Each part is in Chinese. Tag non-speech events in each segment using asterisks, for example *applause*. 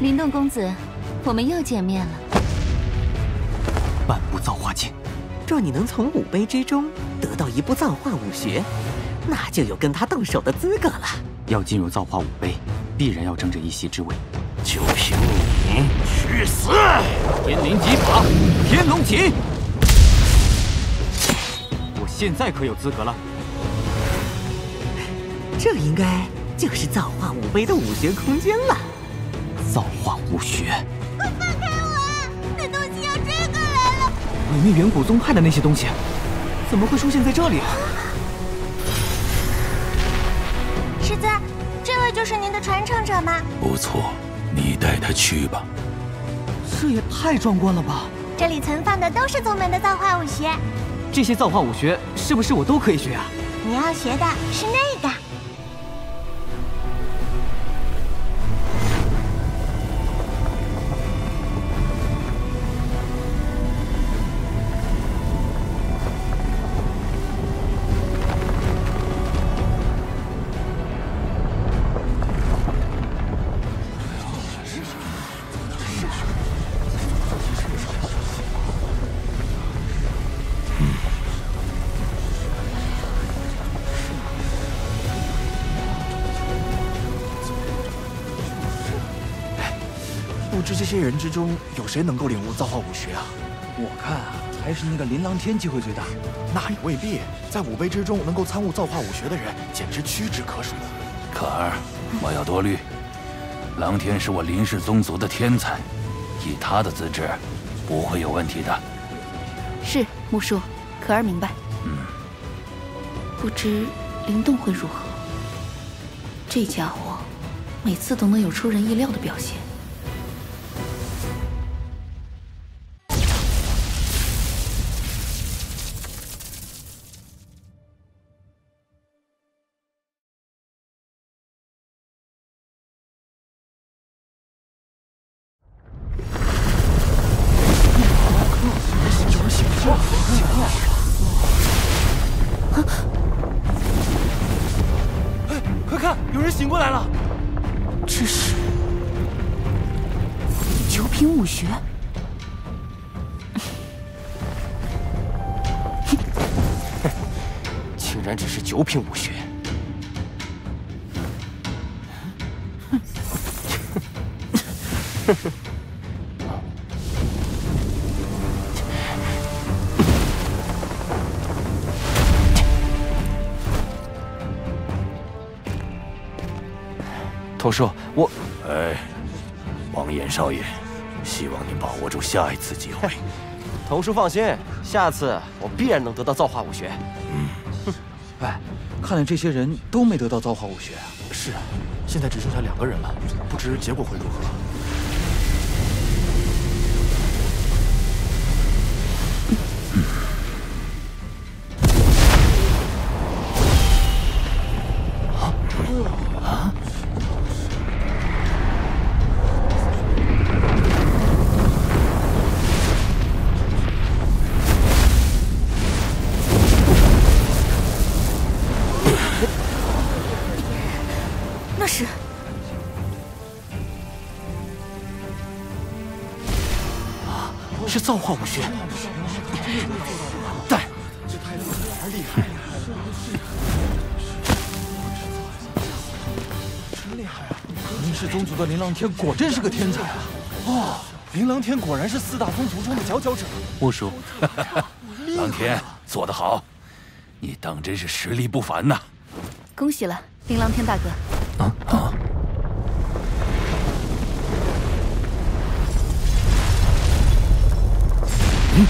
灵动公子，我们又见面了。半步造化境，若你能从五碑之中得到一部造化武学，那就有跟他动手的资格了。要进入造化五碑，必然要争这一席之位。就凭你去死！天灵极法，天龙戟。我现在可有资格了？这应该就是造化五杯的武学空间了。造化武学！快放开我！那东西要追过来了！毁灭远古宗派的那些东西，怎么会出现在这里？啊师尊，这位就是您的传承者吗？不错，你带他去吧。这也太壮观了吧！这里存放的都是宗门的造化武学。这些造化武学是不是我都可以学啊？你要学的是那个。些人之中有谁能够领悟造化武学啊？我看啊，还是那个林琅天机会最大。那也未必，在五辈之中能够参悟造化武学的人，简直屈指可数。可儿，莫要多虑。琅天是我林氏宗族的天才，以他的资质，不会有问题的。是木叔，可儿明白。嗯。不知灵动会如何？这家伙每次都能有出人意料的表现。下一次机会。童叔放心，下次我必然能得到造化武学。嗯，哎，看来这些人都没得到造化武学啊。是啊，现在只剩下两个人了，不知结果会如何。族的琳琅天果真是个天才啊！哦，琳琅天果然是四大宗族中的佼佼者。木叔，*laughs* 琅天做得好，你当真是实力不凡呐！恭喜了，林琅天大哥。啊啊！嗯，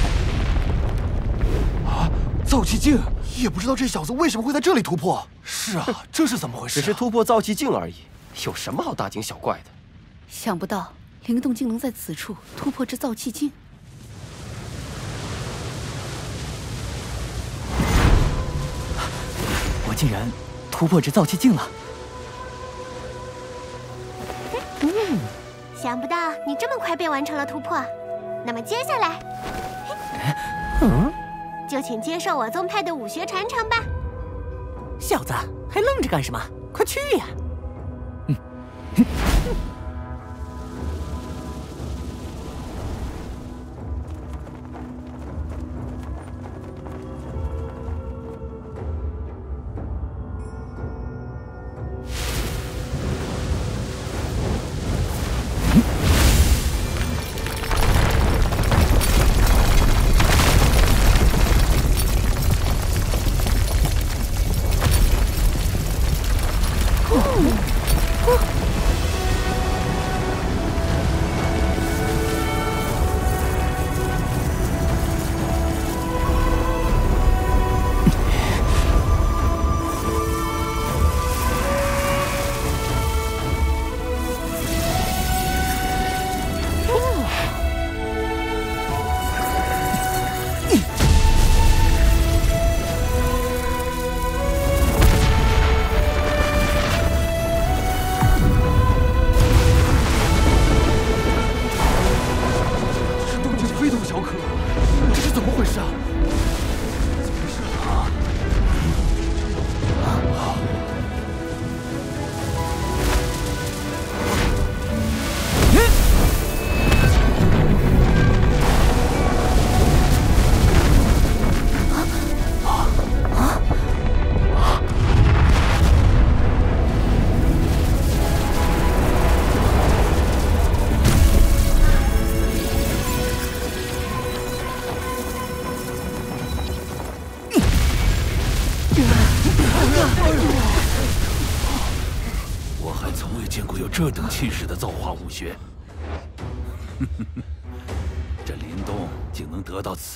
啊，造气境，也不知道这小子为什么会在这里突破。是啊，这是怎么回事？只是突破造气境而已，有什么好大惊小怪的？想不到灵动竟能在此处突破这造气境。我竟然突破这造气境了！嗯，想不到你这么快便完成了突破。那么接下来，嗯，就请接受我宗派的武学传承吧。小子，还愣着干什么？快去呀！Ha ha ha!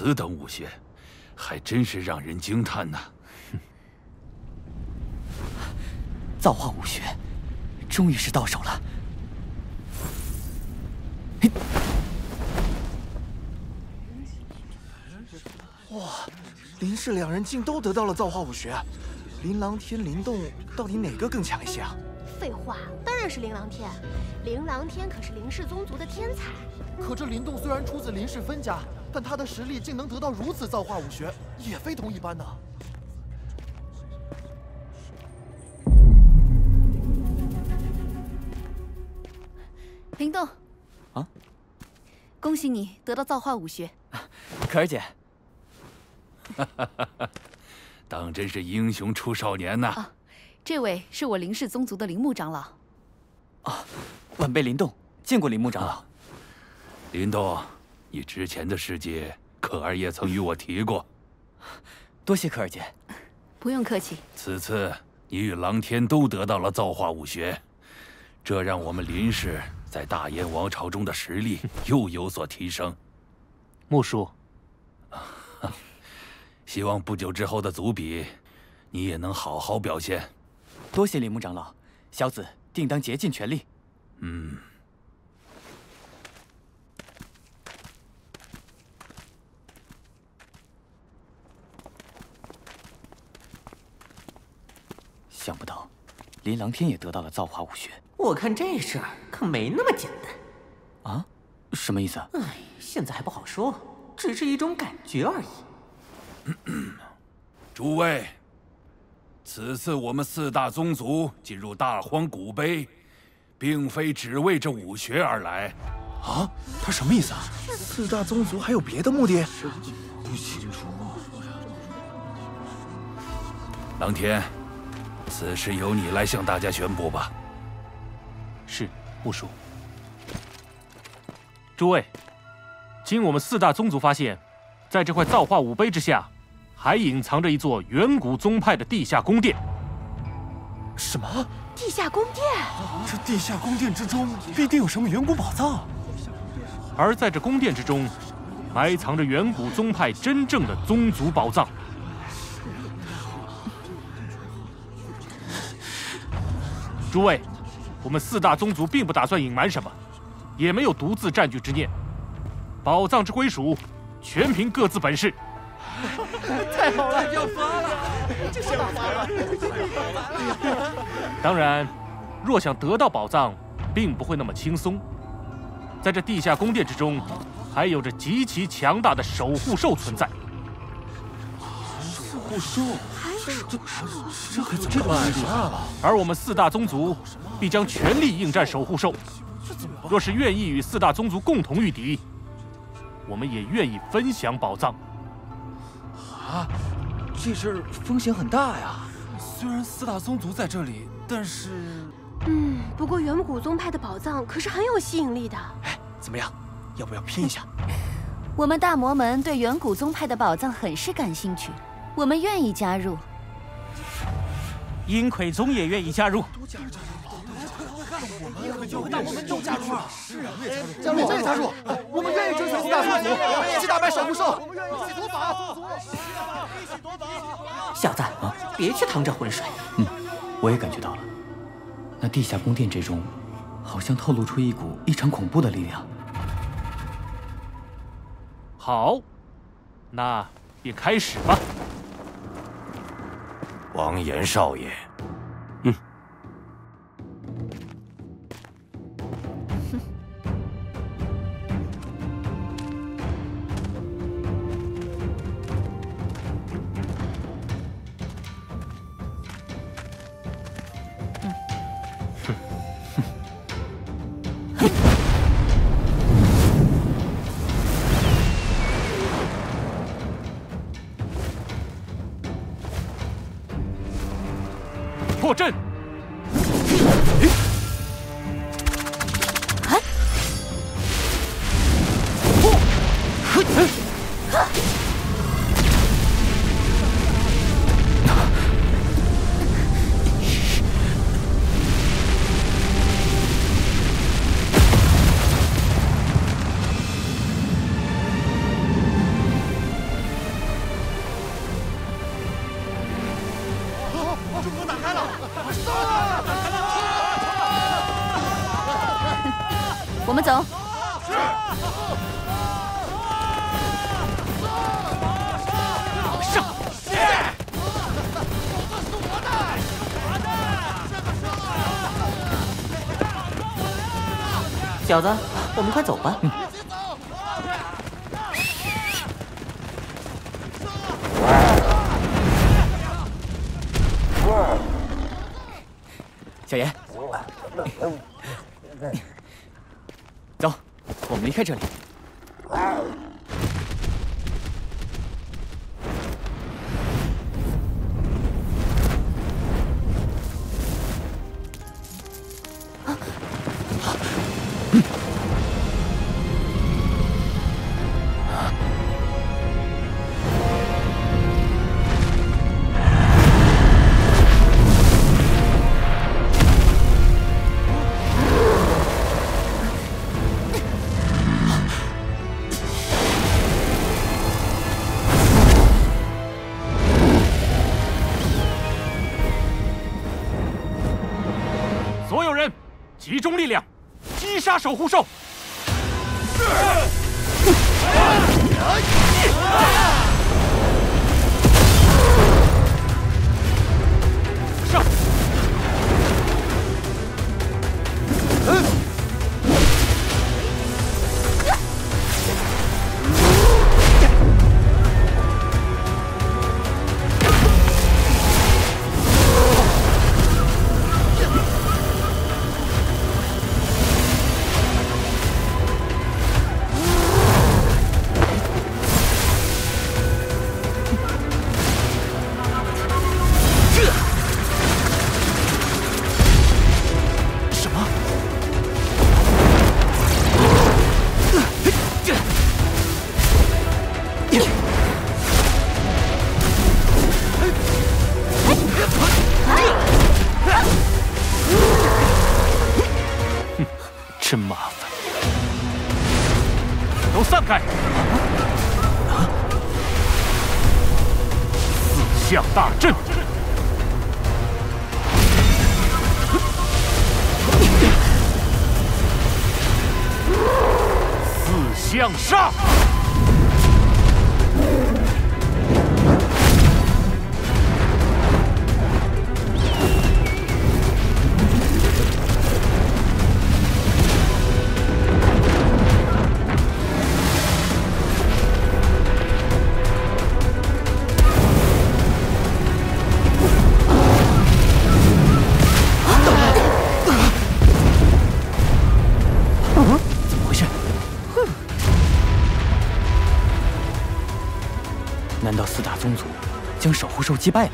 此等武学，还真是让人惊叹呐！造化武学，终于是到手了。哇林氏两人竟都得到了造化武学，琳琅天、灵动到底哪个更强一些啊？废话，当然是琳琅天。琳琅天可是林氏宗族的天才，可这灵动虽然出自林氏分家，但他的实力竟能得到如此造化武学，也非同一般呐。林动，啊，恭喜你得到造化武学。可儿姐，*laughs* 当真是英雄出少年呐！啊，这位是我林氏宗族的林木长老。啊晚辈林动见过林木长老。林动，你之前的事迹，可儿也曾与我提过。多谢可儿姐。不用客气。此次你与狼天都得到了造化武学，这让我们林氏在大燕王朝中的实力 *laughs* 又有所提升。木叔，*laughs* 希望不久之后的族比，你也能好好表现。多谢林木长老，小子定当竭尽全力。嗯，想不到，林琅天也得到了造化武学我看这事儿可没那么简单。啊？什么意思？哎，现在还不好说，只是一种感觉而已。*clears throat* 诸位，此次我们四大宗族进入大荒古碑，并非只为这武学而来。啊，他什么意思啊？四大宗族还有别的目的？不清楚。狼天，此事由你来向大家宣布吧。是木叔。诸位，经我们四大宗族发现，在这块造化武碑之下，还隐藏着一座远古宗派的地下宫殿。什么？地下宫殿？这地下宫殿之中必定有什么远古宝藏。而在这宫殿之中，埋藏着远古宗派真正的宗族宝藏。诸位，我们四大宗族并不打算隐瞒什么，也没有独自占据之念。宝藏之归属，全凭各自本事。*laughs* 太好了，要发了！这下发了！当然，若想得到宝藏，并不会那么轻松。在这地下宫殿之中，还有着极其强大的守护兽存在。守护兽，这这可怎么办啊？而我们四大宗族必将全力应战守护兽。若是愿意与四大宗族共同御敌，我们也愿意分享宝藏。啊，这事风险很大呀！虽然四大宗族在这里，但是……嗯，不过远古宗派的宝藏可是很有吸引力的。哎，怎么样？要不要拼一下？*laughs* 我们大魔门对远古宗派的宝藏很是感兴趣，我们愿意加入。阴魁宗也愿意加入。大魔门都加入了，是啊，加入，我们也加入，我们愿意追随四大宗族，一起打败守护兽，我们愿意一起夺宝。一起夺宝。小子，别去趟这浑水。嗯，我也感觉到了，那地下宫殿之中，好像透露出一股异常恐怖的力量。好，那便开始吧。王岩少爷，小子，我们快走吧。击败了。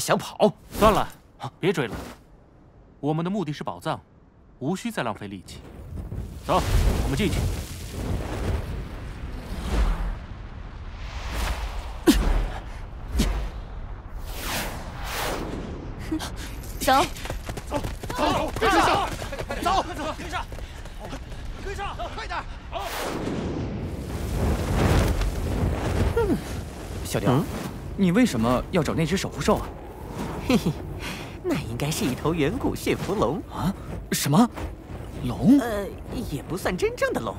想跑！算了，别追了。我们的目的是宝藏，无需再浪费力气。走，我们进去。*coughs* 走，走，走，跟上，走，走，跟上，跟上，快点！小丁，你为什么要找那只守护兽啊？嘿嘿，那应该是一头远古血蝠龙啊？什么？龙？呃，也不算真正的龙，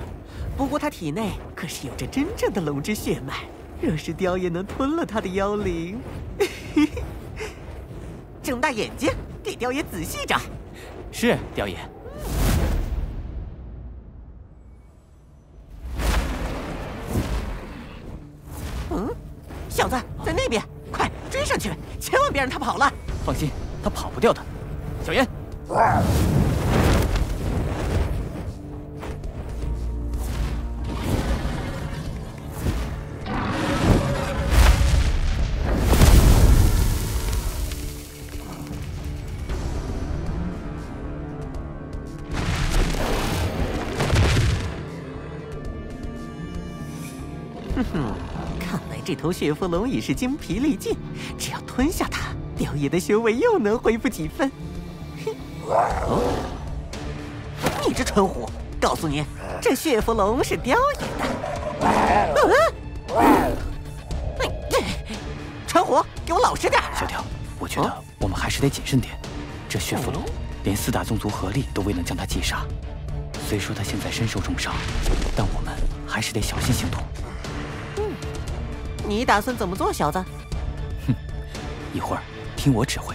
不过它体内可是有着真正的龙之血脉。若是雕爷能吞了他的妖灵，*laughs* 睁大眼睛，给雕爷仔细找。是，雕爷。嗯，小子在那边，快追上去，千万别让他跑了。放心，他跑不掉的。小燕。头血蝠龙已是精疲力尽，只要吞下它，雕爷的修为又能恢复几分。哦，你这蠢虎，告诉你，这血蝠龙是雕爷的。嗯，蠢虎，给我老实点！小雕，我觉得我们还是得谨慎点。这血蝠龙连四大宗族合力都未能将它击杀，虽说他现在身受重伤，但我们还是得小心行动。你打算怎么做，小子？哼，一会儿听我指挥。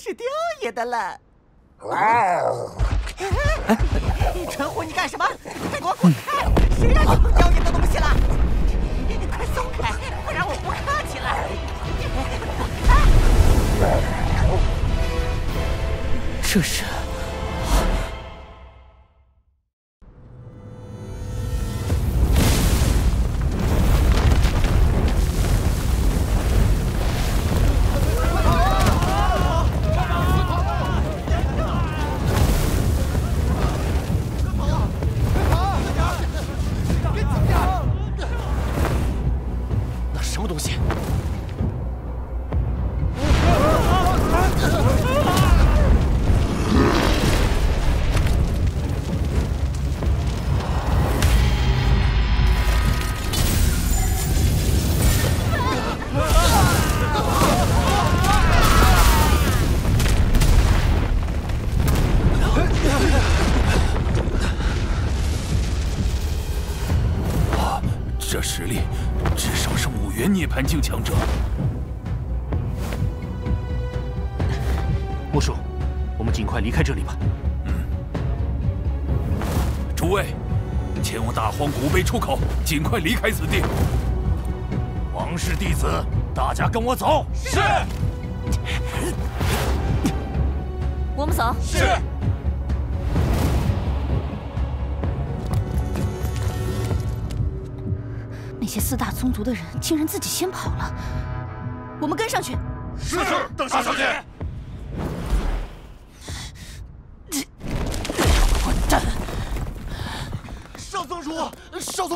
是雕爷的了。木叔，我们尽快离开这里吧。嗯。诸位，前往大荒古碑出口，尽快离开此地。王氏弟子，大家跟我走。是。我们走。是。那些四大宗族的人竟然自己先跑了，我们跟上去。是，邓大小姐。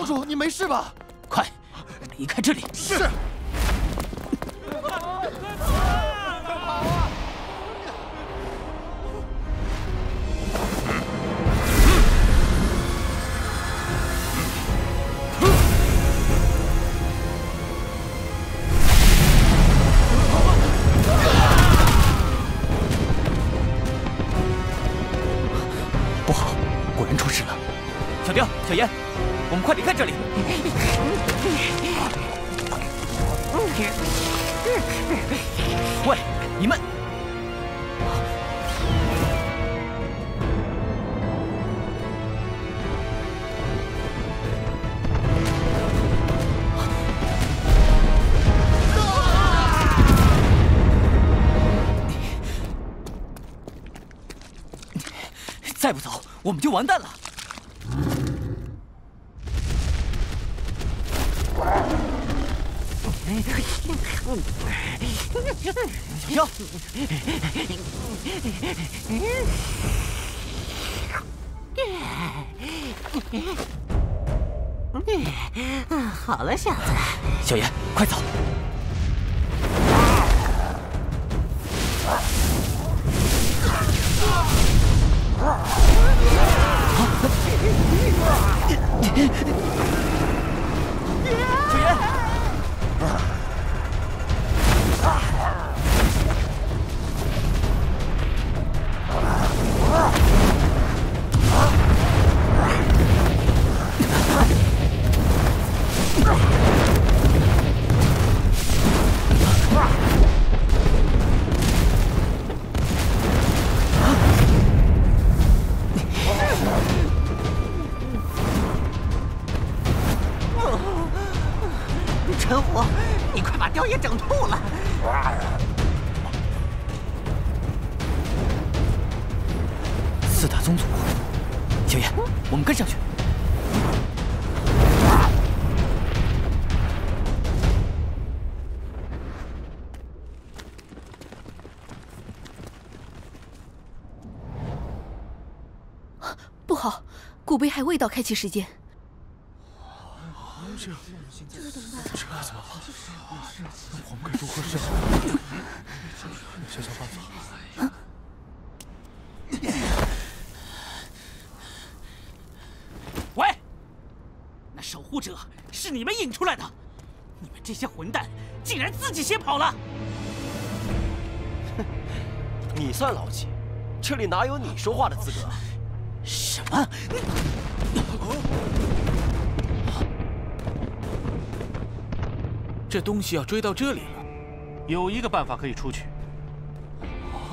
少宗主，你没事吧？快离开这里！是。我们就完蛋了！小雕，好了，小子。小妍，快走！还未到开启时间。这这怎么办？这怎么办？我们该如何是好？想想办法。喂，那守护者是你们引出来的，你们这些混蛋竟然自己先跑了！哼，你算老几？这里哪有你说话的资格？这东西要追到这里了，有一个办法可以出去，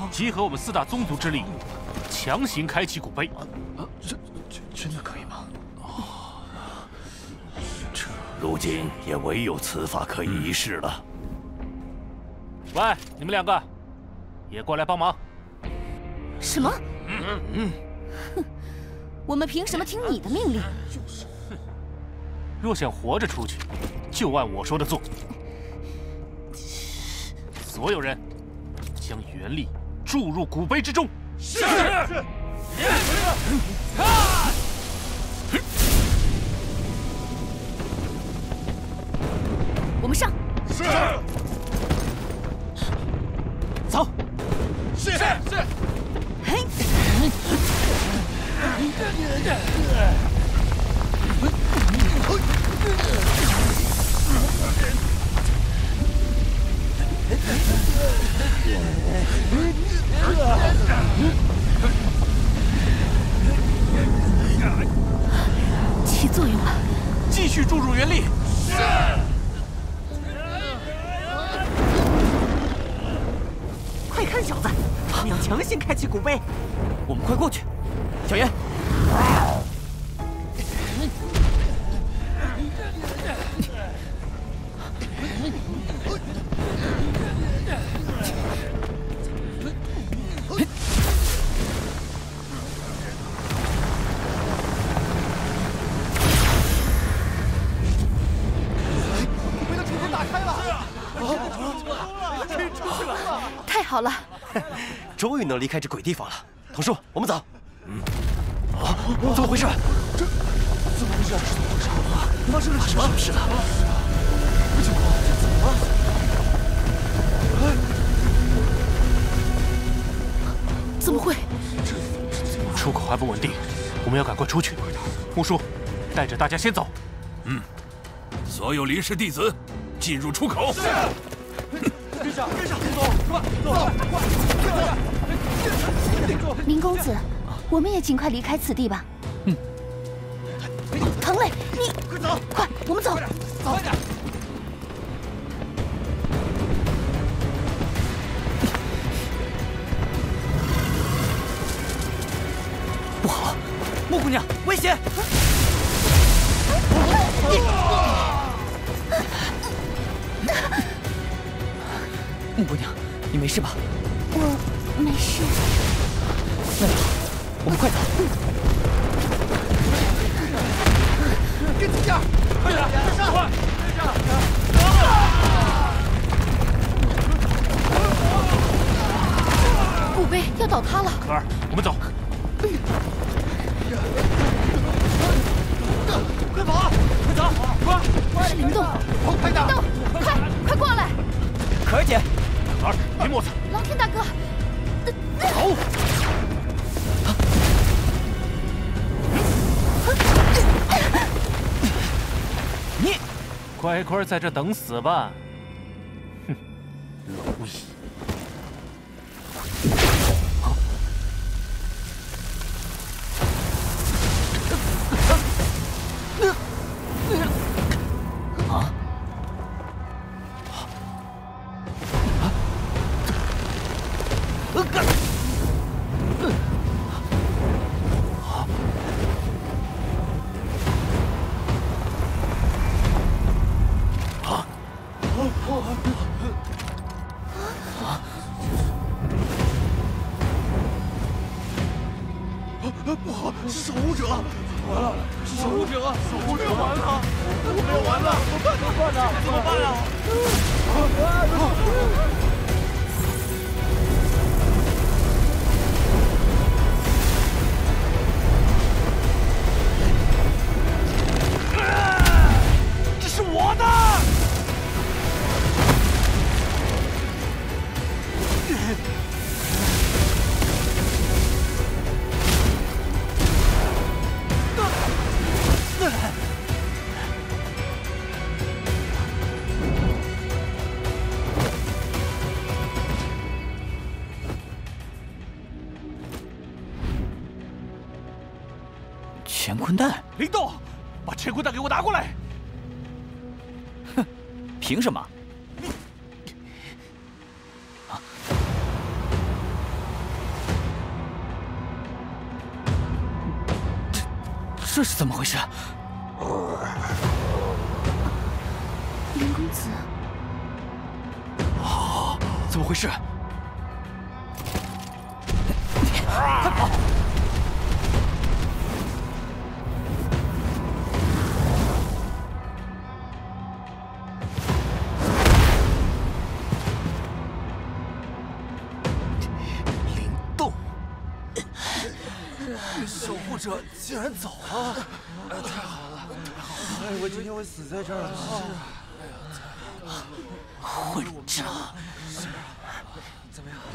集合我们四大宗族之力，强行开启古碑。啊，这这真的可以吗？这如今也唯有此法可以一试了。喂，你们两个，也过来帮忙。什么？嗯嗯。哼，我们凭什么听你的命令？就是。若想活着出去，就按我说的做。所有人，将元力注入古碑之中。是。是。我们上。是。走。是是是。嘿。起作用了，继续注入元力。是。快看，小子，他们要强行开启古碑，我们快过去。小严。终于能离开这鬼地方了。童叔，我们走。嗯。啊，怎么回事？这怎么回事？是怎么回事？发生了什么？什么事了？什么情况？这怎么了？哎怎么会？这出口还不稳定，我们要赶快出去。木叔，带着大家先走。嗯。所有临时弟子，进入出口。是。跟上，跟上，走，快，走，快，快住！林公子，我们也尽快离开此地吧。嗯。唐磊，你快走，快，我们走，走，快点。不好，木姑娘，危险！木姑娘，你没事吧？我没事。那就好，我们快走。跟紧点，快点，跟上，跟上！古碑要倒塌了。可儿，我们走。快跑！快走！快！快！是灵动，快点！灵动，快快过来！可儿姐。儿，别磨蹭！老天大哥，走！你乖乖在这等死吧！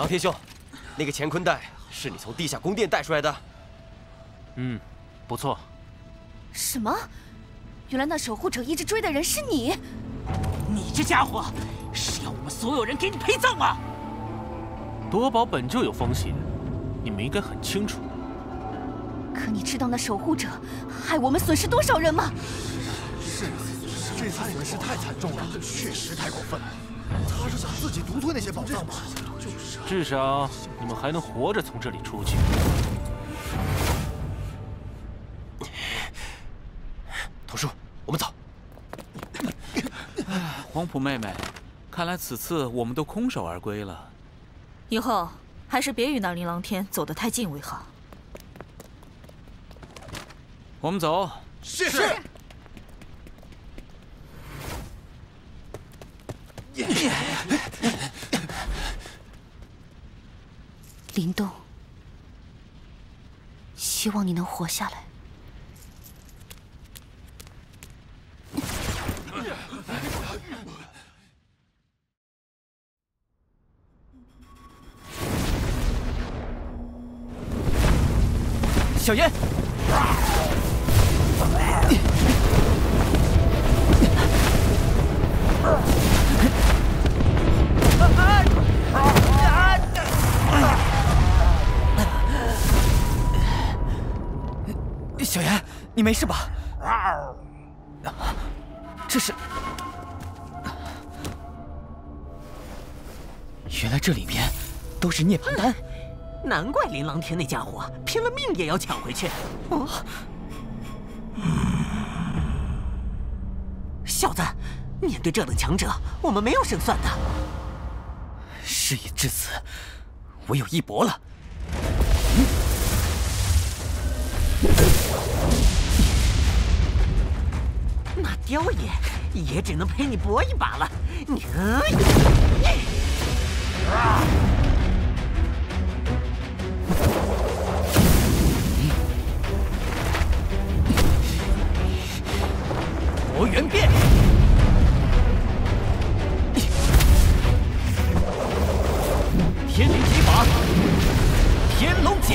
天兄，那个乾坤袋是你从地下宫殿带出来的？嗯，不错。什么？原来那守护者一直追的人是你！你这家伙是要我们所有人给你陪葬吗？夺宝本就有风险，你们应该很清楚。可你知道那守护者害我们损失多少人吗？是，这次损失太惨重了，确实太过分了。他是想自己独吞那些宝藏吗？就是。至少你们还能活着从这里出去。童叔，我们走。黄埔妹妹，看来此次我们都空手而归了。以后还是别与那琳琅天走得太近为好。我们走。是。是。林动，希望你能活下来。小烟。小妍，你没事吧？这是……原来这里面都是涅槃丹。难怪林琅天那家伙拼了命也要抢回去。哦，小子，面对这等强者，我们没有胜算的。事已至此，唯有一搏了。那雕爷也只能陪你搏一把了。你。魔元变，天灵极法，天龙戟。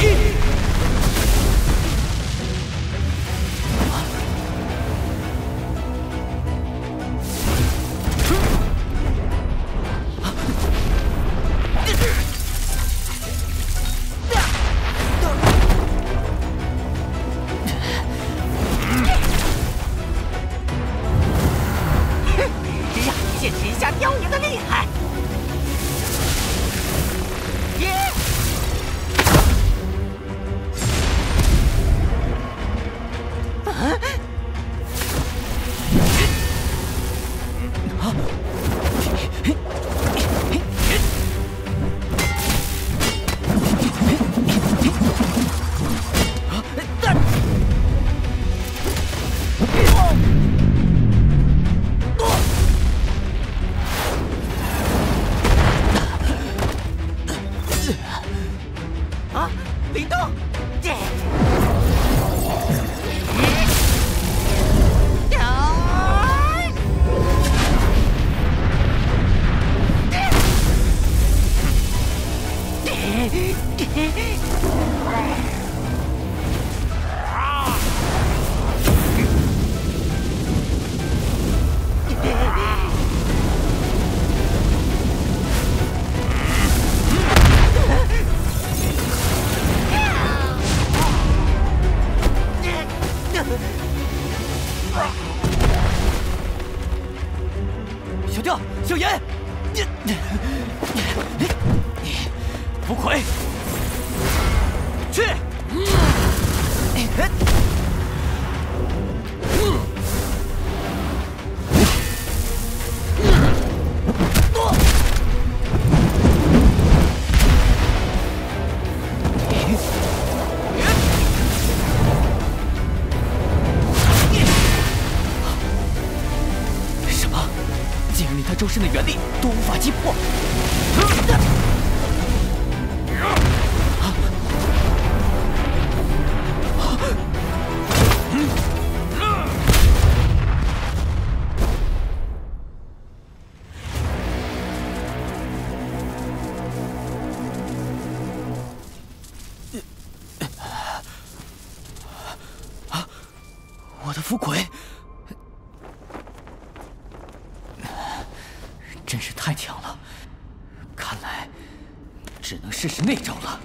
只能试试那招了。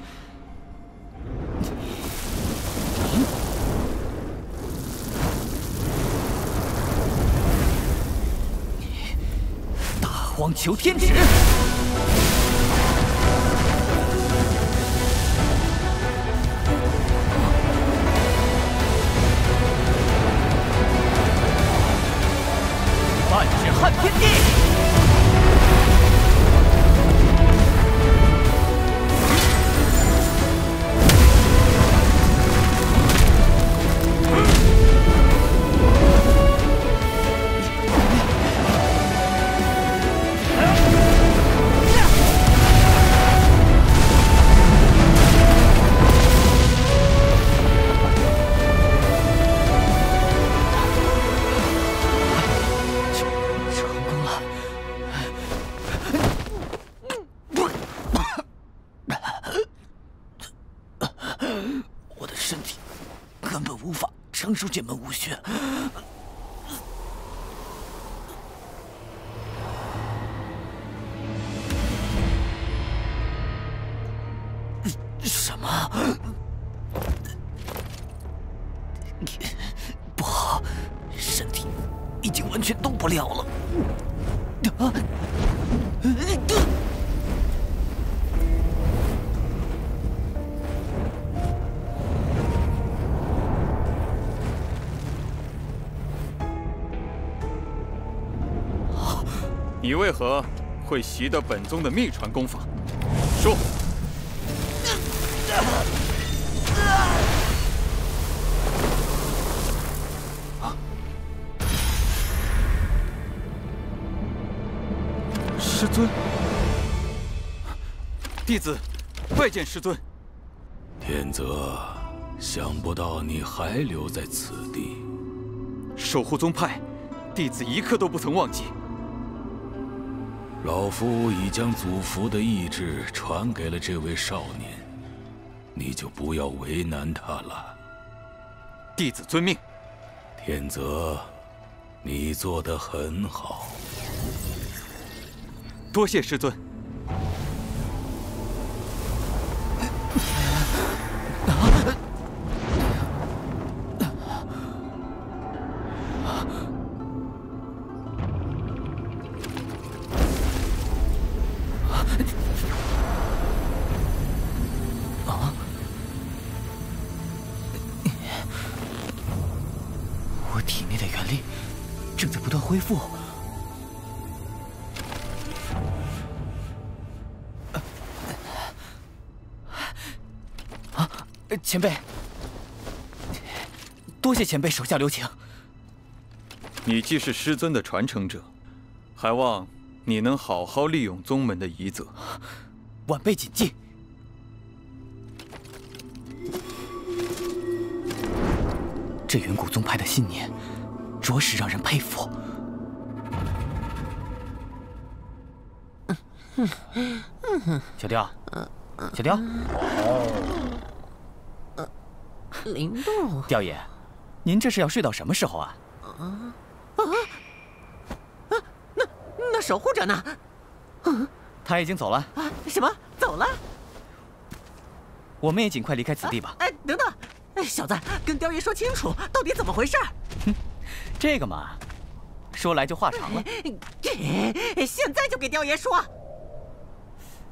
大荒求天指！万指撼天地！何会习得本宗的秘传功法？说。师尊，弟子拜见师尊。天泽，想不到你还留在此地。守护宗派，弟子一刻都不曾忘记。老夫已将祖符的意志传给了这位少年，你就不要为难他了。弟子遵命。天泽，你做得很好。多谢师尊。前辈，多谢前辈手下留情。你既是师尊的传承者，还望你能好好利用宗门的遗泽。晚辈谨记。这远古宗派的信念，着实让人佩服。*laughs* 小雕，小雕，*laughs* 灵动。雕爷，您这是要睡到什么时候啊？啊啊啊！那那守护者呢？他已经走了。啊？什么？走了？我们也尽快离开此地吧。哎，等等，哎，小子，跟雕爷说清楚，到底怎么回事？哼，这个嘛，说来就话长了。现在就给雕爷说。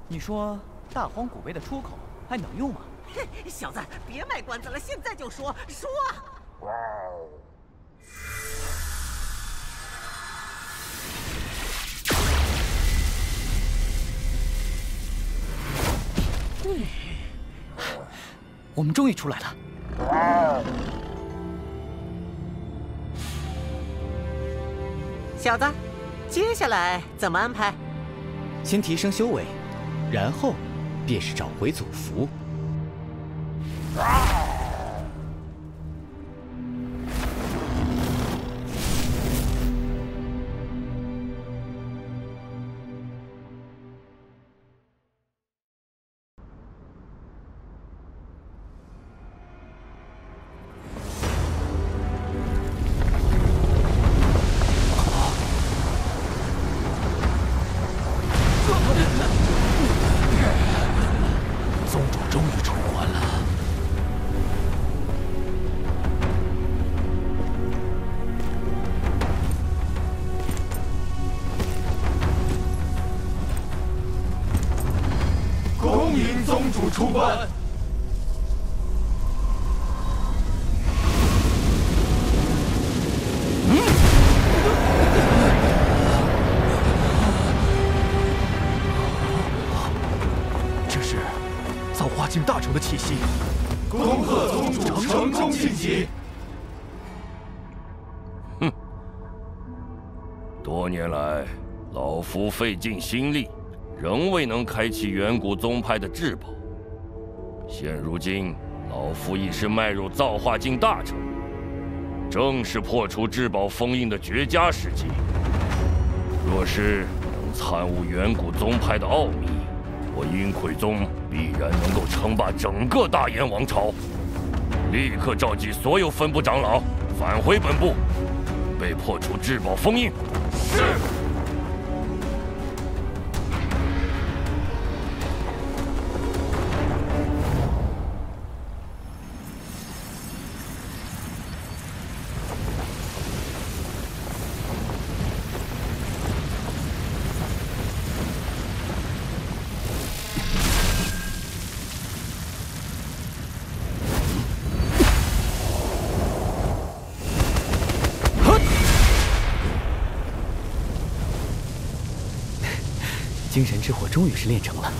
你说大荒古碑的出口还能用吗？*laughs* 小子，别卖关子了，现在就说说。我们终于出来了。小子，接下来怎么安排？先提升修为，然后便是找回祖符。宗夫费尽心力，仍未能开启远古宗派的至宝。现如今，老夫已是迈入造化境大成，正是破除至宝封印的绝佳时机。若是能参悟远古宗派的奥秘，我阴魁宗必然能够称霸整个大燕王朝。立刻召集所有分部长老返回本部，准备破除至宝封印。是。神之火终于是练成了。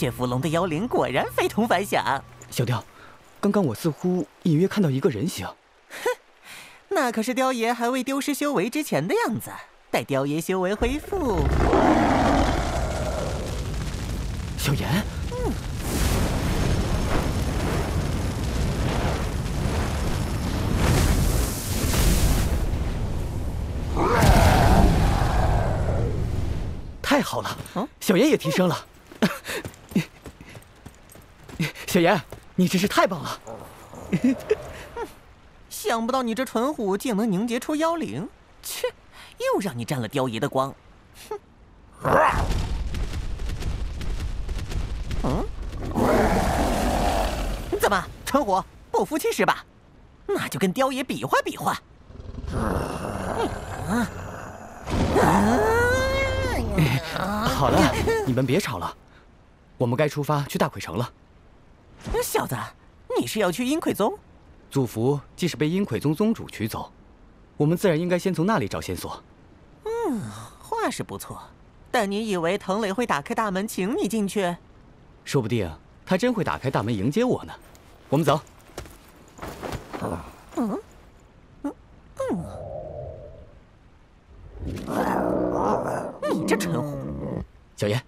这血符龙的妖灵果然非同凡响。小雕，刚刚我似乎隐约看到一个人形。哼，那可是雕爷还未丢失修为之前的样子。待雕爷修为恢复，小妍。嗯。太好了，小妍也提升了。小妍，你真是太棒了！*laughs* 想不到你这蠢虎竟能凝结出妖灵，切，又让你沾了雕爷的光。哼！嗯？怎么，蠢虎不服气是吧？那就跟雕爷比划比划。*laughs* 好了，你们别吵了，我们该出发去大魁城了。小子，你是要去阴魁宗？祖符既是被阴魁宗宗主取走，我们自然应该先从那里找线索。嗯，话是不错，但你以为藤磊会打开大门请你进去？说不定他真会打开大门迎接我呢。我们走。嗯嗯嗯。你这蠢货！小爷。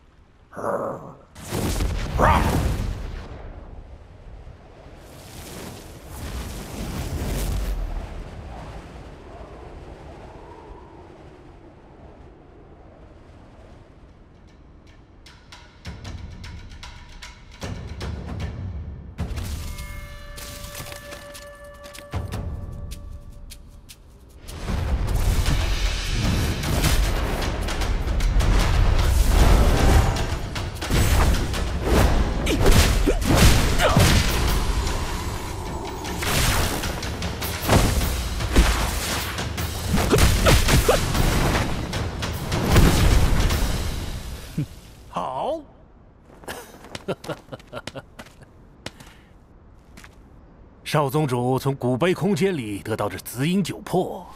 少宗主从古碑空间里得到这紫影九魄，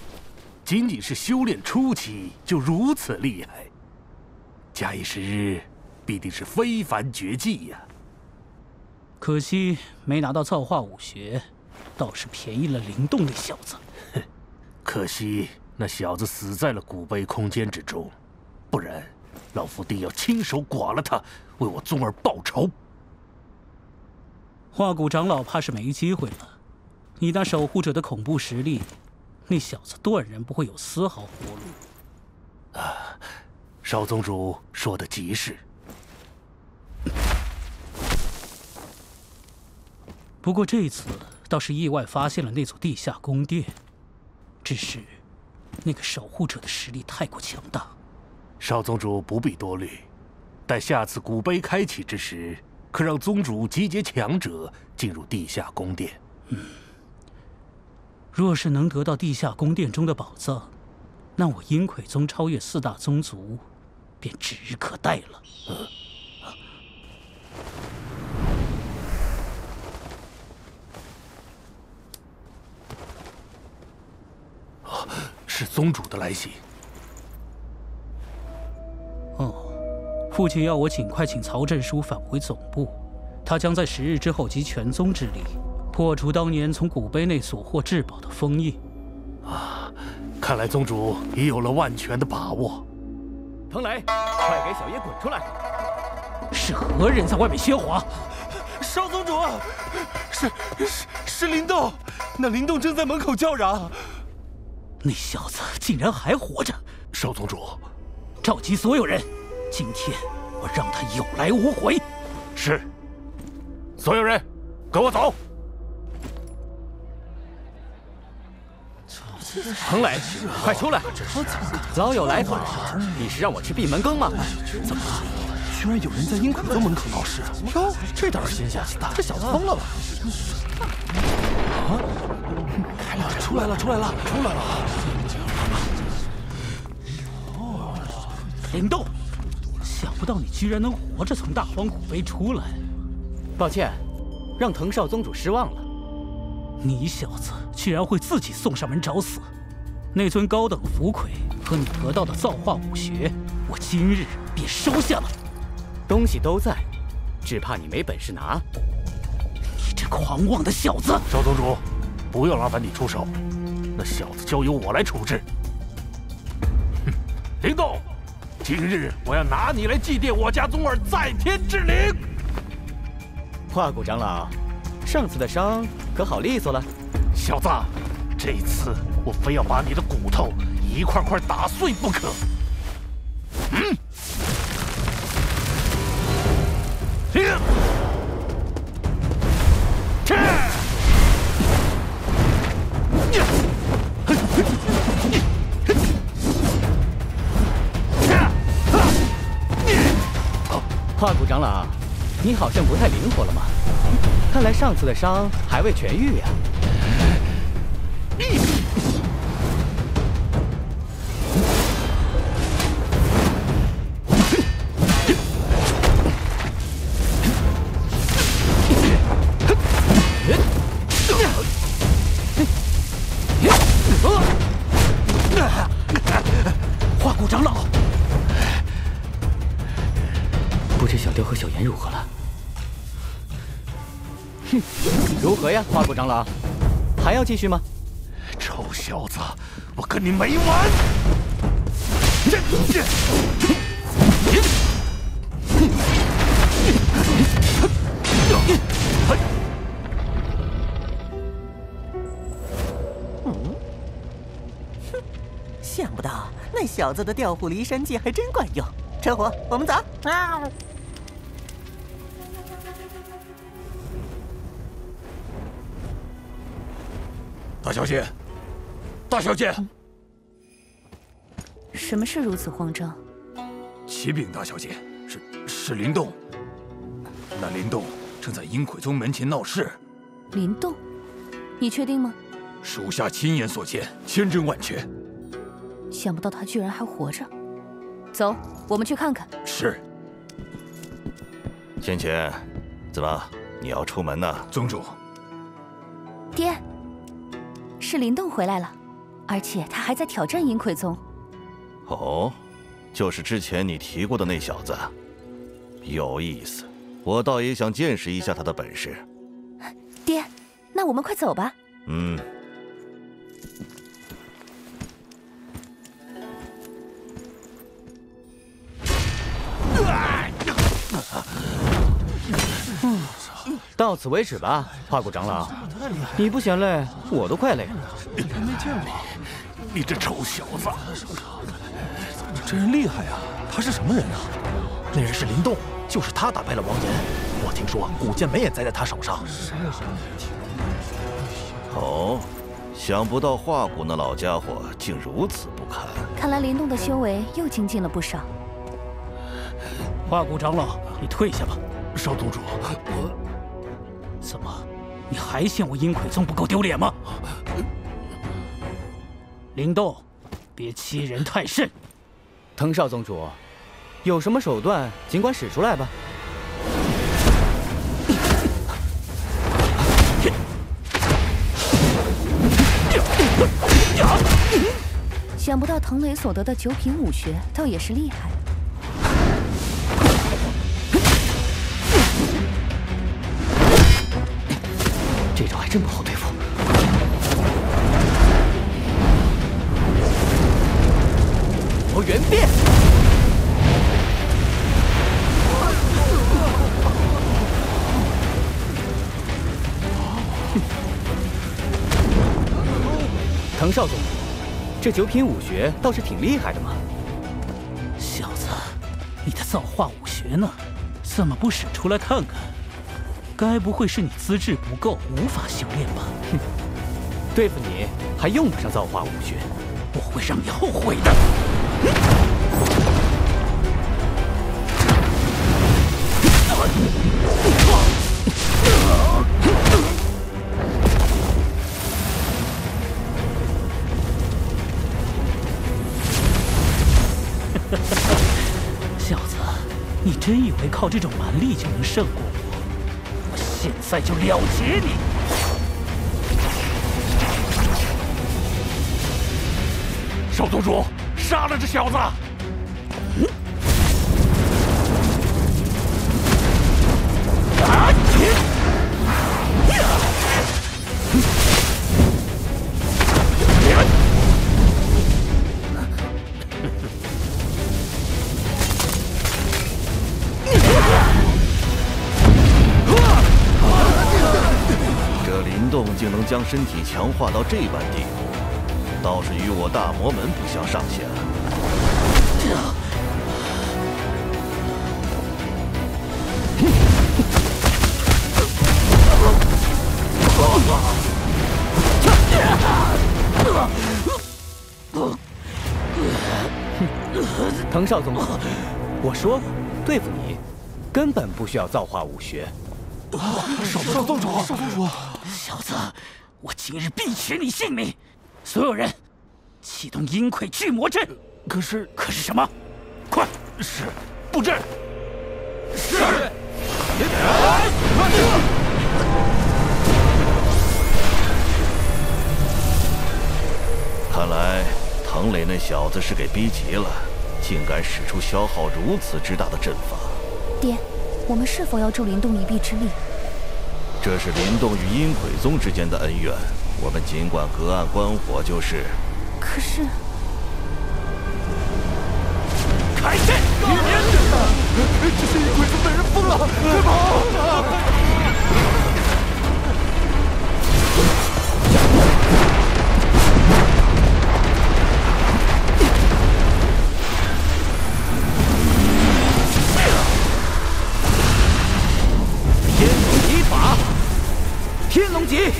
仅仅是修炼初期就如此厉害，假以时日，必定是非凡绝技呀。可惜没拿到造化武学，倒是便宜了灵动那小子。哼，*laughs* 可惜那小子死在了古碑空间之中，不然老夫定要亲手剐了他，为我宗儿报仇。化骨长老怕是没机会了。以那守护者的恐怖实力，那小子断然不会有丝毫活路。啊，少宗主说的极是。不过这次倒是意外发现了那座地下宫殿，只是那个守护者的实力太过强大。少宗主不必多虑，待下次古碑开启之时。可让宗主集结强者进入地下宫殿。嗯，若是能得到地下宫殿中的宝藏，那我阴魁宗超越四大宗族，便指日可待了。是宗主的来信。哦。父亲要我尽快请曹振书返回总部，他将在十日之后集全宗之力，破除当年从古碑内所获至宝的封印。啊，看来宗主已有了万全的把握。彭雷，快给小爷滚出来！是何人在外面喧哗？少宗主，是是是林动，那林动正在门口叫嚷。那小子竟然还活着！少宗主，召集所有人。今天我让他有来无回。是。所有人，跟我走。彭磊，快出来！老有来头，你是让我吃闭门羹吗？怎么，居然有人在阴魁宗门口闹事？哟，这倒是新鲜。这小子疯了吧？啊！出来了，出来了，出来了！哦，灵动。想不到你居然能活着从大荒古碑出来，抱歉，让藤少宗主失望了。你小子居然会自己送上门找死！那尊高等符魁和你得到的造化武学，我今日便收下了。东西都在，只怕你没本事拿。你这狂妄的小子！少宗主，不要劳烦你出手，那小子交由我来处置。哼，灵动。今日我要拿你来祭奠我家宗儿在天之灵。化骨长老，上次的伤可好利索了？小子，这次我非要把你的骨头一块块打碎不可。嗯。化骨长老，你好像不太灵活了吗？看来上次的伤还未痊愈呀。长老？还要继续吗？臭小子，我跟你没完！嗯，哼，想不到那小子的调虎离山计还真管用。陈火，我们走。啊！大小姐，大小姐，什么事如此慌张？启禀大小姐，是是林动。那林动正在阴鬼宗门前闹事。林动，你确定吗？属下亲眼所见，千真万确。想不到他居然还活着。走，我们去看看。是。芊芊，怎么，你要出门呢？宗主。爹，是林动回来了，而且他还在挑战阴魁宗。哦，就是之前你提过的那小子，有意思。我倒也想见识一下他的本事。爹，那我们快走吧。嗯。到此为止吧，花骨长老。你不嫌累，我都快累了。没见过，你这臭小子！这人厉害呀，他是什么人啊？那人是林动，就是他打败了王岩。我听说古剑梅也栽在他手上。哦，想不到华谷那老家伙竟如此不堪。看来林动的修为又精进了不少。化骨长老，你退下吧。少宗主，我。怎么，你还嫌我阴魁宗不够丢脸吗？灵动，别欺人太甚！藤少宗主，有什么手段尽管使出来吧。想不到藤雷所得的九品武学，倒也是厉害。真不好对付。魔元变。唐少宗，这九品武学倒是挺厉害的嘛。小子，你的造化武学呢？怎么不使出来看看？该不会是你资质不够，无法修炼吧？哼，对付你还用不上造化武学，我会让你后悔的。*laughs* 小子，你真以为靠这种蛮力就能胜过？现在就了结你！少宗主，杀了这小子！将身体强化到这般地步，倒是与我大魔门不相上下。藤少宗主，我说过，对付你根本不需要造化武学。少少宗主，少宗主，小子！我今日必取你性命！所有人，启动阴魁巨魔阵。可是，可是什么？快！是，布阵。是。看来唐磊那小子是给逼急了，竟敢使出消耗如此之大的阵法。爹，我们是否要助林动一臂之力？这是林动与阴鬼宗之间的恩怨，我们尽管隔岸观火就是。可是，开阵！这些阴鬼宗的人疯了，快跑！天龙戟！*laughs*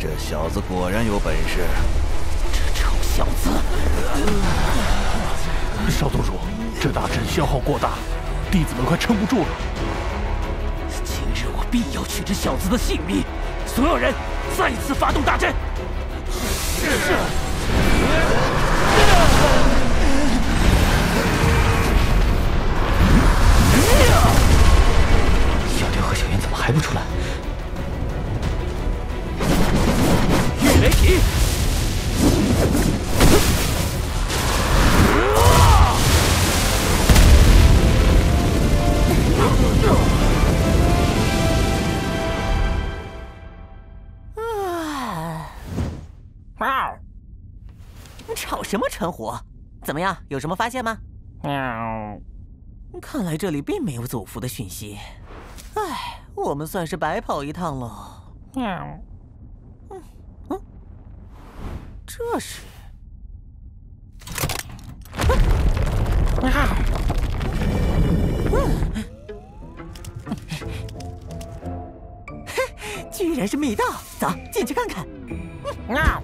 这小子果然有本事。这臭小子！少宗主，这大阵消耗过大，弟子们快撑不住了。今日我必要取这小子的性命！所有人！再次发动大阵！是。小六和小云怎么还不出来？御雷体！什么陈虎？怎么样，有什么发现吗？喵。看来这里并没有走符的讯息。唉，我们算是白跑一趟了。喵。嗯嗯。这是。啊。嗯。哼，*laughs* 居然是密道，走进去看看。喵。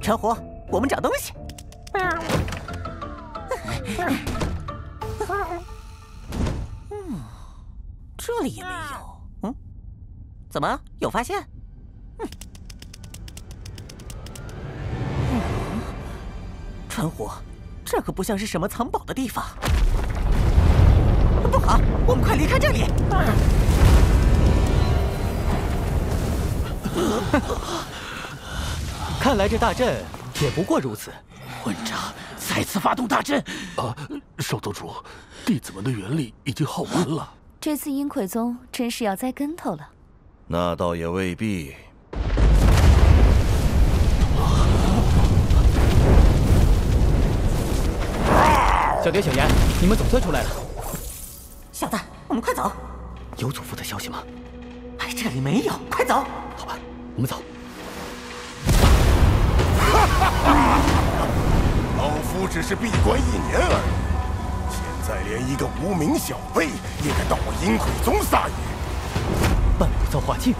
陈虎，我们找东西。嗯，这里也没有。嗯，怎么有发现？嗯，陈虎，这可不像是什么藏宝的地方。不好，我们快离开这里。*laughs* 看来这大阵也不过如此。混账！再次发动大阵！啊，少宗主，弟子们的元力已经耗完了。这次阴魁宗真是要栽跟头了。那倒也未必。小蝶、小妍，你们总算出来了。小子，我们快走。有祖父的消息吗？哎，这里没有。快走。好吧，我们走。老夫只是闭关一年而已，现在连一个无名小辈也敢到我阴鬼宗撒野，半步造化境，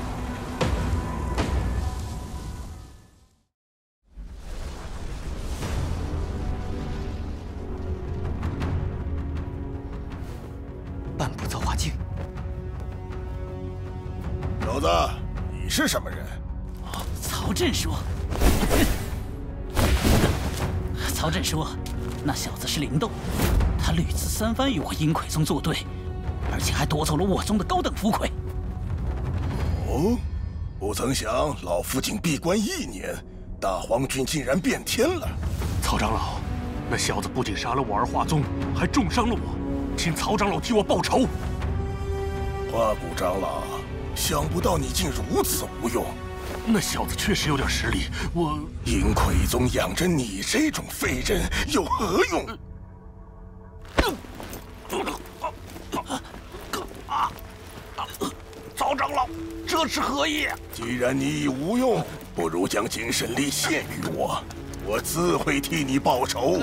三番与我阴魁宗作对，而且还夺走了我宗的高等符魁。”哦，不曾想老夫仅闭关一年，大皇军竟然变天了。曹长老，那小子不仅杀了我儿华宗，还重伤了我，请曹长老替我报仇。花谷长老，想不到你竟如此无用。那小子确实有点实力，我阴魁宗养着你这种废人有何用？曹长老，这是何意？既然你已无用，不如将精神力献于我，我自会替你报仇。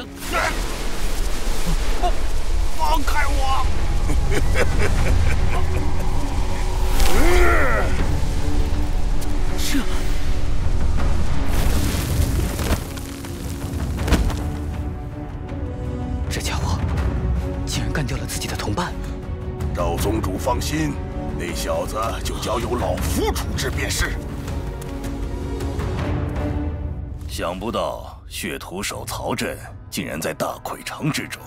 放开我！这，这干掉了自己的同伴。赵宗主放心，那小子就交由老夫处置便是。想不到血屠手曹震竟然在大溃城之中。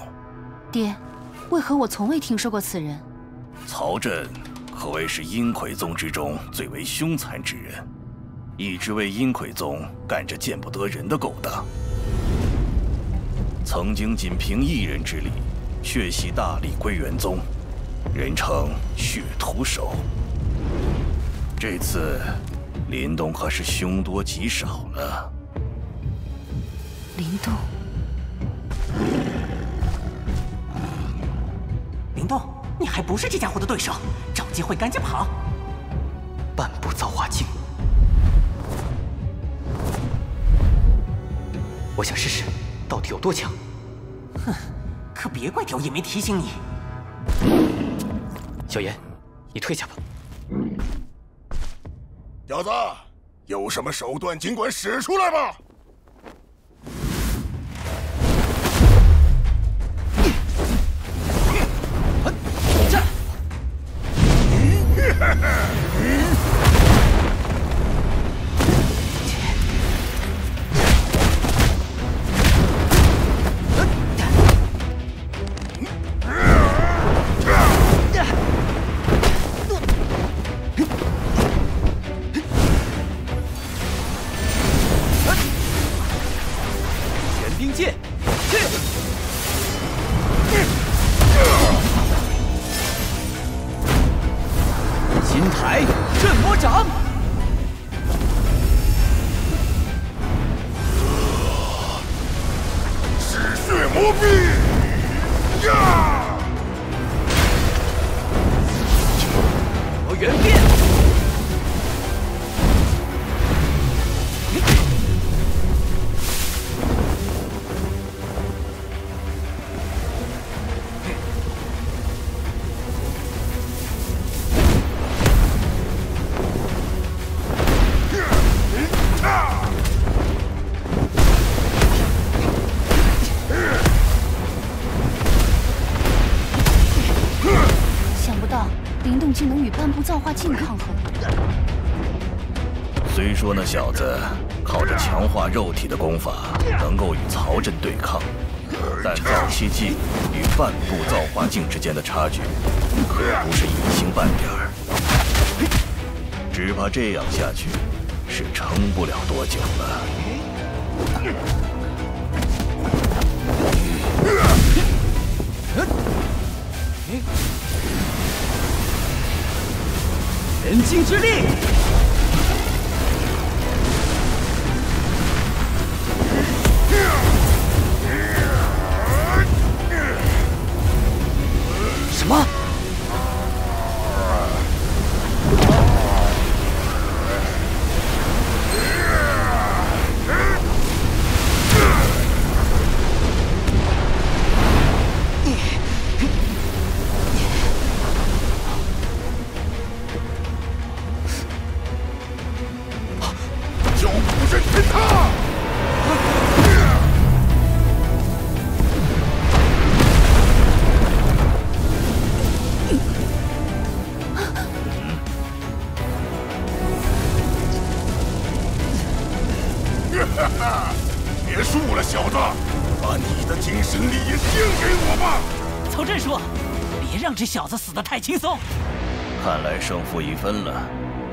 爹，为何我从未听说过此人？曹震可谓是阴魁宗之中最为凶残之人，一直为阴魁宗干着见不得人的勾当。曾经仅凭一人之力，血洗大理归元宗，人称血屠手。这次林动可是凶多吉少了。林动，林动，你还不是这家伙的对手，找机会赶紧跑！半步造化境，我想试试到底有多强。哼，可别怪雕爷没提醒你。小严，你退下吧。小子，有什么手段尽管使出来吧！玄 *laughs* 虽说那小子靠着强化肉体的功法能够与曹震对抗，但造气境与半步造化境之间的差距可不是一星半点儿，只怕这样下去是撑不了多久了。负一分了，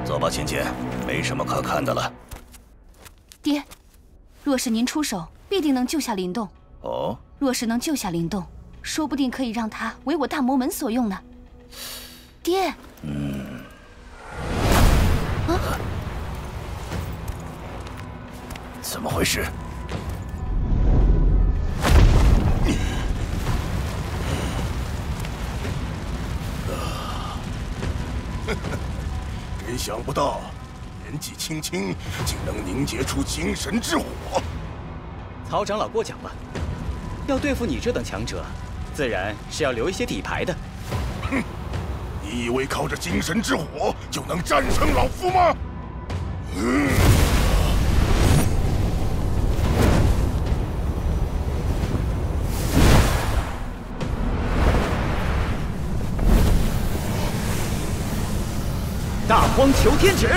走吧，芊芊，没什么可看的了。爹，若是您出手，必定能救下林动。哦，若是能救下林动，说不定可以让他为我大魔门所用呢。爹，嗯，啊，怎么回事？想不到，年纪轻轻竟能凝结出精神之火。曹长老过奖了，要对付你这等强者，自然是要留一些底牌的。哼，你以为靠着精神之火就能战胜老夫吗？嗯。求天旨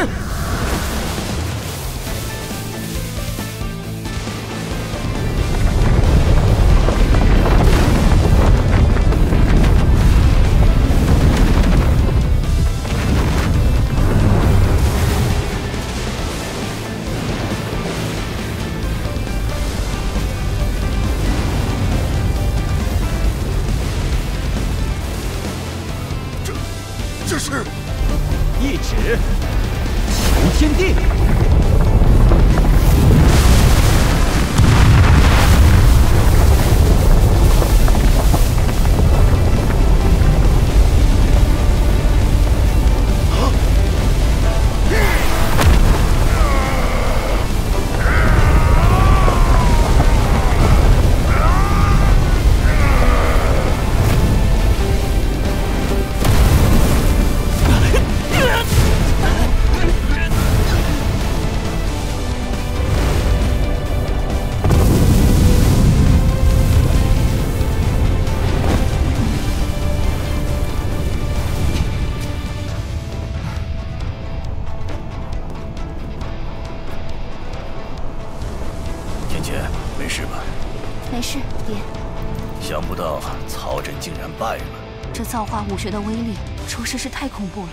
造化武学的威力，着实是太恐怖了。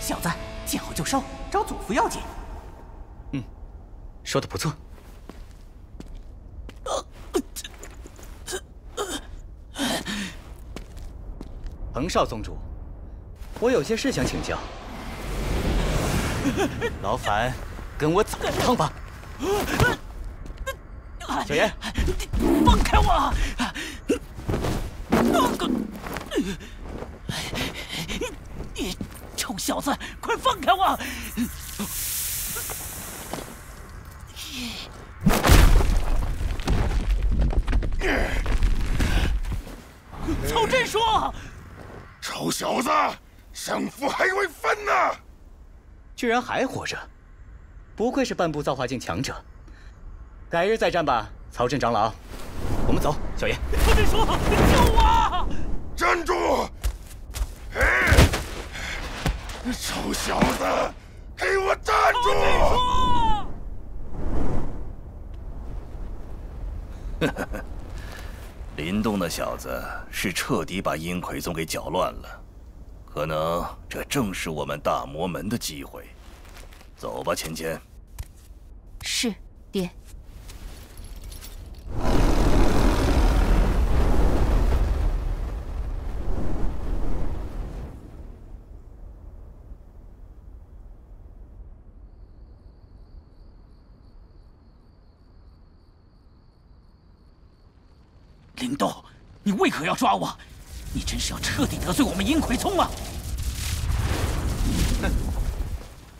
小子，见好就收，找祖父要紧。说的不错。彭少宗主，我有些事想请教。劳烦跟我走一趟吧。小严，放开我！你臭小子，快放开我！曹振说：“臭小子，胜负还未分呢！”居然还活着，不愧是半步造化境强者。改日再战吧，曹振长老。我们走，小爷。曹振说：“救我！”站住！哎，臭小子，给我站住！林动那小子是彻底把阴魁宗给搅乱了，可能这正是我们大魔门的机会。走吧，芊芊。是，爹。林动，你为何要抓我？你真是要彻底得罪我们阴葵宗啊！哼，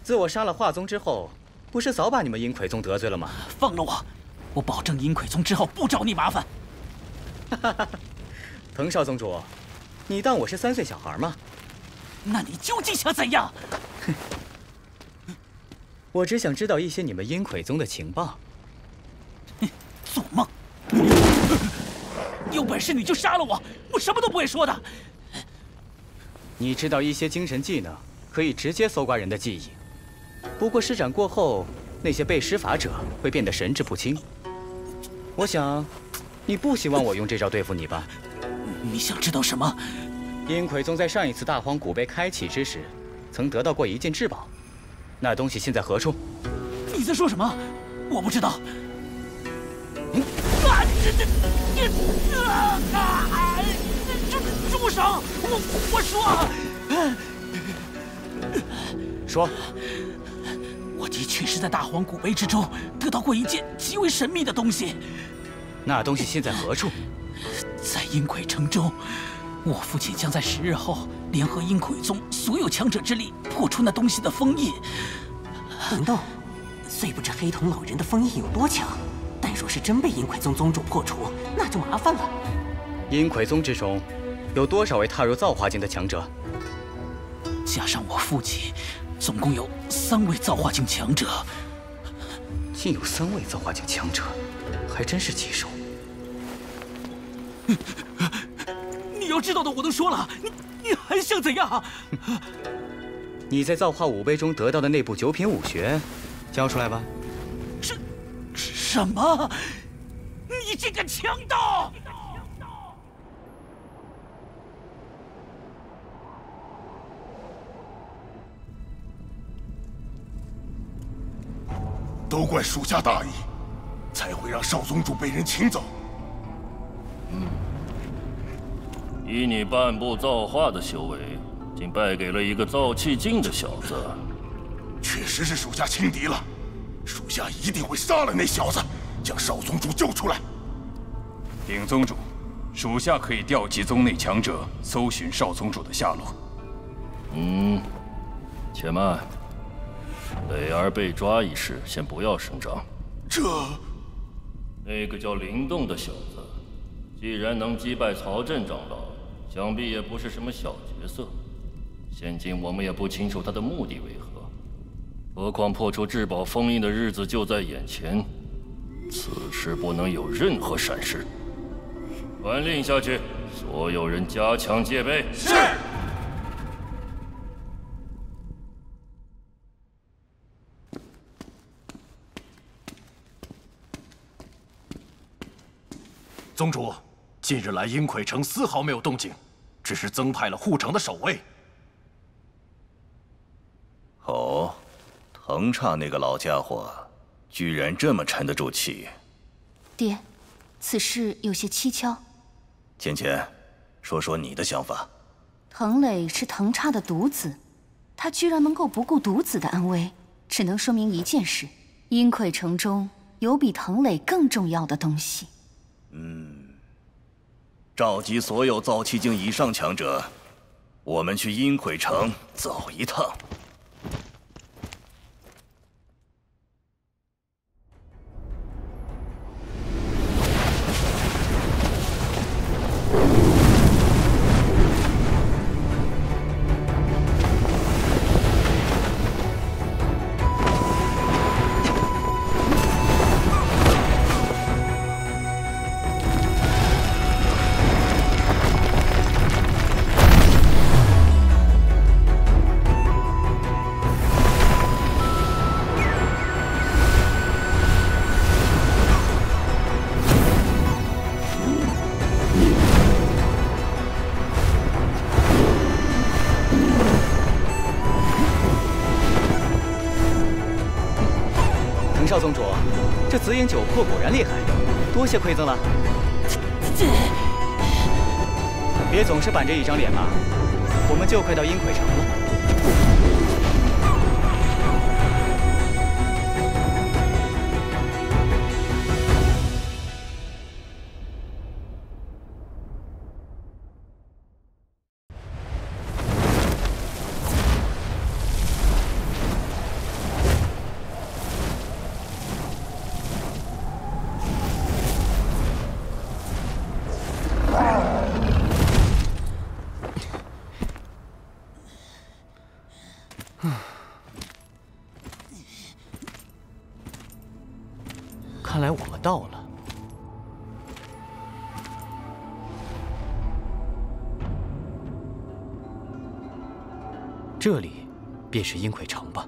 自我杀了华宗之后，不是早把你们阴葵宗得罪了吗？放了我，我保证阴葵宗之后不找你麻烦。哈哈哈！彭少宗主，你当我是三岁小孩吗？那你究竟想怎样？哼，我只想知道一些你们阴葵宗的情报。哼做梦！有本事你就杀了我，我什么都不会说的。你知道一些精神技能可以直接搜刮人的记忆，不过施展过后，那些被施法者会变得神志不清。我想，你不希望我用这招对付你吧？你想知道什么？阴魁宗在上一次大荒古碑开启之时，曾得到过一件至宝，那东西现在何处？你在说什么？我不知道。啊！这这这啊！住住手！我我说，说，我的确是在大荒古碑之中得到过一件极为神秘的东西。那东西现在何处？在阴魁城中。我父亲将在十日后联合阴魁宗所有强者之力破除那东西的封印。等等，虽不知黑瞳老人的封印有多强。但若是真被阴魁宗宗主破除，那就麻烦了。阴魁宗之中，有多少位踏入造化境的强者？加上我父亲，总共有三位造化境强者。竟有三位造化境强者，还真是棘手。你要知道的我都说了，你你还想怎样？你在造化武碑中得到的那部九品武学，交出来吧。什么？你这个强盗！都怪属下大意，才会让少宗主被人请走。以你半步造化的修为，竟败给了一个造气境的小子。确实是属下轻敌了，属下一定会杀了那小子，将少宗主救出来。禀宗主，属下可以调集宗内强者，搜寻少宗主的下落。嗯，且慢。磊儿被抓一事，先不要声张。这……那个叫灵动的小子，既然能击败曹镇长老，想必也不是什么小角色。现今我们也不清楚他的目的为何。何况破除至宝封印的日子就在眼前，此事不能有任何闪失。传令下去，所有人加强戒备。是。宗主，近日来阴魁城丝毫没有动静，只是增派了护城的守卫。哦，藤叉那个老家伙，居然这么沉得住气。爹，此事有些蹊跷。芊芊，说说你的想法。藤磊是藤叉的独子，他居然能够不顾独子的安危，只能说明一件事：阴魁城中有比藤磊更重要的东西。嗯，召集所有造气境以上强者，我们去阴魁城走一趟。这紫影九魄果然厉害，多谢馈赠了。别总是板着一张脸嘛，我们就快到阴魁城了。到了。这里便是阴魁城吧？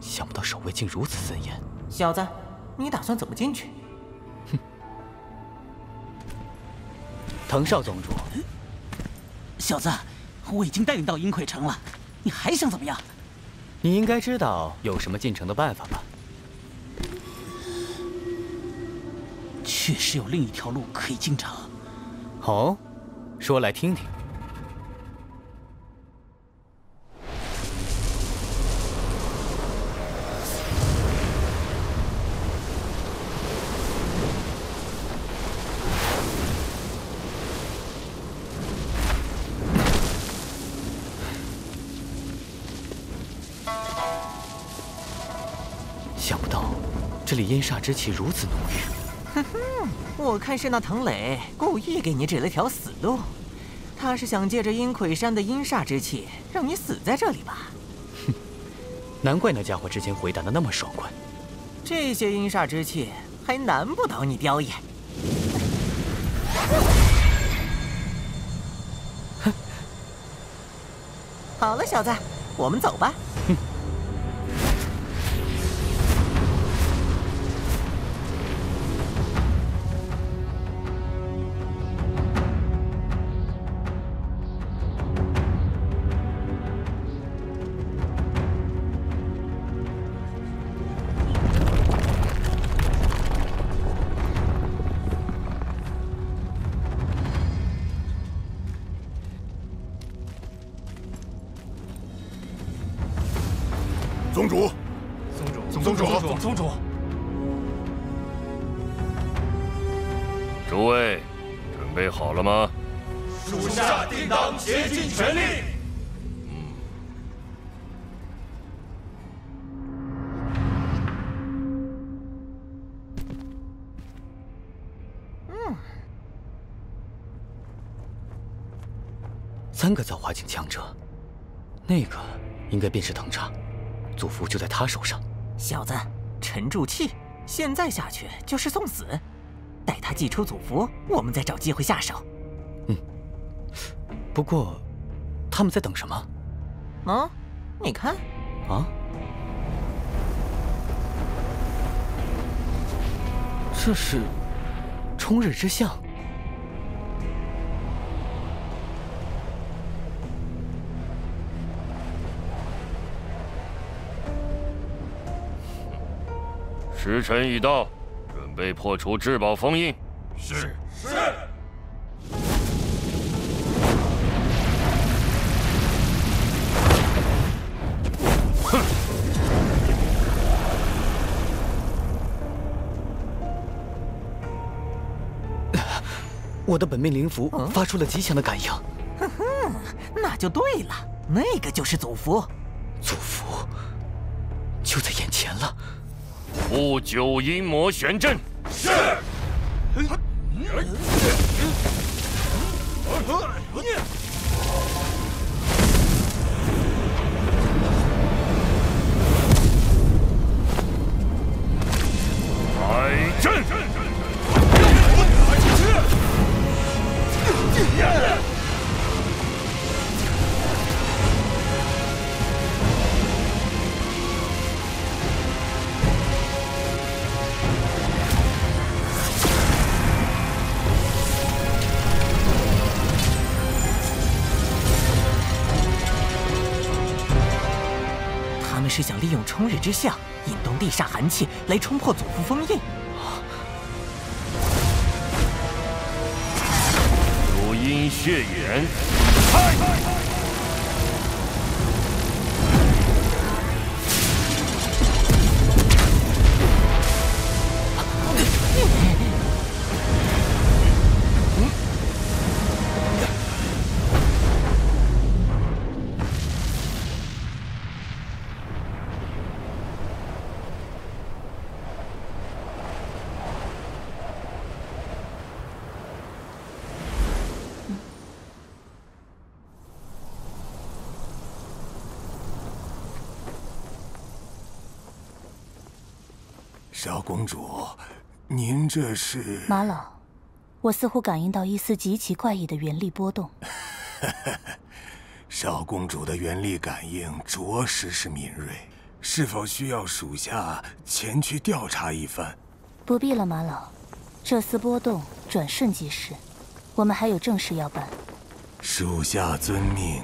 想不到守卫竟如此森严。小子，你打算怎么进去？哼！藤少宗主。小子，我已经带你到阴魁城了，你还想怎么样？你应该知道有什么进城的办法吧？确实有另一条路可以进城。哦，说来听听。之气如此浓郁。哼哼，我看是那藤磊故意给你指了条死路，他是想借着阴魁山的阴煞之气，让你死在这里吧？哼，难怪那家伙之前回答的那么爽快。这些阴煞之气还难不倒你雕爷。哼，好了，小子，我们走吧。现在下去就是送死。待他祭出祖符，我们再找机会下手。嗯。不过，他们在等什么？啊，你看。啊。这是冲日之象。时辰已到，准备破除至宝封印。是是。哼！我的本命灵符发出了极强的感应。哼哼，那就对了，那个就是祖符。祖符不九阴魔玄阵。是。来阵！是想利用冲日之象引动地煞寒气来冲破祖父封印。九阴血缘，公主，您这是？马老，我似乎感应到一丝极其怪异的元力波动。*laughs* 少公主的元力感应着实是敏锐，是否需要属下前去调查一番？不必了，马老，这丝波动转瞬即逝，我们还有正事要办。属下遵命。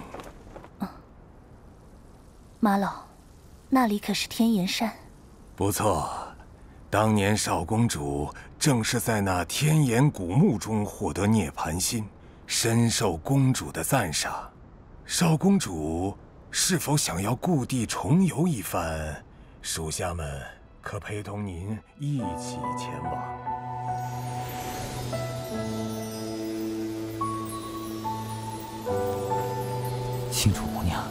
马老，那里可是天岩山？不错。当年少公主正是在那天岩古墓中获得涅槃心，深受公主的赞赏。少公主是否想要故地重游一番？属下们可陪同您一起前往。青竹姑娘，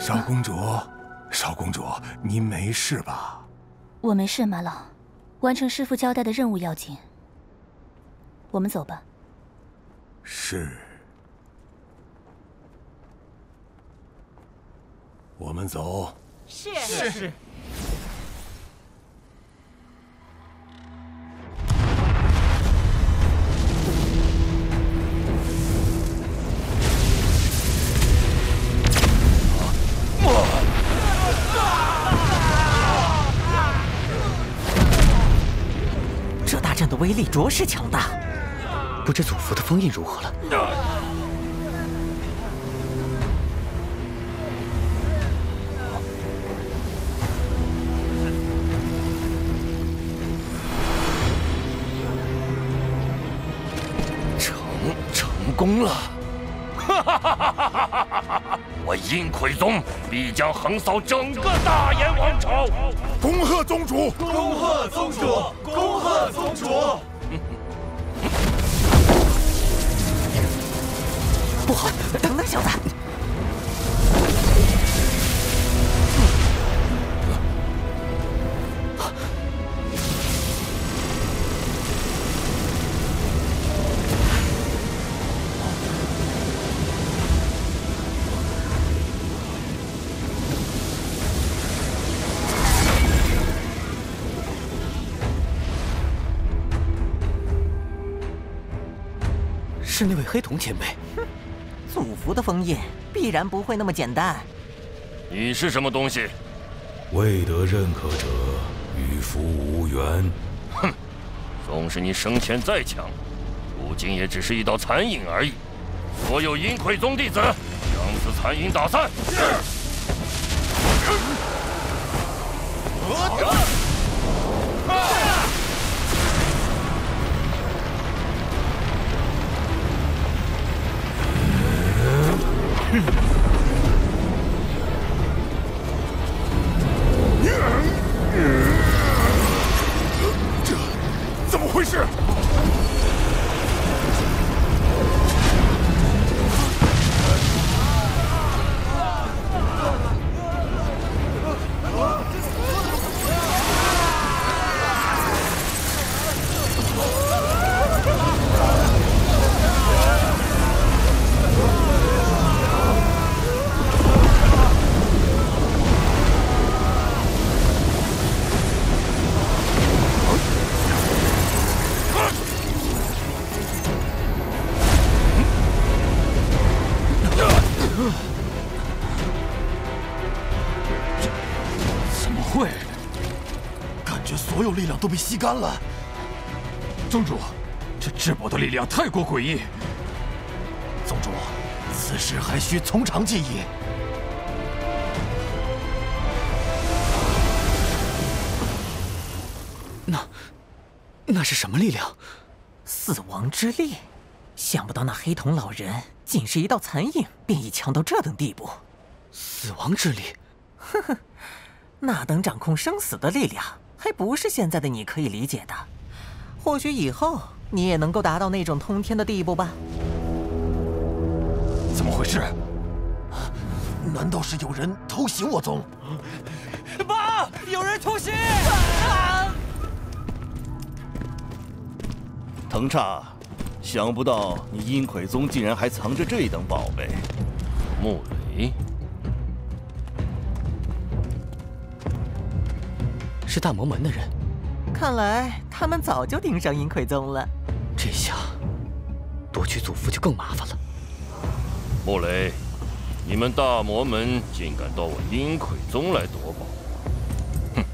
少公主，少公主，您没事吧？我没事，马老，完成师傅交代的任务要紧。我们走吧。是。我们走。是是威力着实强大。不知祖符的封印如何了？成成功了！哈哈哈哈哈哈！我阴魁宗必将横扫整个大燕王朝！恭贺宗主！恭贺宗主！恭大宗主！不好！等等，小子！是那位黑瞳前辈。哼，祖符的封印必然不会那么简单。你是什么东西？未得认可者，与符无缘。哼，纵使你生前再强，如今也只是一道残影而已。所有阴魁宗弟子，将此残影打散。是。都被吸干了。宗主，这至宝的力量太过诡异。宗主，此事还需从长计议。那，那是什么力量？死亡之力。想不到那黑瞳老人仅是一道残影，便已强到这等地步。死亡之力，哼哼，那等掌控生死的力量，还不是现在的你可以理解的。或许以后你也能够达到那种通天的地步吧。怎么回事？难道是有人偷袭我宗？爸，有人偷袭！啊藤叉。想不到你阴魁宗竟然还藏着这等宝贝，木雷，是大魔门的人。看来他们早就盯上阴魁宗了。这下夺取祖符就更麻烦了。穆雷，你们大魔门竟敢到我阴魁宗来夺宝，哼，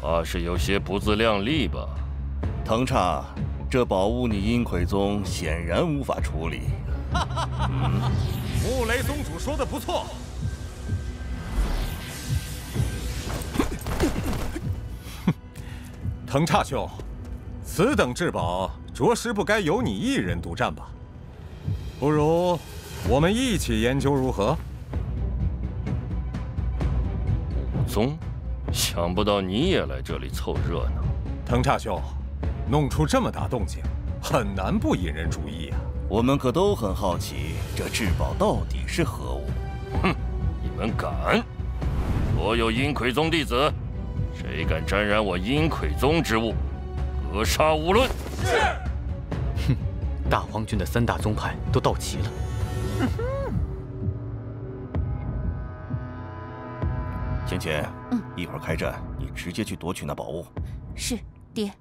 怕是有些不自量力吧？藤刹。这宝物你阴魁宗显然无法处理。嗯，穆雷宗主说的不错。藤叉兄，此等至宝，着实不该由你一人独占吧？不如我们一起研究如何？武宗，想不到你也来这里凑热闹。藤叉兄。弄出这么大动静，很难不引人注意啊！我们可都很好奇，这至宝到底是何物？哼，你们敢！所有阴魁宗弟子，谁敢沾染我阴魁宗之物，格杀勿论！是。哼，大荒军的三大宗派都到齐了。芊芊，嗯，一会儿开战，你直接去夺取那宝物。是，爹。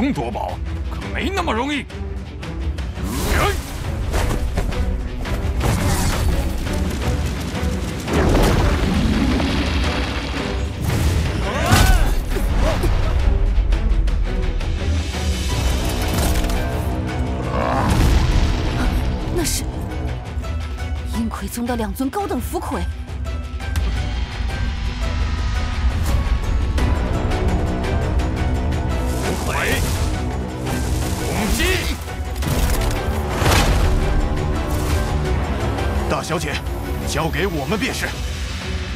阴魁宗夺宝，可没那么容易。那是阴魁宗的两尊高等符魁。给我们便是。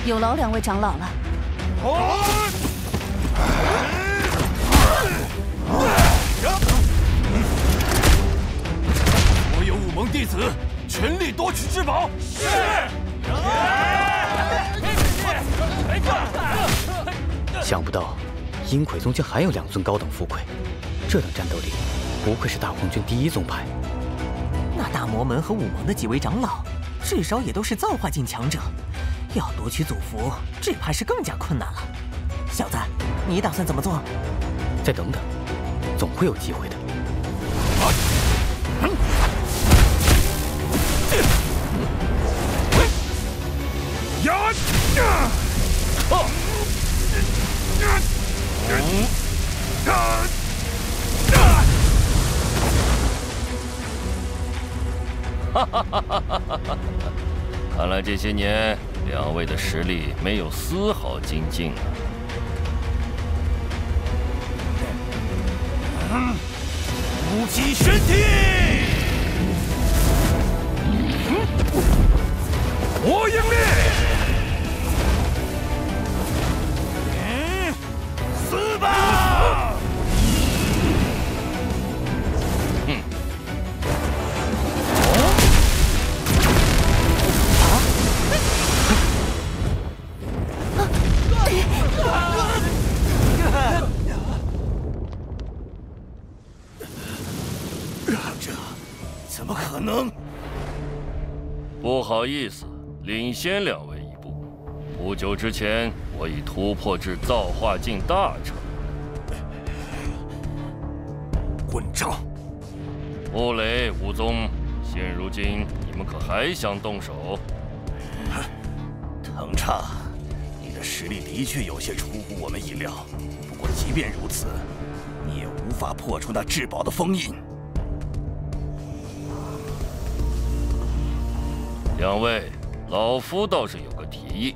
有劳两位长老了。所有武盟弟子，全力夺取至宝。是。想不到，阴魁宗竟还有两尊高等符魁，这等战斗力，不愧是大荒军第一宗派。那大魔门和武盟的几位长老，至少也都是造化境强者，要夺取祖符，只怕是更加困难了。小子，你打算怎么做？再等等，总会有机会的。呀！啊！哈哈哈哈哈哈 *laughs* 看来这些年两位的实力没有丝毫精进啊！武器身体，火影烈，好意思，领先两位一步。不久之前，我已突破至造化境大成。*laughs* 混账！穆雷、武宗，现如今你们可还想动手？*laughs* 藤叉，你的实力的确有些出乎我们意料。不过即便如此，你也无法破除那至宝的封印。两位，老夫倒是有个提议，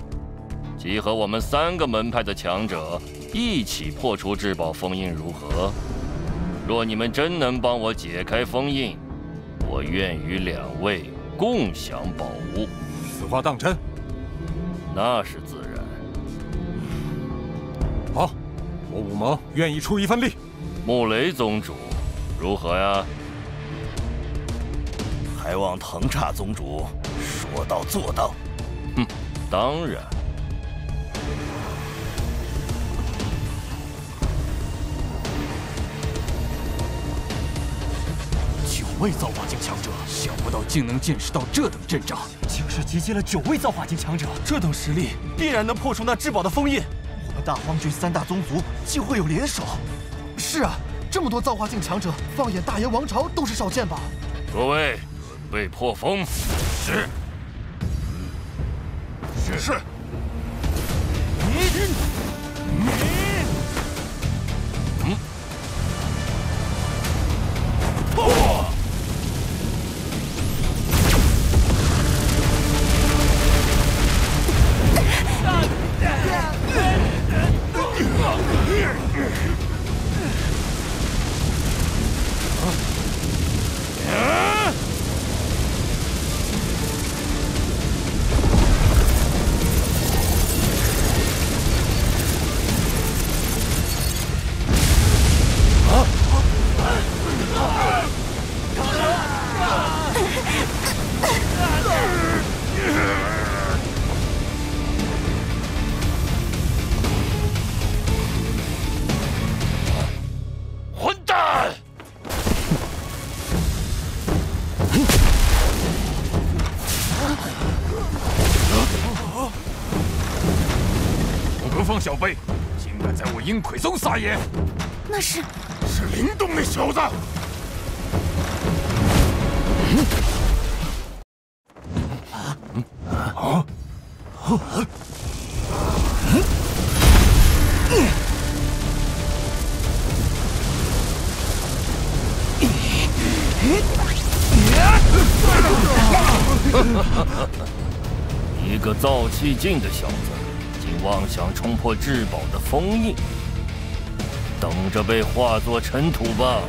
集合我们三个门派的强者，一起破除至宝封印，如何？若你们真能帮我解开封印，我愿与两位共享宝物。此话当真？那是自然。好，我武盟愿意出一份力。穆雷宗主，如何呀？还望藤刹宗主说到做到。哼，当然。九位造化境强者，想不到竟能见识到这等阵仗。竟是集结了九位造化境强者，这等实力必然能破除那至宝的封印。我们大荒郡三大宗族竟会有联手？是啊，这么多造化境强者，放眼大炎王朝都是少见吧？各位，准备破封。是。是。小辈，竟敢在我阴魁宗撒野！那是是林动那小子。啊！一个造气境的小子，竟妄想冲破至宝的封印，等着被化作尘土吧！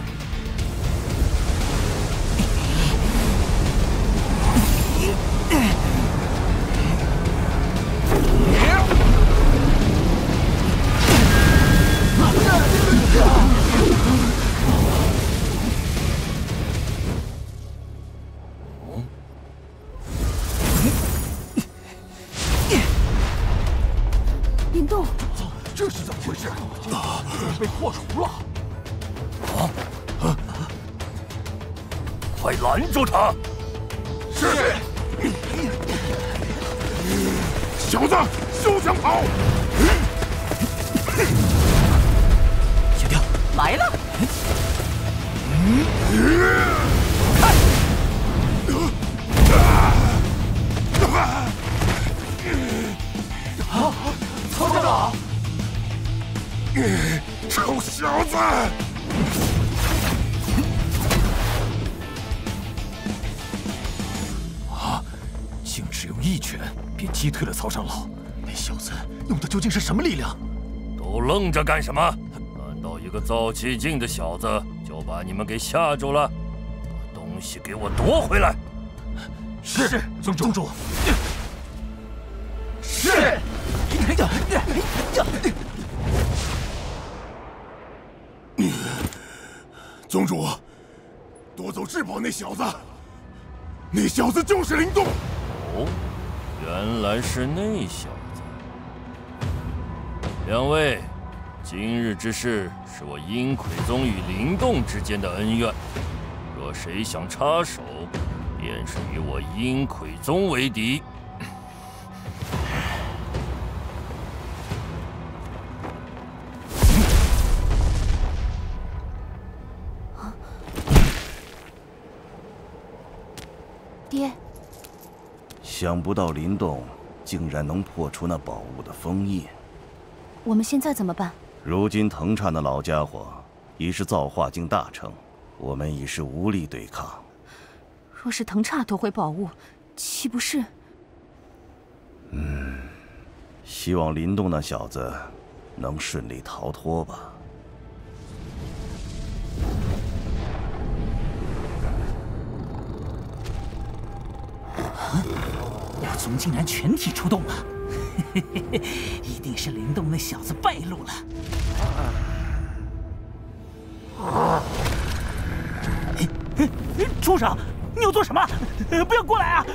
都愣着干什么？难道一个造气境的小子就把你们给吓住了？把东西给我夺回来！是，宗主宗主。是。宗主，夺走至宝那小子，那小子就是林动。哦，原来是那小子。两位，之事是我阴魁宗与灵动之间的恩怨，若谁想插手，便是与我阴魁宗为敌。爹，想不到林动竟然能破除那宝物的封印。我们现在怎么办？如今藤刹那老家伙已是造化境大成，我们已是无力对抗。若是藤刹夺回宝物，岂不是……嗯，希望林动那小子能顺利逃脱吧。妖宗竟然全体出动了，*laughs* 一定是灵动那小子败露了。畜生，你要做什么？不要过来啊！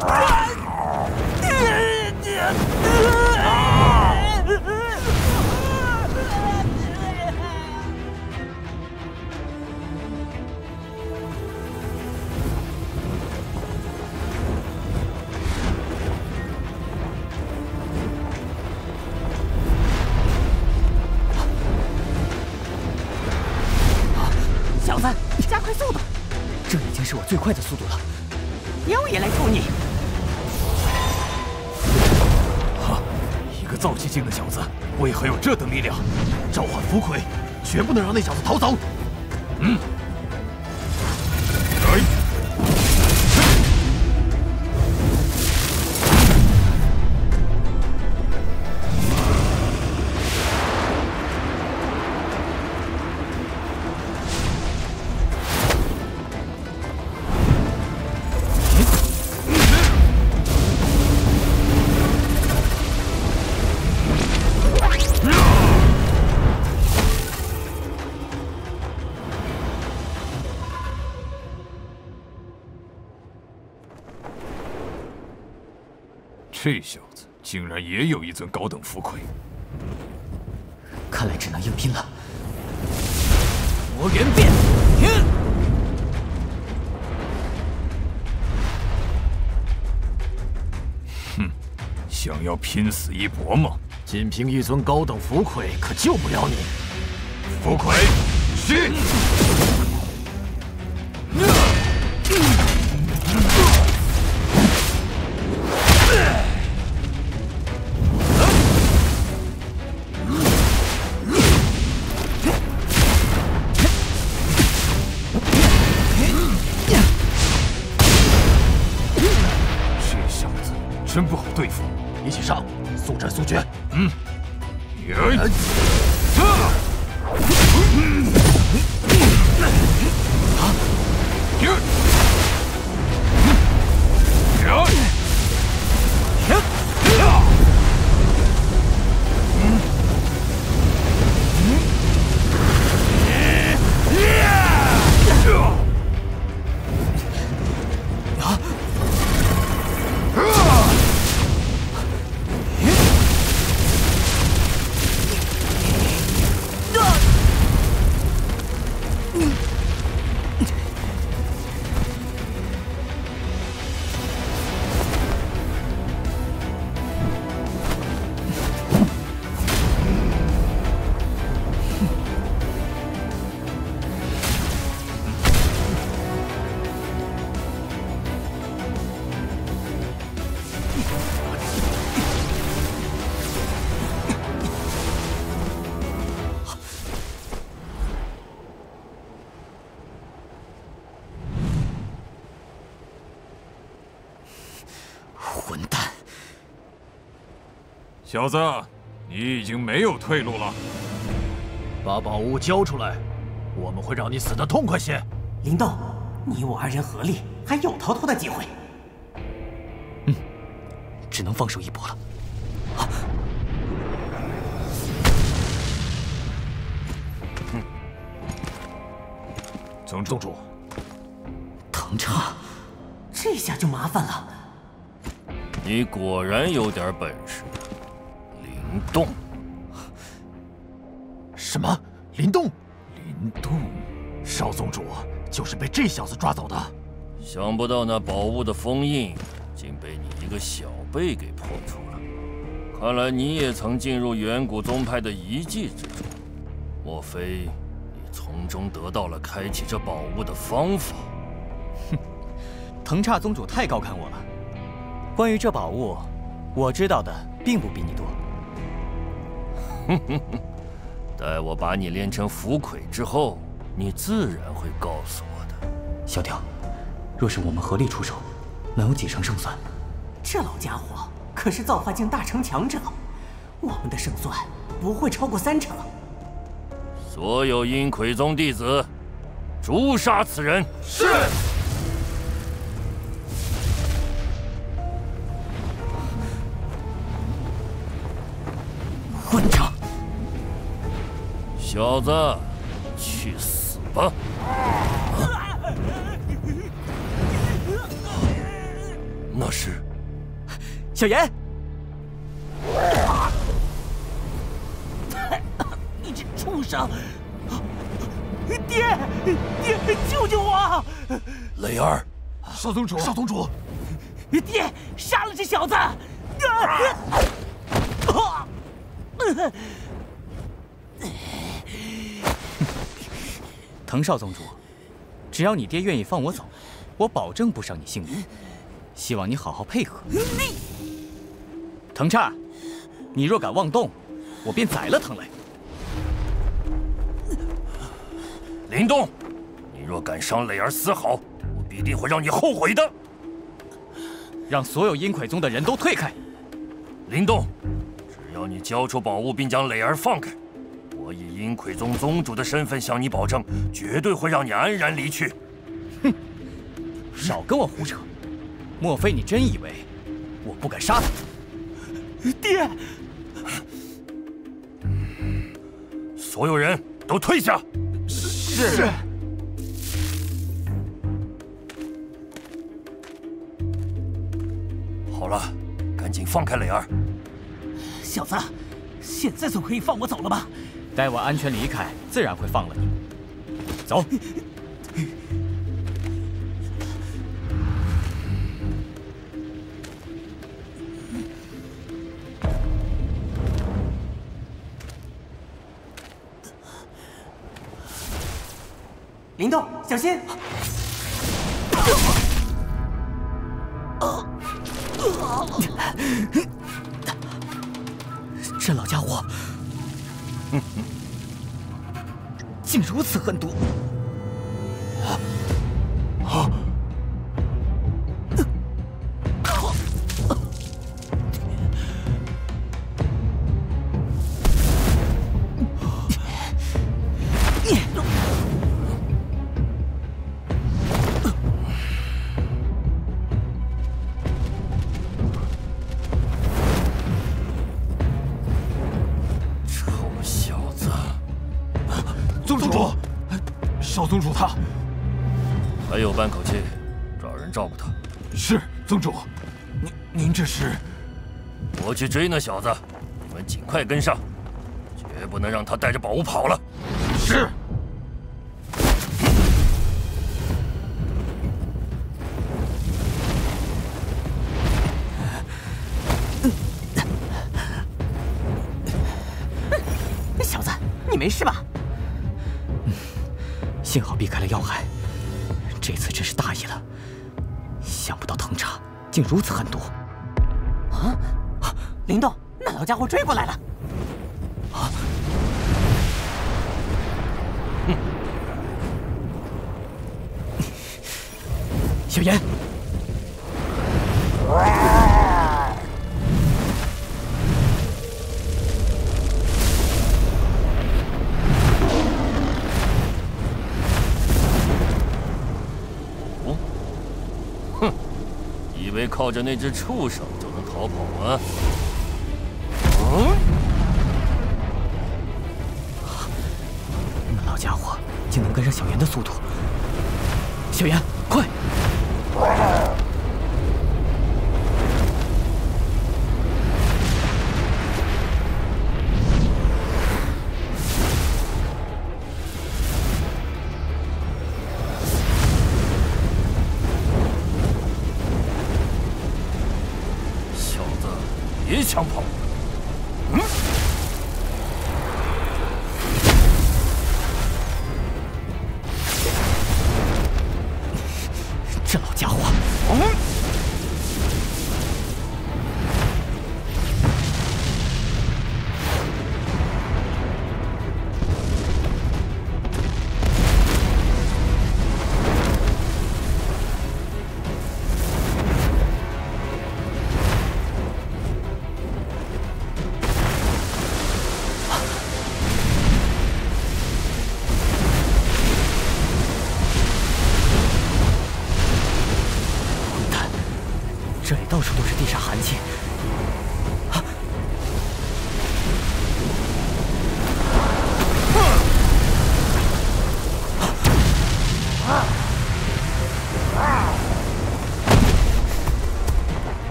啊快的速度了。妖也来助你！哼！一个造气境的小子，为何有这等力量？召唤符魁，绝不能让那小子逃走。嗯。这小子竟然也有一尊高等符魁，看来只能硬拼了。魔元变！哼，想要拼死一搏吗？仅凭一尊高等符魁可救不了你。福魁，去！小子，你已经没有退路了。把宝物交出来，我们会让你死得痛快些。林动，你我二人合力，还有逃脱的机会。只能放手一搏了。宗宗主，藤叉，这下就麻烦了。你果然有点本事，灵动。什么？林动？林动？少宗主就是被这小子抓走的。想不到那宝物的封印竟被你一个小辈给破除了。看来你也曾进入远古宗派的遗迹之中。莫非你从中得到了开启这宝物的方法？哼，*laughs* 藤叉宗主太高看我了。关于这宝物，我知道的并不比你多。哼哼哼，待我把你练成符魁之后，你自然会告诉我的。小雕，若是我们合力出手，能有几成胜算？这老家伙可是造化境大成强者，我们的胜算不会超过三成。所有阴魁宗弟子，诛杀此人！是。小子，去死吧！那是小严。你这畜生！爹，爹，救救我！雷儿，少宗主，少宗主，爹，杀了这小子！*laughs* 藤少宗主，只要你爹愿意放我走，我保证不伤你性命。希望你好好配合。你，藤叉，你若敢妄动，我便宰了藤雷。林动，你若敢伤磊儿丝毫，我必定会让你后悔的。让所有阴魁宗的人都退开。林动，只要你交出宝物并将磊儿放开，我以阴魁宗宗主的身份向你保证，绝对会让你安然离去。哼，少跟我胡扯！莫非你真以为我不敢杀他？爹，所有人都退下。是。好了，赶紧放开磊儿。小子，现在总可以放我走了吧？待我安全离开，自然会放了你。走。灵动，小心！这老家伙竟如此狠毒！啊！啊照顾他。是宗主。您您这是？我去追那小子，你们尽快跟上，绝不能让他带着宝物跑了。是。小子，你没事吧？幸好避开了要害，这次真是大意了。竟如此狠毒。啊！林动，那老家伙追过来了。啊！小严，靠着那只畜生就能逃跑吗？嗯，那老家伙竟能跟上小严的速度。小严，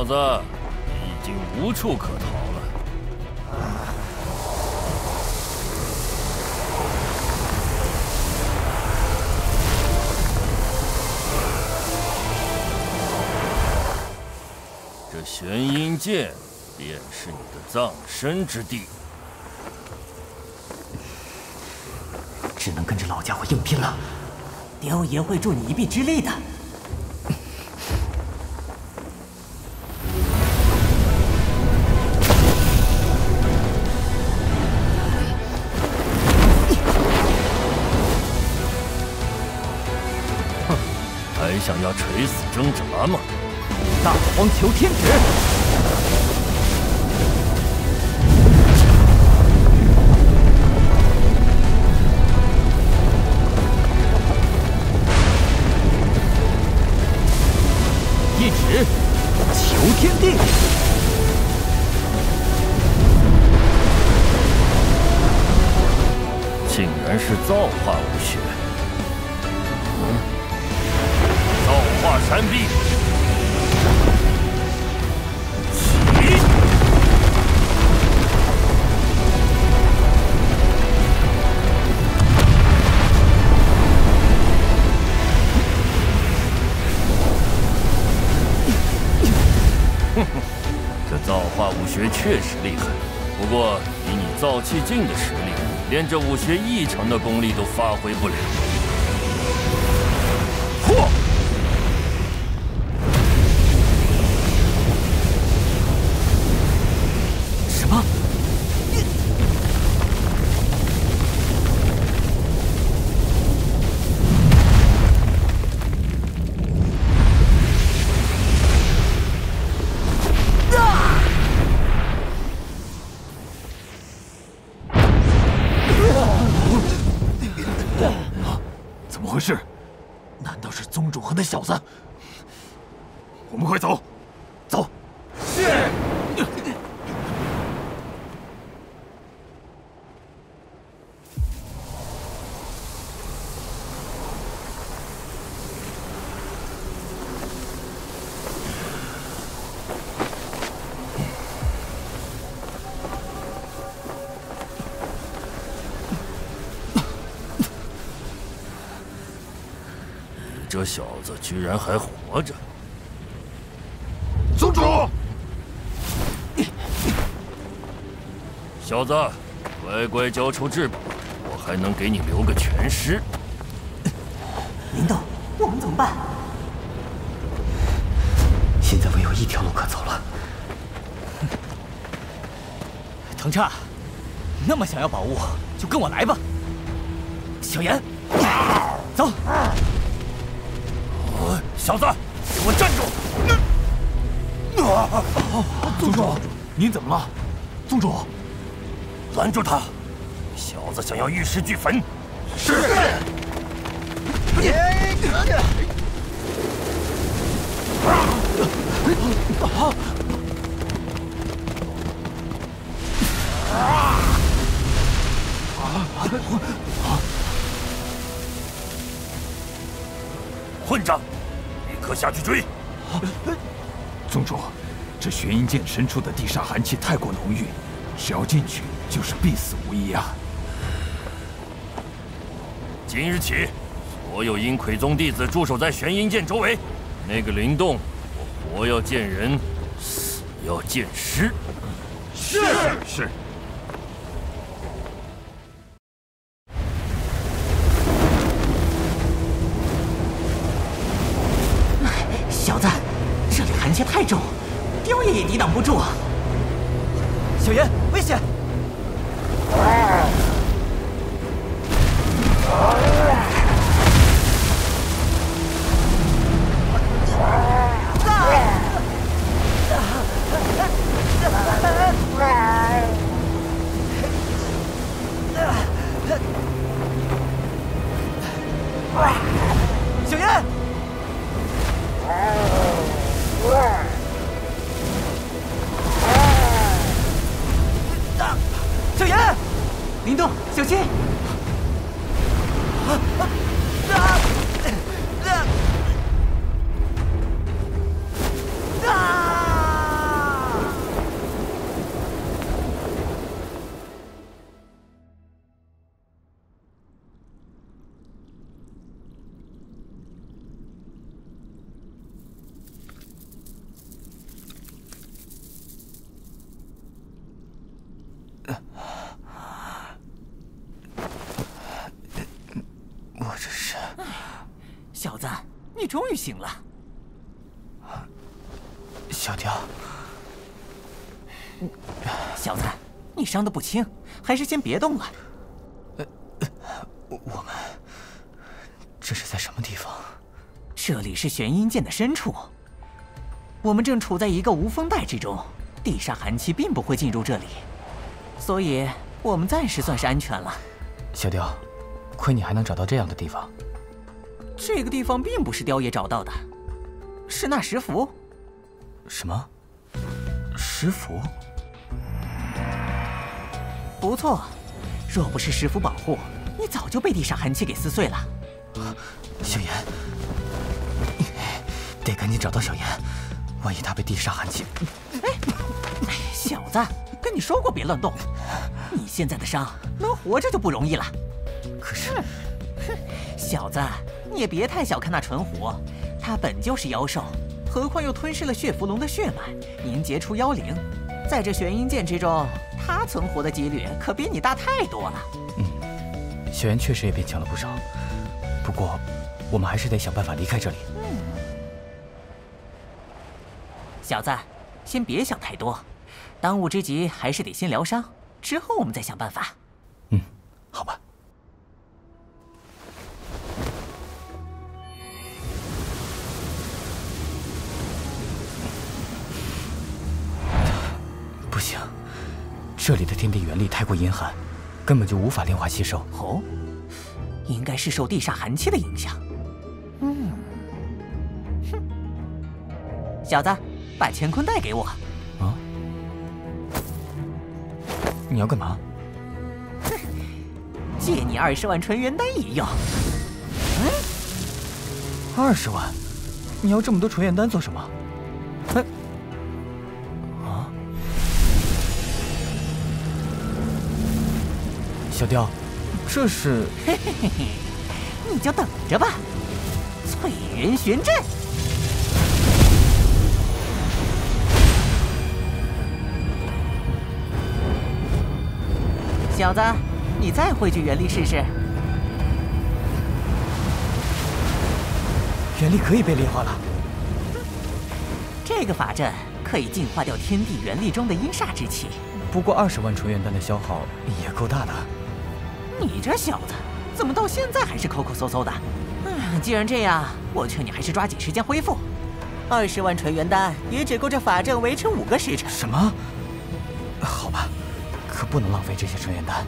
小子，你已经无处可逃了。这玄阴剑便是你的葬身之地。只能跟着老家伙硬拼了。雕爷会助你一臂之力的。挣扎吗？大荒求天指！连这武学一成的功力都发挥不了。这小子居然还活着！宗主，小子，乖乖交出至宝，我还能给你留个全尸。林动，我们怎么办？现在唯有一条路可走了。藤叉，那么想要宝物，就跟我来吧。怎么了？宗主，拦住他！小子想要玉石俱焚。是。混账！立刻下去追！玄阴剑深处的地煞寒气太过浓郁，只要进去就是必死无疑啊！今日起，所有阴魁宗弟子驻守在玄阴剑周围。那个灵洞，我活要见人，死要见尸。去，伤得不轻，还是先别动了。呃我们这是在什么地方？这里是玄阴剑的深处，我们正处在一个无风带之中，地煞寒气并不会进入这里，所以我们暂时算是安全了。小雕，亏你还能找到这样的地方。这个地方并不是雕爷找到的，是那石符。什么？石符？不错，若不是石符保护，你早就被地煞寒气给撕碎了。小严，得赶紧找到小严，万一他被地煞寒气……哎，小子，跟你说过别乱动。你现在的伤，能活着就不容易了。可是，哼，小子，你也别太小看那纯狐，他本就是妖兽，何况又吞噬了血符龙的血脉，凝结出妖灵，在这玄阴剑之中，他存活的几率可比你大太多了。嗯，小妍确实也变强了不少。不过，我们还是得想办法离开这里。嗯，小子，先别想太多，当务之急还是得先疗伤，之后我们再想办法。嗯，好吧。不行，这里的天地元力太过阴寒，根本就无法炼化吸收。哦，应该是受地煞寒气的影响。嗯，哼，小子，把乾坤袋给我。啊？你要干嘛？哼，借你二十万纯元丹一用。嗯，二十万？你要这么多纯元丹做什么？哎。小雕，这是……嘿嘿嘿嘿，你就等着吧！翠云玄阵，小子，你再汇聚元力试试。元力可以被炼化了。这个法阵可以净化掉天地元力中的阴煞之气。不过二十万纯元丹的消耗也够大的。你这小子怎么到现在还是抠抠搜搜的？嗯，既然这样，我劝你还是抓紧时间恢复。二十万纯元丹也只够这法阵维持五个时辰。什么？好吧，可不能浪费这些纯元丹。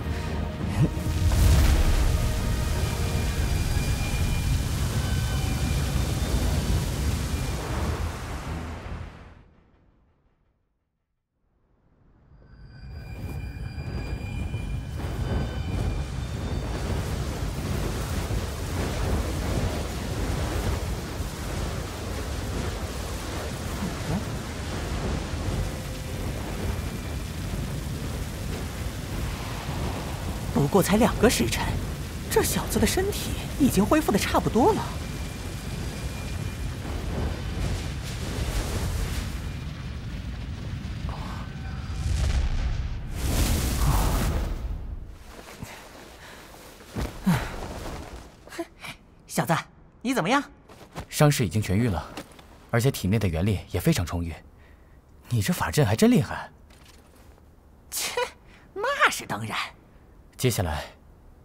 过才两个时辰，这小子的身体已经恢复的差不多了。小子，你怎么样？伤势已经痊愈了，而且体内的元力也非常充裕。你这法阵还真厉害。切，那是当然。接下来，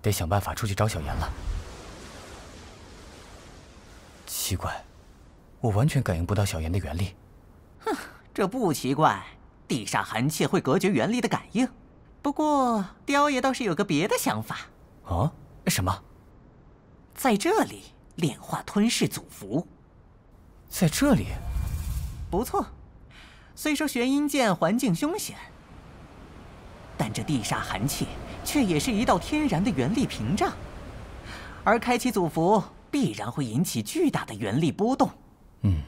得想办法出去找小妍了。奇怪，我完全感应不到小妍的元力。哼，这不奇怪，地煞寒气会隔绝元力的感应。不过，雕爷倒是有个别的想法。哦，什么？在这里炼化吞噬祖符。在这里？不错。虽说玄阴剑环境凶险，但这地煞寒气却也是一道天然的原力屏障。而开启祖符必然会引起巨大的原力波动。嗯，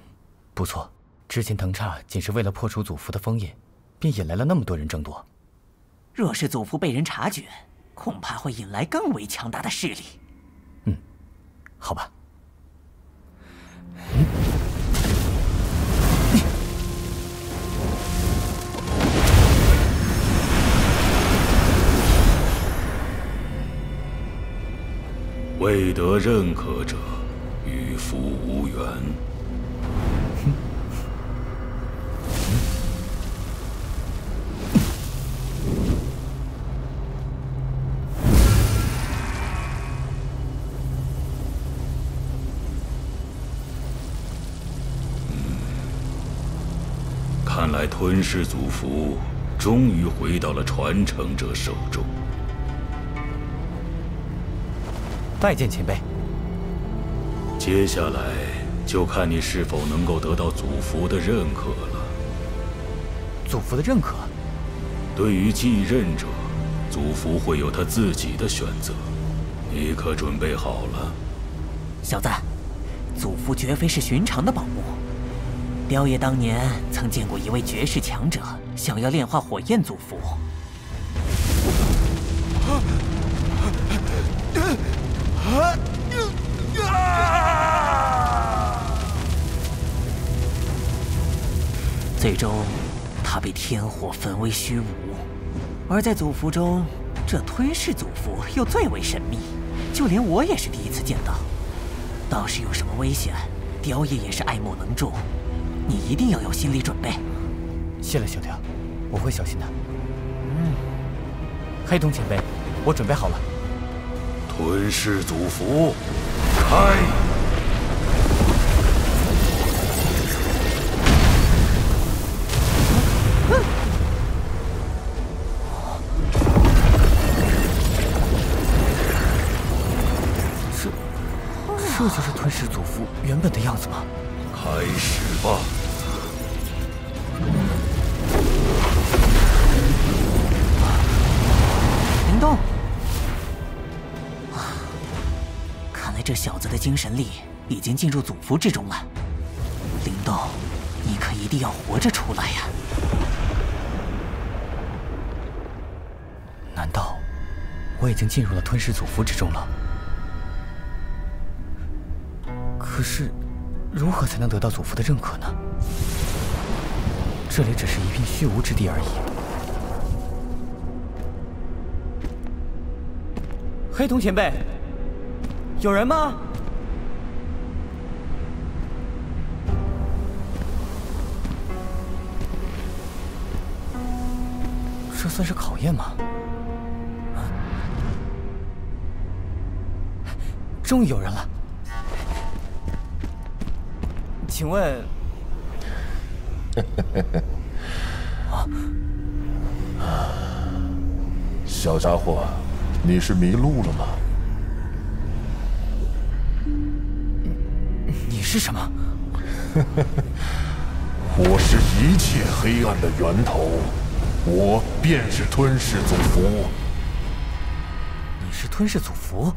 不错。之前藤叉仅是为了破除祖符的封印，便引来了那么多人争夺。若是祖符被人察觉，恐怕会引来更为强大的势力。嗯好吧。*laughs* 未得认可者，与符无缘。看来吞噬祖符终于回到了传承者手中。拜见前辈。接下来就看你是否能够得到祖符的认可了。祖符的认可？对于继任者，祖符会有他自己的选择。你可准备好了？小子，祖符绝非是寻常的宝物。雕爷当年曾见过一位绝世强者想要炼化火焰祖符。最终，他被天火焚为虚无。而在祖符中，这吞噬祖符又最为神秘，就连我也是第一次见到。倒是有什么危险，雕爷也是爱莫能助，你一定要有心理准备。谢了，小雕，我会小心的。嗯，黑瞳前辈，我准备好了。吞噬祖符，开！这就是吞噬祖符原本的样子吗？开始吧。精神力已经进入祖符之中了。灵动，你可一定要活着出来呀！难道我已经进入了吞噬祖符之中了？可是，如何才能得到祖父的认可呢？这里只是一片虚无之地而已。黑瞳前辈，有人吗？算是考验吗？终于有人了。请问，*laughs* 啊小家伙，你是迷路了吗？你是什么？*laughs* 我是一切黑暗的源头，我便是吞噬祖符。你是吞噬祖符？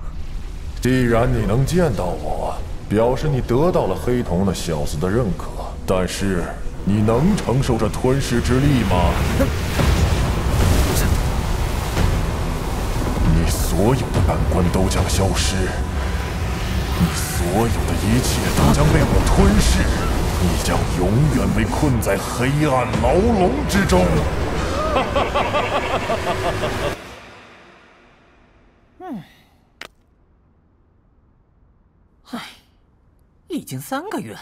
既然你能见到我。表示你得到了黑瞳那小子的认可，但是你能承受这吞噬之力吗？你所有的感官都将消失，你所有的一切都将被我吞噬，你将永远被困在黑暗牢笼之中。嗯。已经三个月了，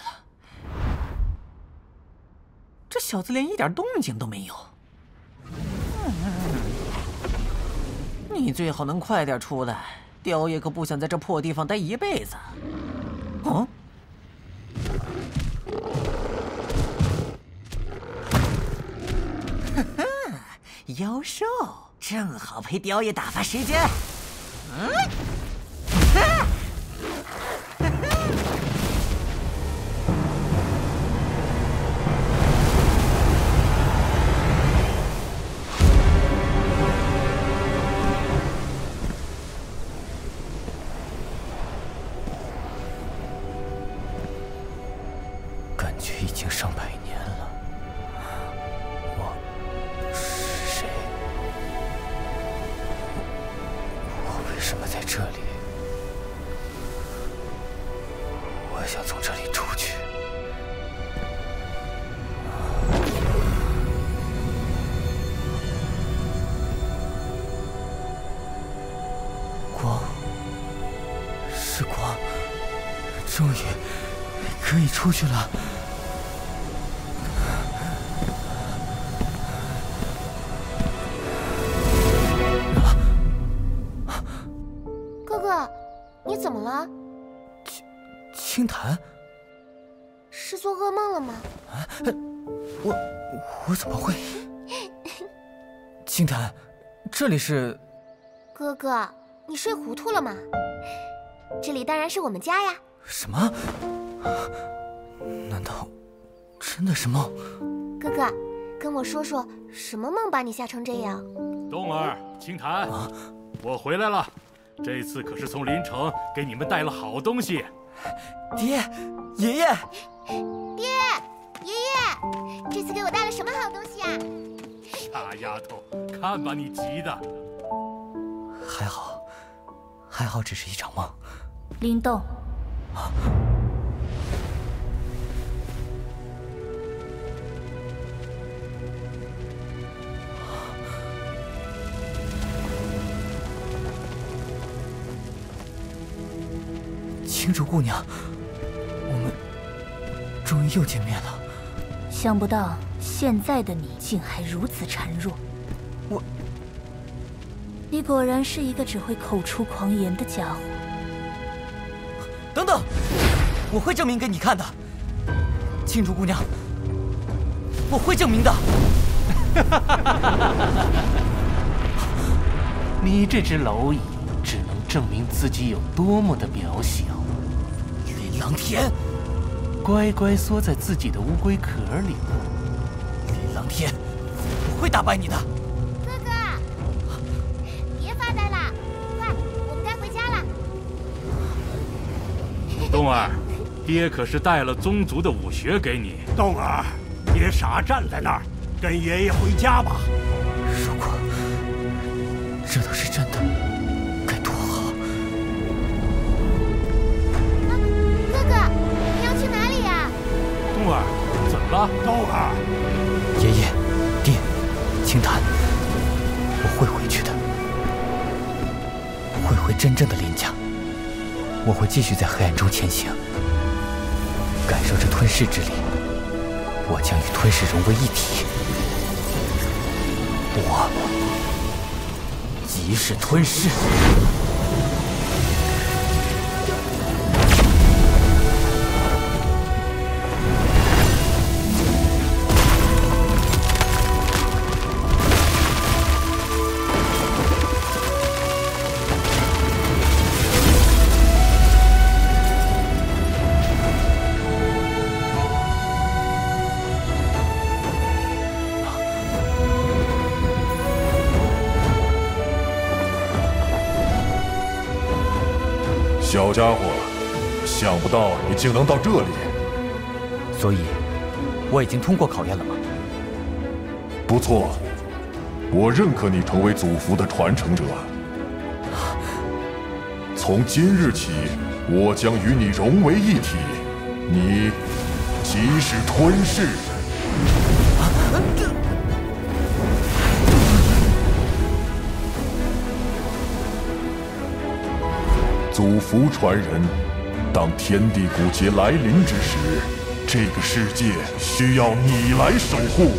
这小子连一点动静都没有。你最好能快点出来，雕爷可不想在这破地方待一辈子。哦，*laughs* 妖兽正好陪雕爷打发时间。嗯。这里是？哥哥，你睡糊涂了吗？这里当然是我们家呀。什么？难道真的是梦？哥哥，跟我说说什么梦把你吓成这样？冬儿、青檀，我回来了。这次可是从临城给你们带了好东西。爹，爷爷，爹，爷爷，这次给我带了什么好东西啊？傻丫头看把你急的。还好还好只是一场梦。林动青竹姑娘我们终于又见面了。想不到现在的你竟还如此孱弱。我，你果然是一个只会口出狂言的家伙。等等，我会证明给你看的，青竹姑娘，我会证明的。*laughs* 你这只蝼蚁，只能证明自己有多么的渺小。林狼天，乖乖缩在自己的乌龟壳里吧。林狼天，我会打败你的。哥哥，别发呆了，快，我们该回家了。*laughs* 冬儿，爹可是带了宗族的武学给你。冬儿，别傻站在那儿，跟爷爷回家吧。如果这都是真的，么了？爷爷，爹，青檀，我会回去的，我会回真正的林家。我会继续在黑暗中前行，感受这吞噬之力。我将与吞噬融为一体。我即是吞噬。家伙，想不到你竟能到这里。所以，我已经通过考验了吗？不错，我认可你成为祖符的传承者。从今日起，我将与你融为一体，你即是吞噬。福传人，当天地古劫来临之时，这个世界需要你来守护。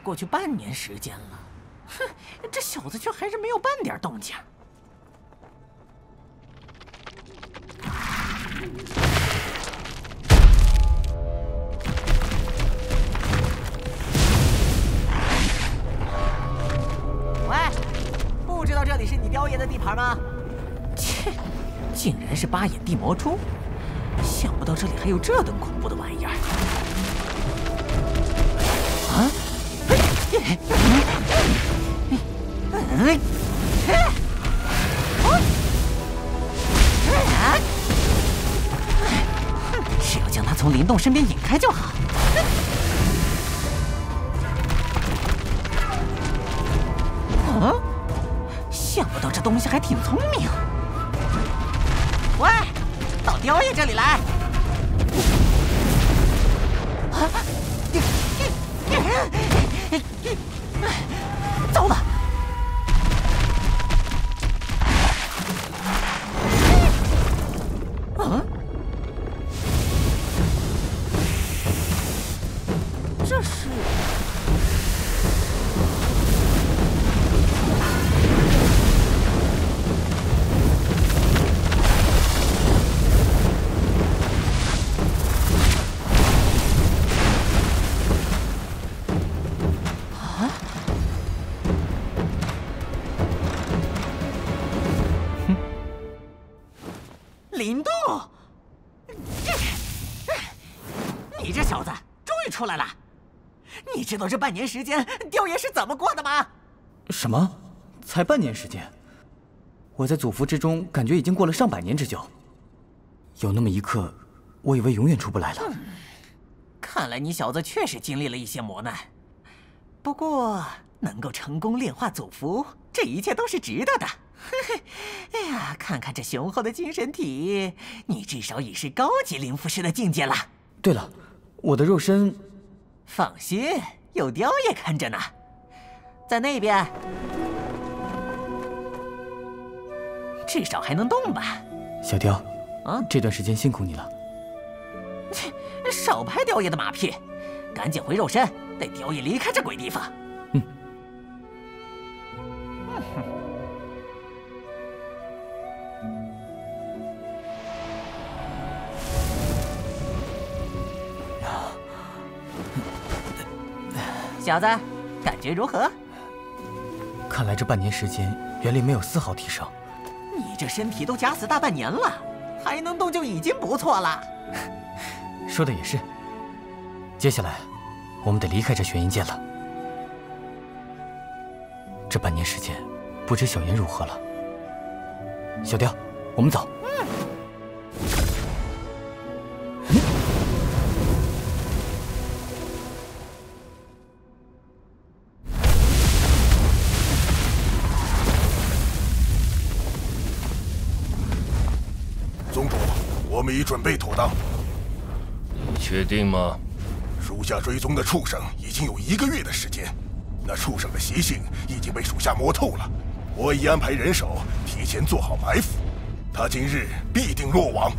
过去半年时间了，哼，这小子却还是没有半点动静。喂，不知道这里是你雕爷的地盘吗？切，竟然是八眼地魔蛛！想不到这里还有这等恐怖的玩意儿！只要将他从林动身边引开就好。啊！想不到这东西还挺聪明。喂！到雕爷这里来！道这半年时间雕爷是怎么过的吗？什么？才半年时间？我在祖符之中感觉已经过了上百年之久。有那么一刻，我以为永远出不来了。看来你小子确实经历了一些磨难，不过能够成功炼化祖符，这一切都是值得的。嘿嘿，哎呀，看看这雄厚的精神体，你至少已是高级灵符师的境界了。对了，我的肉身……放心，有雕爷看着呢，在那边，至少还能动吧。小雕，啊，这段时间辛苦你了。切，少拍雕爷的马屁，赶紧回肉身，带雕爷离开这鬼地方。嗯。*laughs* 小子，感觉如何？看来这半年时间，元力没有丝毫提升。你这身体都假死大半年了，还能动就已经不错了。*laughs* 说的也是。接下来，我们得离开这玄阴界了。这半年时间，不知小妍如何了。小雕，我们走。宗我们已准备妥当。你确定吗？属下追踪的畜生已经有一个月的时间，那畜生的习性已经被属下摸透了。我已安排人手提前做好埋伏，他今日必定落网。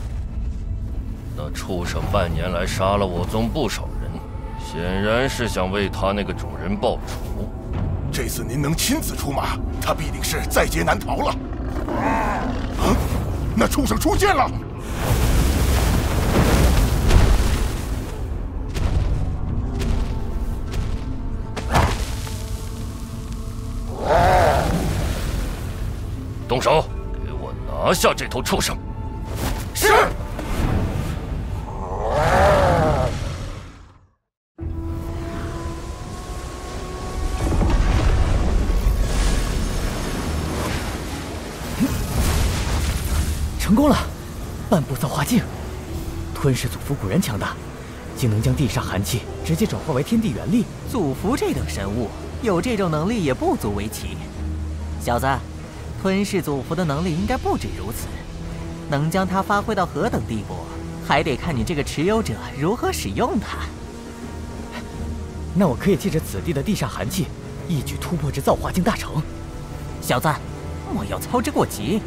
那畜生半年来杀了我宗不少人，显然是想为他那个主人报仇。这次您能亲自出马，他必定是在劫难逃了。啊！那畜生出现了！动手，给我拿下这头畜生！是。成功了，半步造化境，吞噬祖符果然强大，竟能将地煞寒气直接转化为天地元力。祖符这等神物，有这种能力也不足为奇。小子，吞噬祖符的能力应该不止如此，能将它发挥到何等地步，还得看你这个持有者如何使用它。那我可以借着此地的地煞寒气，一举突破至造化境大成。小子，莫要操之过急。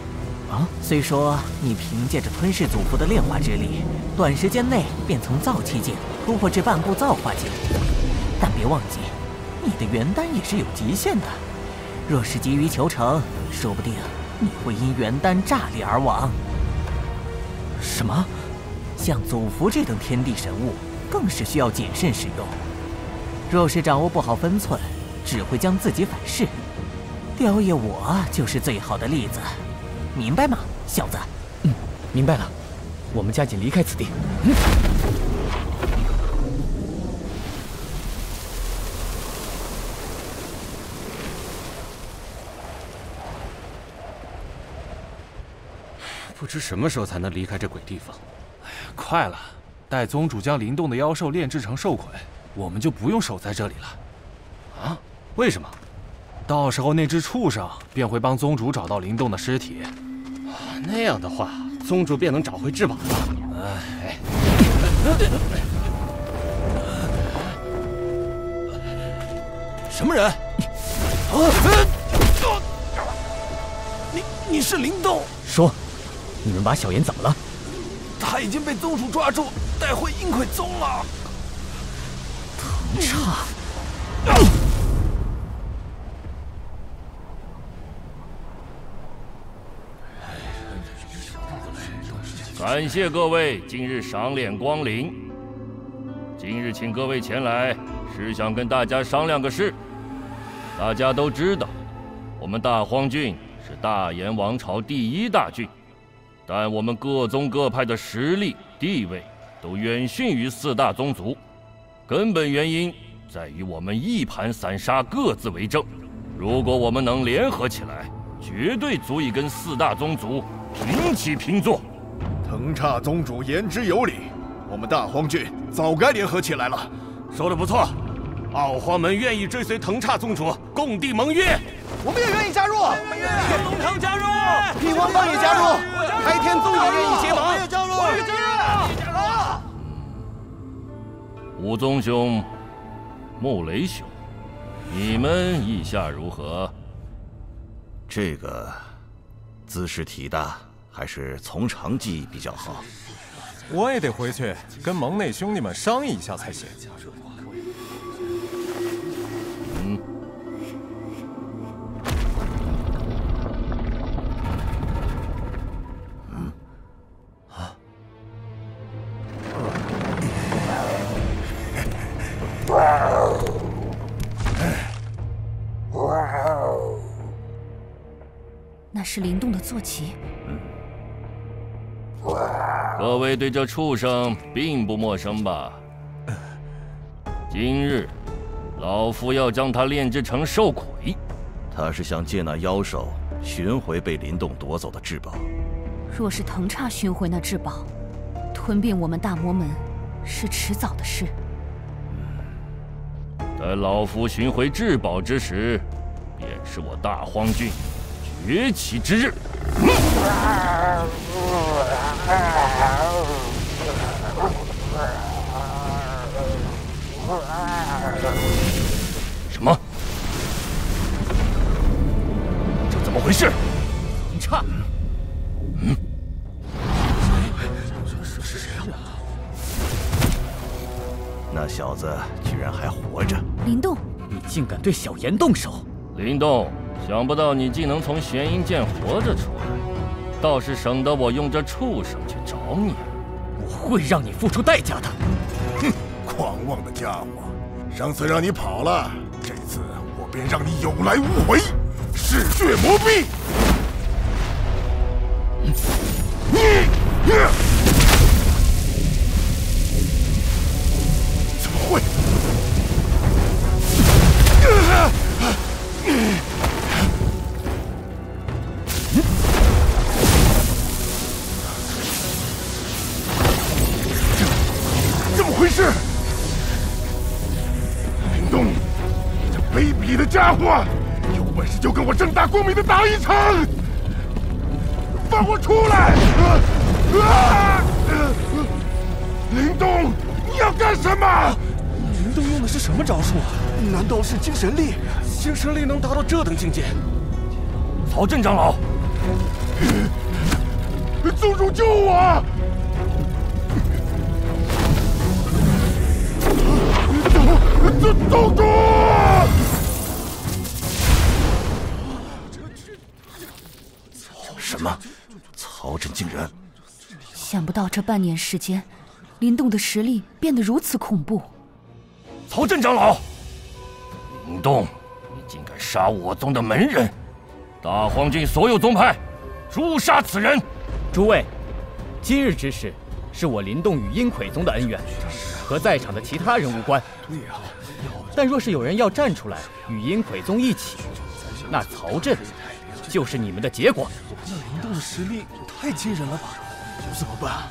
啊！虽说你凭借着吞噬祖符的炼化之力，短时间内便从造气境突破至半步造化境，但别忘记，你的元丹也是有极限的。若是急于求成，说不定你会因元丹炸裂而亡。什么？像祖符这等天地神物，更是需要谨慎使用。若是掌握不好分寸，只会将自己反噬。雕爷我就是最好的例子。明白吗，小子？嗯，明白了。我们加紧离开此地。嗯。不知什么时候才能离开这鬼地方。哎呀，快了！待宗主将灵动的妖兽炼制成兽魁，我们就不用守在这里了。啊？为什么？到时候那只畜生便会帮宗主找到灵动的尸体。那样的话，宗主便能找回至宝了。哎，什么人？啊！你你是灵动？说，你们把小妍怎么了？他已经被宗主抓住，带回阴魁宗了。藤差。感谢各位今日赏脸光临。今日请各位前来，是想跟大家商量个事。大家都知道，我们大荒郡是大炎王朝第一大郡，但我们各宗各派的实力、地位都远逊于四大宗族。根本原因在于我们一盘散沙，各自为政。如果我们能联合起来，绝对足以跟四大宗族平起平坐。藤岔宗主言之有理，我们大荒郡早该联合起来了。说的不错，傲荒门愿意追随藤岔宗主共缔盟约。我们也愿意加入。武宗兄，穆雷兄，你们意下如何？这个姿势体大，还是从长计议比较好。我也得回去跟盟内兄弟们商议一下才行。是灵动的坐骑。各位对这畜生并不陌生吧？今日，老夫要将他炼制成兽魁。他是想借那妖兽寻回被林动夺走的至宝。若是藤叉寻回那至宝，吞并我们大魔门是迟早的事。待老夫寻回至宝之时，便是我大荒郡崛起之日。什么？这怎么回事？藤叉，嗯，是谁啊？那小子居然还活着！林动，你竟敢对小炎动手！林动，想不到你竟能从玄阴剑活着出来，倒是省得我用这畜生去找你。我会让你付出代价的！哼，狂妄的家伙！上次让你跑了，这次我便让你有来无回，嗜血磨逼！你，怎么会？家伙，有本事就跟我正大光明的打一场！放我出来！啊！林东，你要干什么？林动用的是什么招数？难道是精神力？精神力能达到这等境界？曹镇长老，宗主救我！宗宗宗主！什么？曹震竟然……想不到这半年时间，林动的实力变得如此恐怖。曹镇长老，林动，你竟敢杀我宗的门人！大荒郡所有宗派，诛杀此人！诸位，今日之事是我林动与阴魁宗的恩怨，和在场的其他人无关。对呀，但若是有人要站出来与阴魁宗一起，那曹震就是你们的结果。那灵动的实力太惊人了吧？怎么办？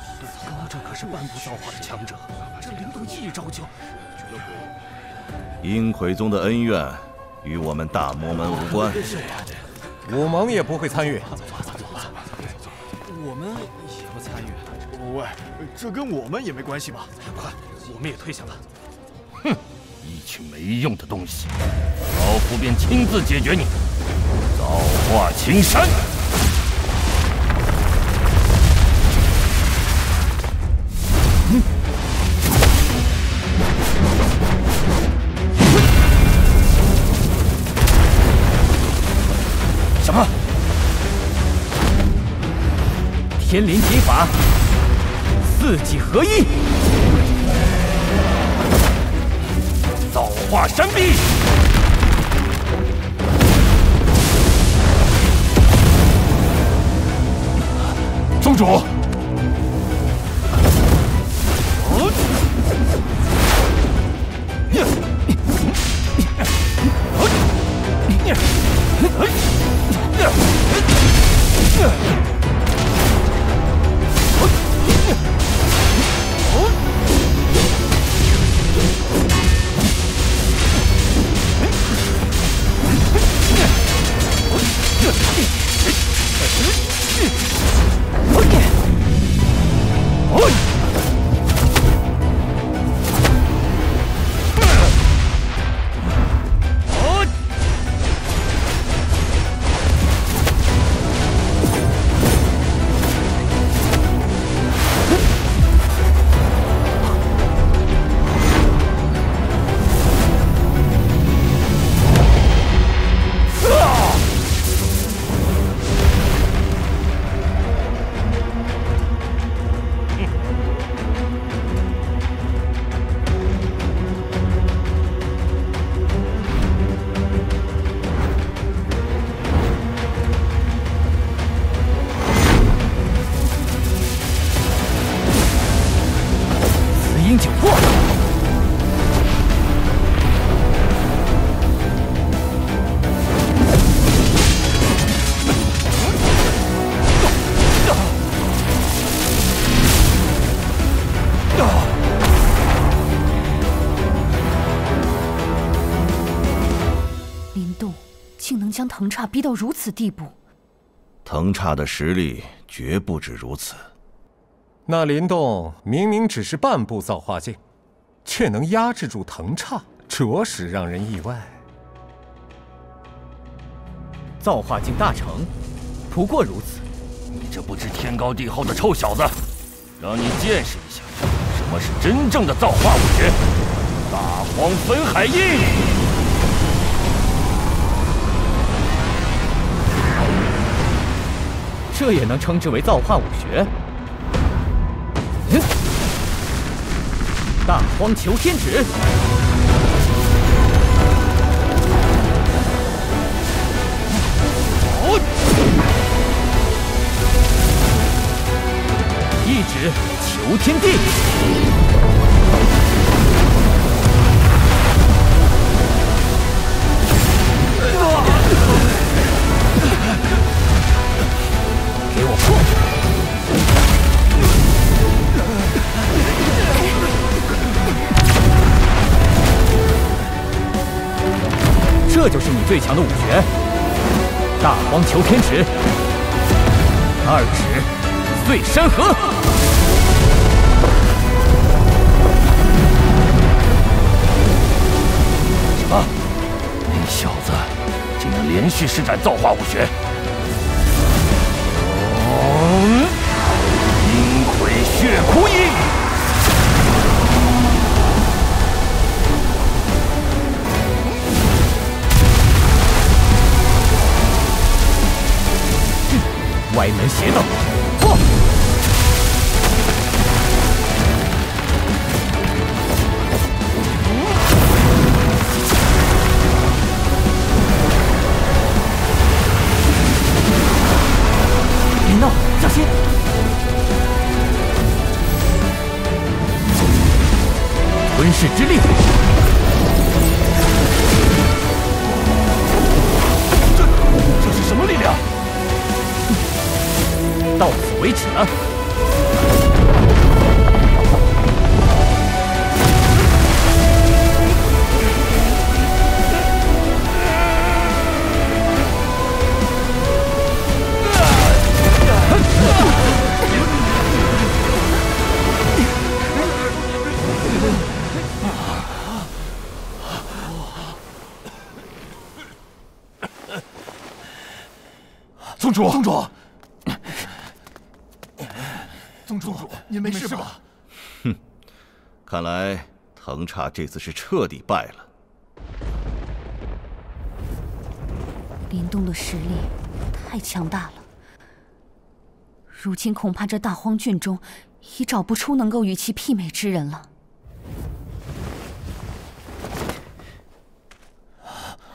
这可是半步造化的强者，这灵动一招就……阴魁宗的恩怨与我们大魔门无关，五盟也不会参与。我们也不参与。喂，这跟我们也没关系吧？快，我们也退下吧。哼，一群没用的东西，老夫便亲自解决你！造化青山。什么？天灵极法，四季合一，造化山壁。宗主。紫到如此地步，藤叉的实力绝不止如此。那林动明明只是半步造化境，却能压制住藤叉，着实让人意外。造化境大成，不过如此。你这不知天高地厚的臭小子，让你见识一下什么是真正的造化武学——大荒分海印！这也能称之为造化武学？嗯大荒求天指。一指求天地。给我破！这就是你最强的武学——大荒求天指，二指碎山河。什么？那小子竟能连续施展造化武学？血哭印！歪门邪道，破！林道，小心！是之力，这这是什么力量？到此为止了。主，宗主，宗主，您没事吧？哼，看来藤叉这次是彻底败了。林动的实力太强大了，如今恐怕这大荒郡中已找不出能够与其媲美之人了。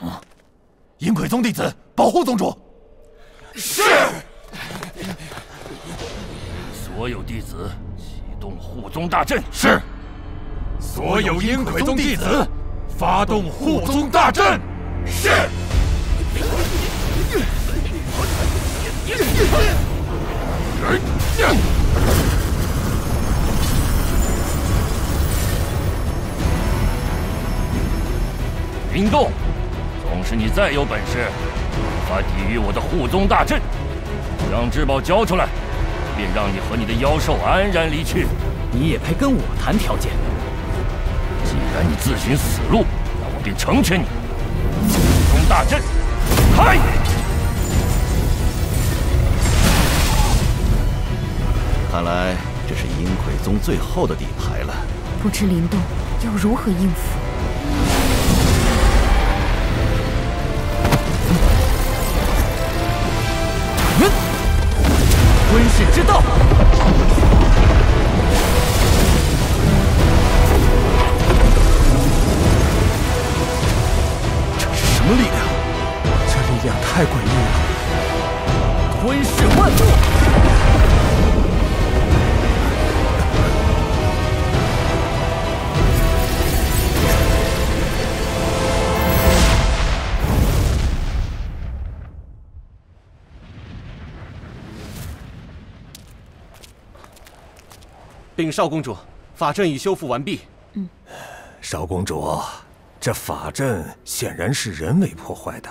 啊！银鬼宗弟子保护宗主。是。所有弟子启动护宗大阵。是。所有阴魁宗弟子发动护宗大阵。是。林动，总是你再有本事，法抵御我的护宗大阵。将至宝交出来，便让你和你的妖兽安然离去。你也配跟我谈条件？既然你自寻死路，那我便成全你。护宗大阵，开！看来这是阴魁宗最后的底牌了。不知林动要如何应付？吞噬之道。这是什么力量？这力量太诡异了！吞噬万物。禀少公主，法阵已修复完毕。嗯，少公主，这法阵显然是人为破坏的。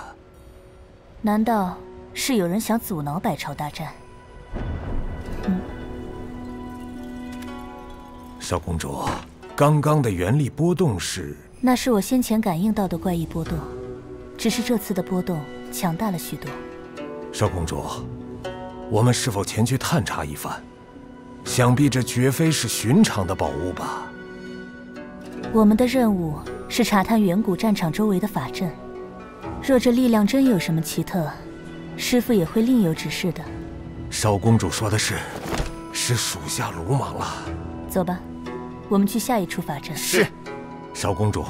难道是有人想阻挠百朝大战？嗯，少公主，刚刚的原力波动是……那是我先前感应到的怪异波动，只是这次的波动强大了许多。少公主，我们是否前去探查一番？想必这绝非是寻常的宝物吧？我们的任务是查探远古战场周围的法阵，若这力量真有什么奇特，师傅也会另有指示的。少公主说的是，是属下鲁莽了。走吧，我们去下一处法阵。是，少公主，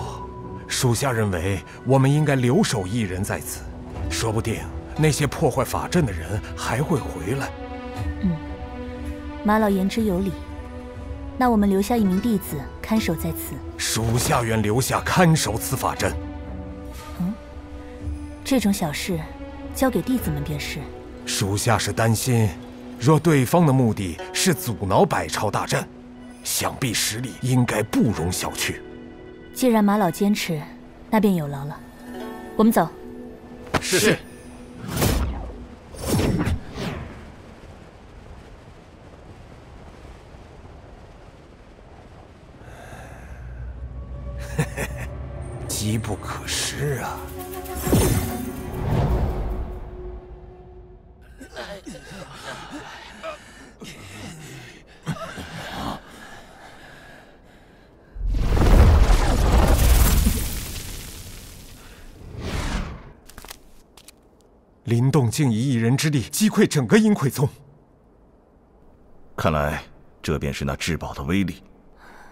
属下认为我们应该留守一人在此，说不定那些破坏法阵的人还会回来。嗯。马老言之有理，那我们留下一名弟子看守在此。属下愿留下看守此法阵。嗯，这种小事交给弟子们便是。属下是担心，若对方的目的是阻挠百朝大战，想必实力应该不容小觑。既然马老坚持，那便有劳了。我们走。是。是机不可失啊！林动竟以一人之力击溃整个阴魁宗，看来这便是那至宝的威力。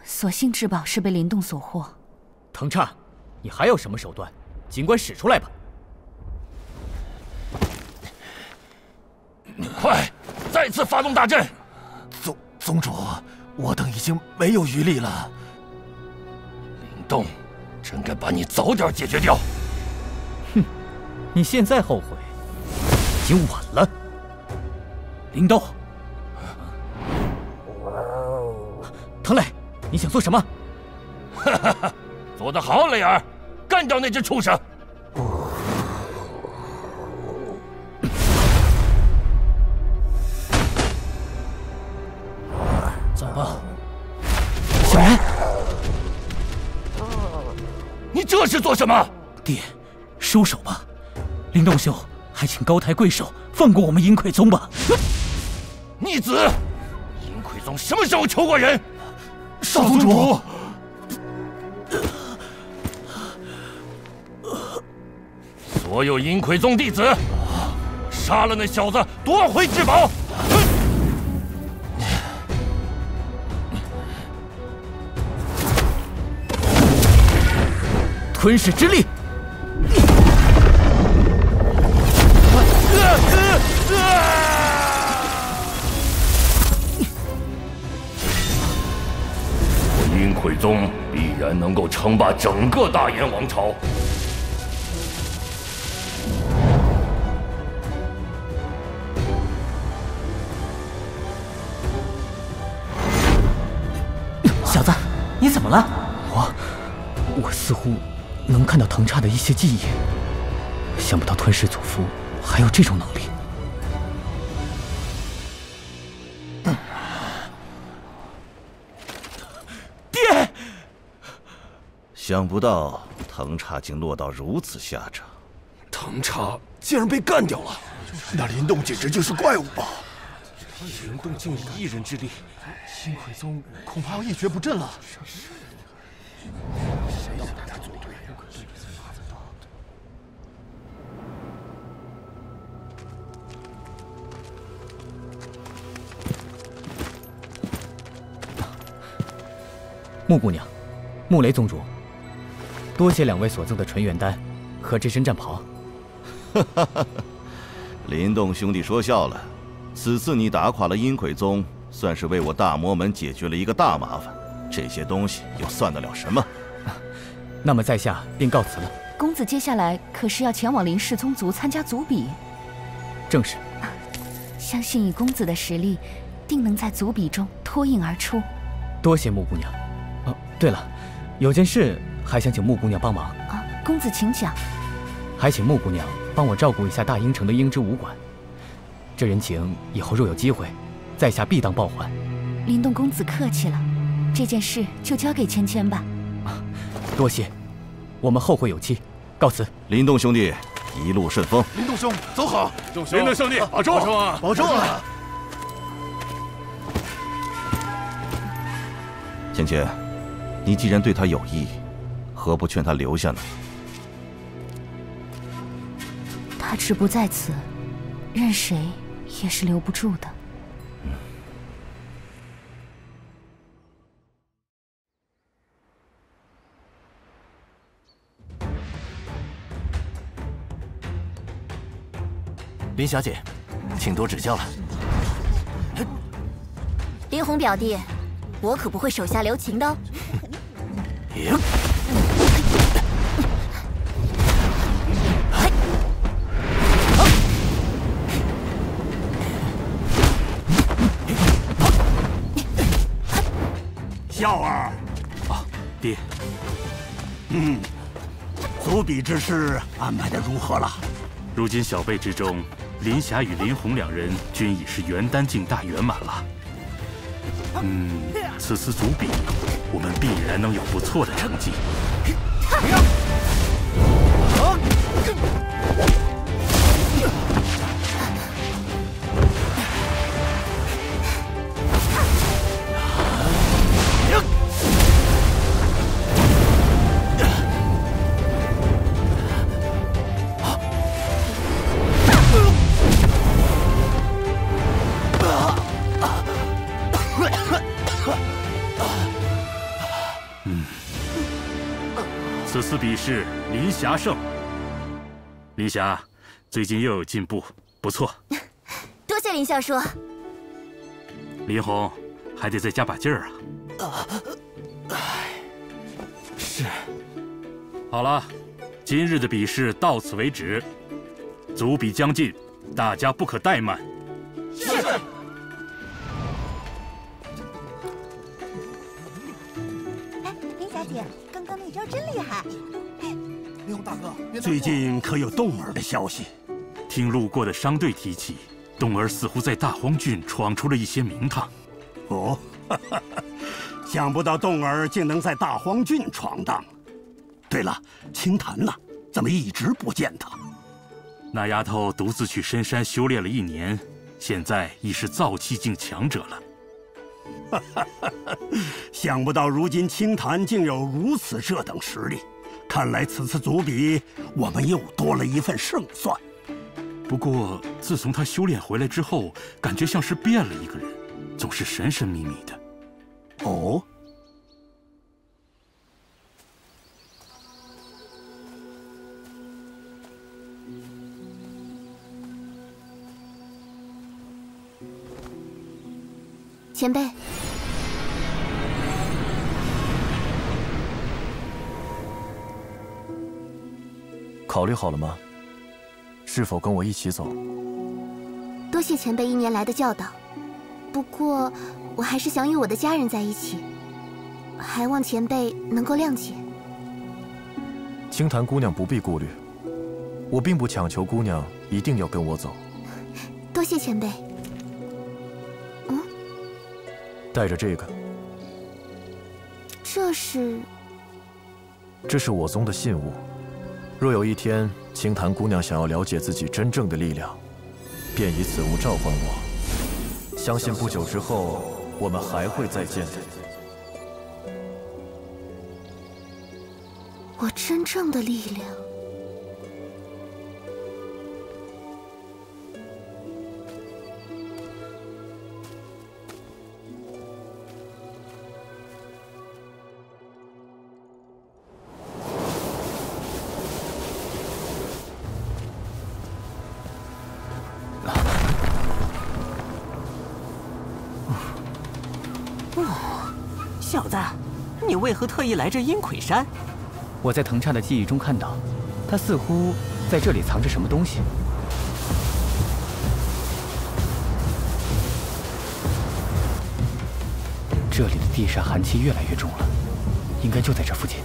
所幸至宝是被林动所获。藤叉，你还有什么手段，尽管使出来吧！快，再次发动大阵！宗宗主，我等已经没有余力了。林动，真该把你早点解决掉！哼，你现在后悔，已经晚了。林动，藤磊，你想做什么？哈哈哈！做得好，磊儿，干掉那只畜生！走吧，小人。你这是做什么？爹，收手吧，林动兄，还请高抬贵手，放过我们银魁宗吧。逆子，银魁宗什么时候求过人？少宗主。所有阴魁宗弟子，杀了那小子，夺回至宝！吞噬之力！我阴魁宗必然能够称霸整个大燕王朝。么了？我，我似乎能看到藤叉的一些记忆。想不到吞噬祖父还有这种能力？爹！想不到藤叉竟落到如此下场。藤叉竟然被干掉了，那林动简直就是怪物吧？林动竟以一人之力，星魁宗恐怕要一蹶不振了。木姑娘，穆雷宗主，多谢两位所赠的纯元丹和这身战袍。哈哈哈！林动兄弟说笑了，此次你打垮了阴鬼宗，算是为我大魔门解决了一个大麻烦。这些东西又算得了什么？*laughs* 那么在下便告辞了。公子接下来可是要前往林氏宗族参加族比？正是。相信以公子的实力，定能在族比中脱颖而出。多谢木姑娘。哦，对了，有件事还想请木姑娘帮忙。啊，公子请讲。还请木姑娘帮我照顾一下大英城的英之武馆，这人情以后若有机会，在下必当报还。林动公子客气了，这件事就交给芊芊吧。多谢，我们后会有期，告辞。林动兄弟，一路顺风。林动兄，走好。林动兄弟，保重啊！保重啊！芊芊，你既然对他有意，何不劝他留下呢？他志不在此，任谁也是留不住的。林小姐，请多指教了。林红表弟，我可不会手下留情的哦。*laughs* 笑儿，啊，爹。嗯，族比之事安排的如何了？如今小辈之中，林霞与林红两人均已是元丹境大圆满了。嗯，此次族比，我们必然能有不错的成绩。此次比试，林霞胜。林霞，最近又有进步，不错。多谢林笑说。林红，还得再加把劲儿啊！是。好了，今日的比试到此为止。足比将近，大家不可怠慢。是。哎，林小姐，刚刚那招真厉害。大哥，最近可有洞儿的消息？听路过的商队提起，洞儿似乎在大荒郡闯出了一些名堂。哦，*laughs* 想不到洞儿竟能在大荒郡闯荡。对了，青檀呢？怎么一直不见他？那丫头独自去深山修炼了一年，现在已是造气境强者了。想不到如今青檀竟有如此这等实力，看来此次族比我们又多了一份胜算。不过自从他修炼回来之后，感觉像是变了一个人，总是神神秘秘的。哦。前辈，考虑好了吗？是否跟我一起走？多谢前辈一年来的教导，不过我还是想与我的家人在一起，还望前辈能够谅解。青檀姑娘不必顾虑，我并不强求姑娘一定要跟我走。多谢前辈。嗯，带着这个，这是这是我宗的信物。若有一天青檀姑娘想要了解自己真正的力量，便以此物召唤我。相信不久之后，我们还会再见的。我真正的力量。为何特意来这阴魁山？我在藤刹的记忆中看到，他似乎在这里藏着什么东西。这里的地煞寒气越来越重了，应该就在这附近。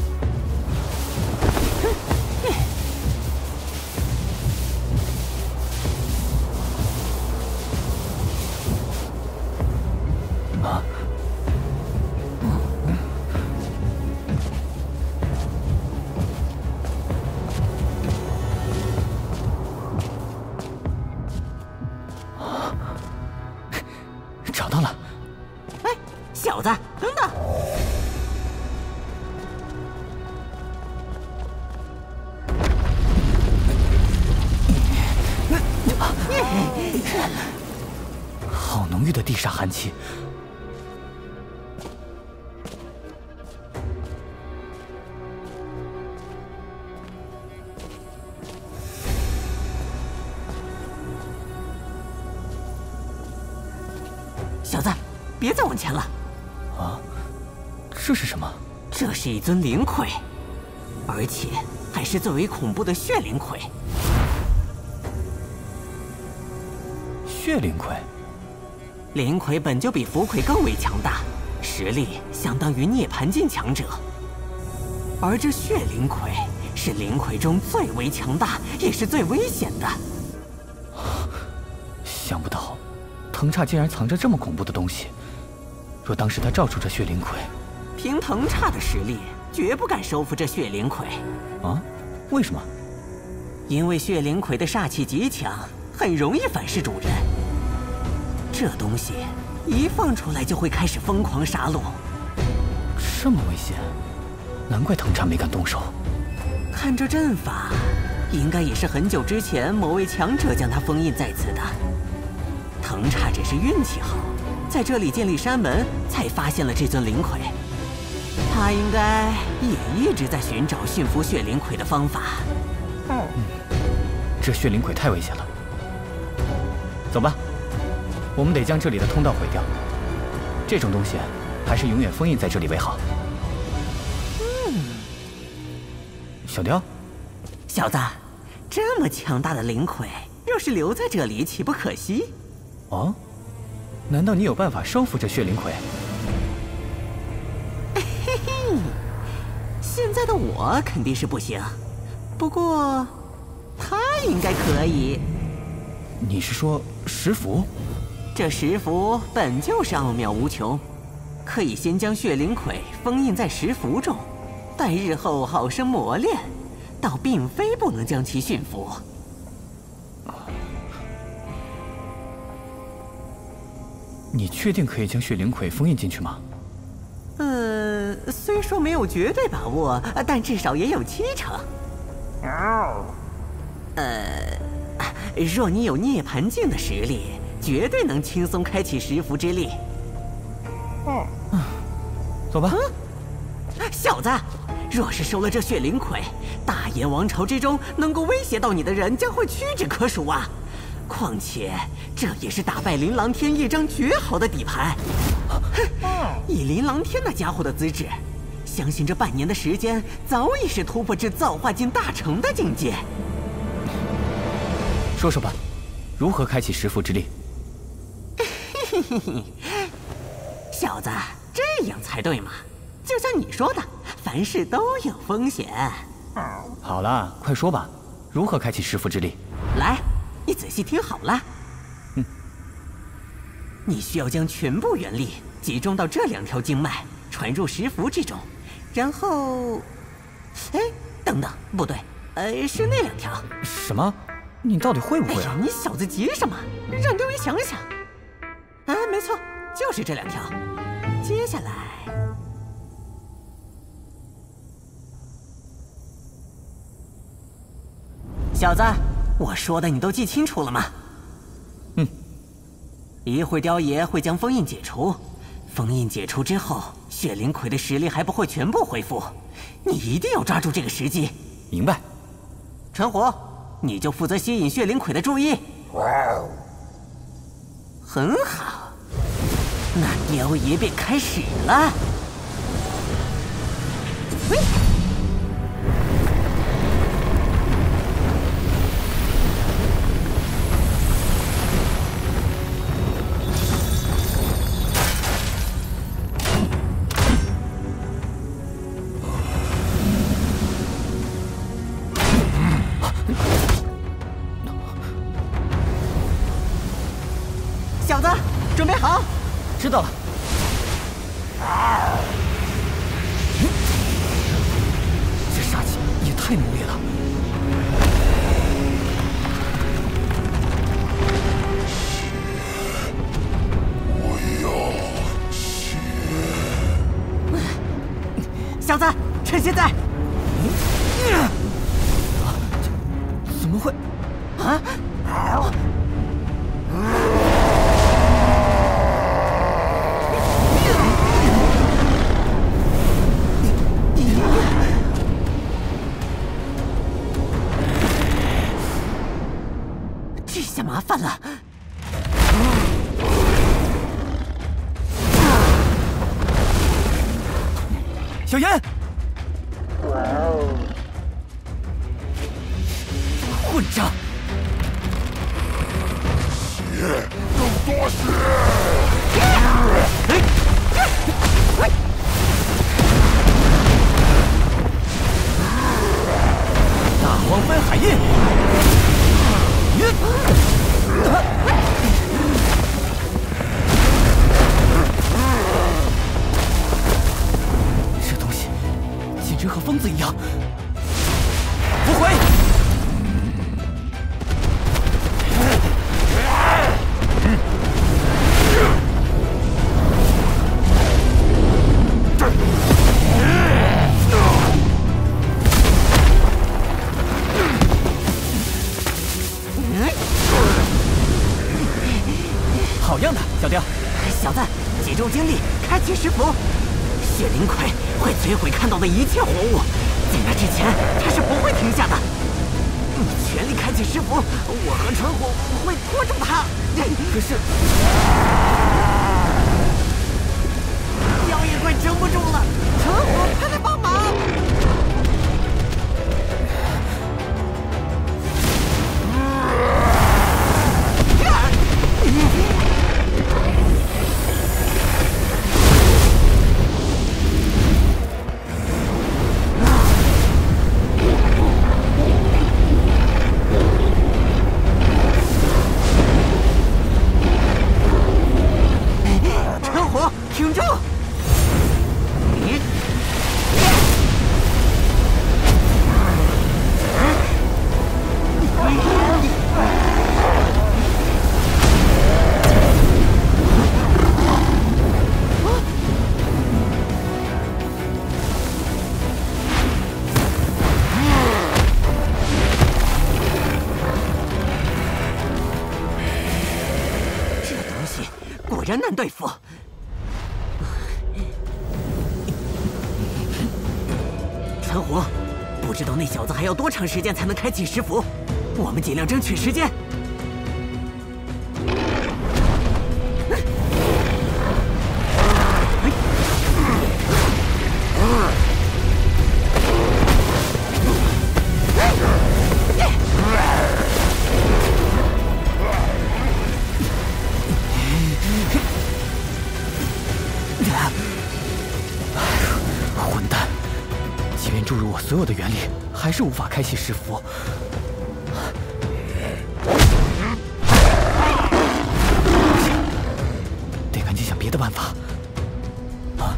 是什么？这是一尊灵魁，而且还是最为恐怖的血灵魁。血灵魁，灵魁本就比符魁更为强大，实力相当于涅槃境强者。而这血灵魁是灵魁中最为强大，也是最危险的。想不到，藤叉竟然藏着这么恐怖的东西。若当时他照出这血灵魁，凭藤叉的实力，绝不敢收服这血灵魁。啊？为什么？因为血灵魁的煞气极强，很容易反噬主人。这东西一放出来，就会开始疯狂杀戮。这么危险，难怪藤叉没敢动手。看这阵法，应该也是很久之前某位强者将它封印在此的。藤叉只是运气好，在这里建立山门，才发现了这尊灵魁。他应该也一直在寻找驯服血灵魁的方法。嗯，这血灵魁太危险了。走吧，我们得将这里的通道毁掉。这种东西，还是永远封印在这里为好。嗯，小雕，小子，这么强大的灵魁，若是留在这里，岂不可惜？哦，难道你有办法收服这血灵魁？嘿嘿，现在的我肯定是不行，不过他应该可以。你是说石符？这石符本就是奥妙无穷，可以先将血灵魁封印在石符中，待日后好生磨练，倒并非不能将其驯服。你确定可以将血灵魁封印进去吗？呃，虽说没有绝对把握，但至少也有七成。呃，若你有涅槃境的实力，绝对能轻松开启十符之力。嗯，走吧。小子，若是收了这血灵魁，大炎王朝之中能够威胁到你的人将会屈指可数啊！况且这也是打败琳琅天一张绝好的底牌。哼，以琳琅天那家伙的资质，相信这半年的时间早已是突破至造化境大成的境界。说说吧，如何开启十符之力？嘿嘿嘿，小子，这样才对嘛！就像你说的，凡事都有风险。好了，快说吧，如何开启师父之力？来，你仔细听好了。嗯。你需要将全部元力集中到这两条经脉，传入石符之中，然后……哎，等等，不对，呃，是那两条。什么？你到底会不会啊？你小子急什么？让周围想想。啊，没错，就是这两条。接下来，小子，我说的你都记清楚了吗？嗯。一会儿雕爷会将封印解除，封印解除之后，血灵魁的实力还不会全部恢复。你一定要抓住这个时机。明白。陈虎。你就负责吸引血灵魁的注意。哇哦，很好，那雕爷便开始了。知长时间才能开启石符，我们尽量争取时间。还是无法开启石符，得赶紧想别的办法。啊，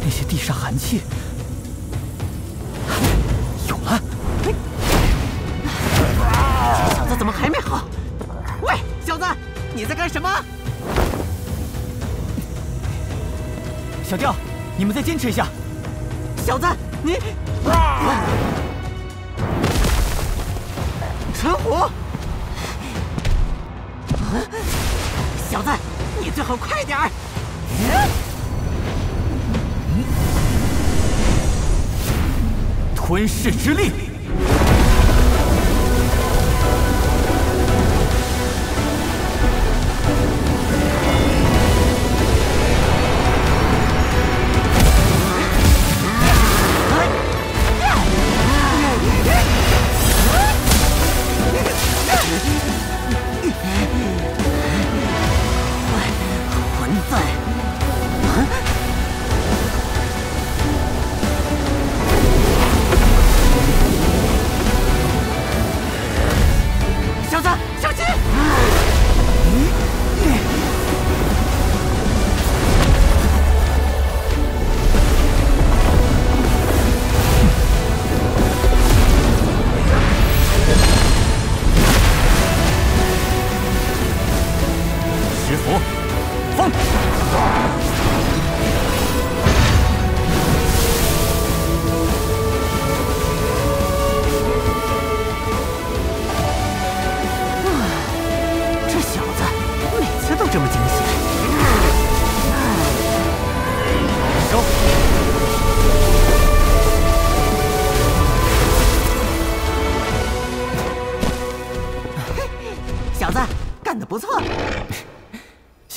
那些地煞寒气有了！这小子怎么还没好？喂，小子，你在干什么？小调，你们再坚持一下。吞噬之力。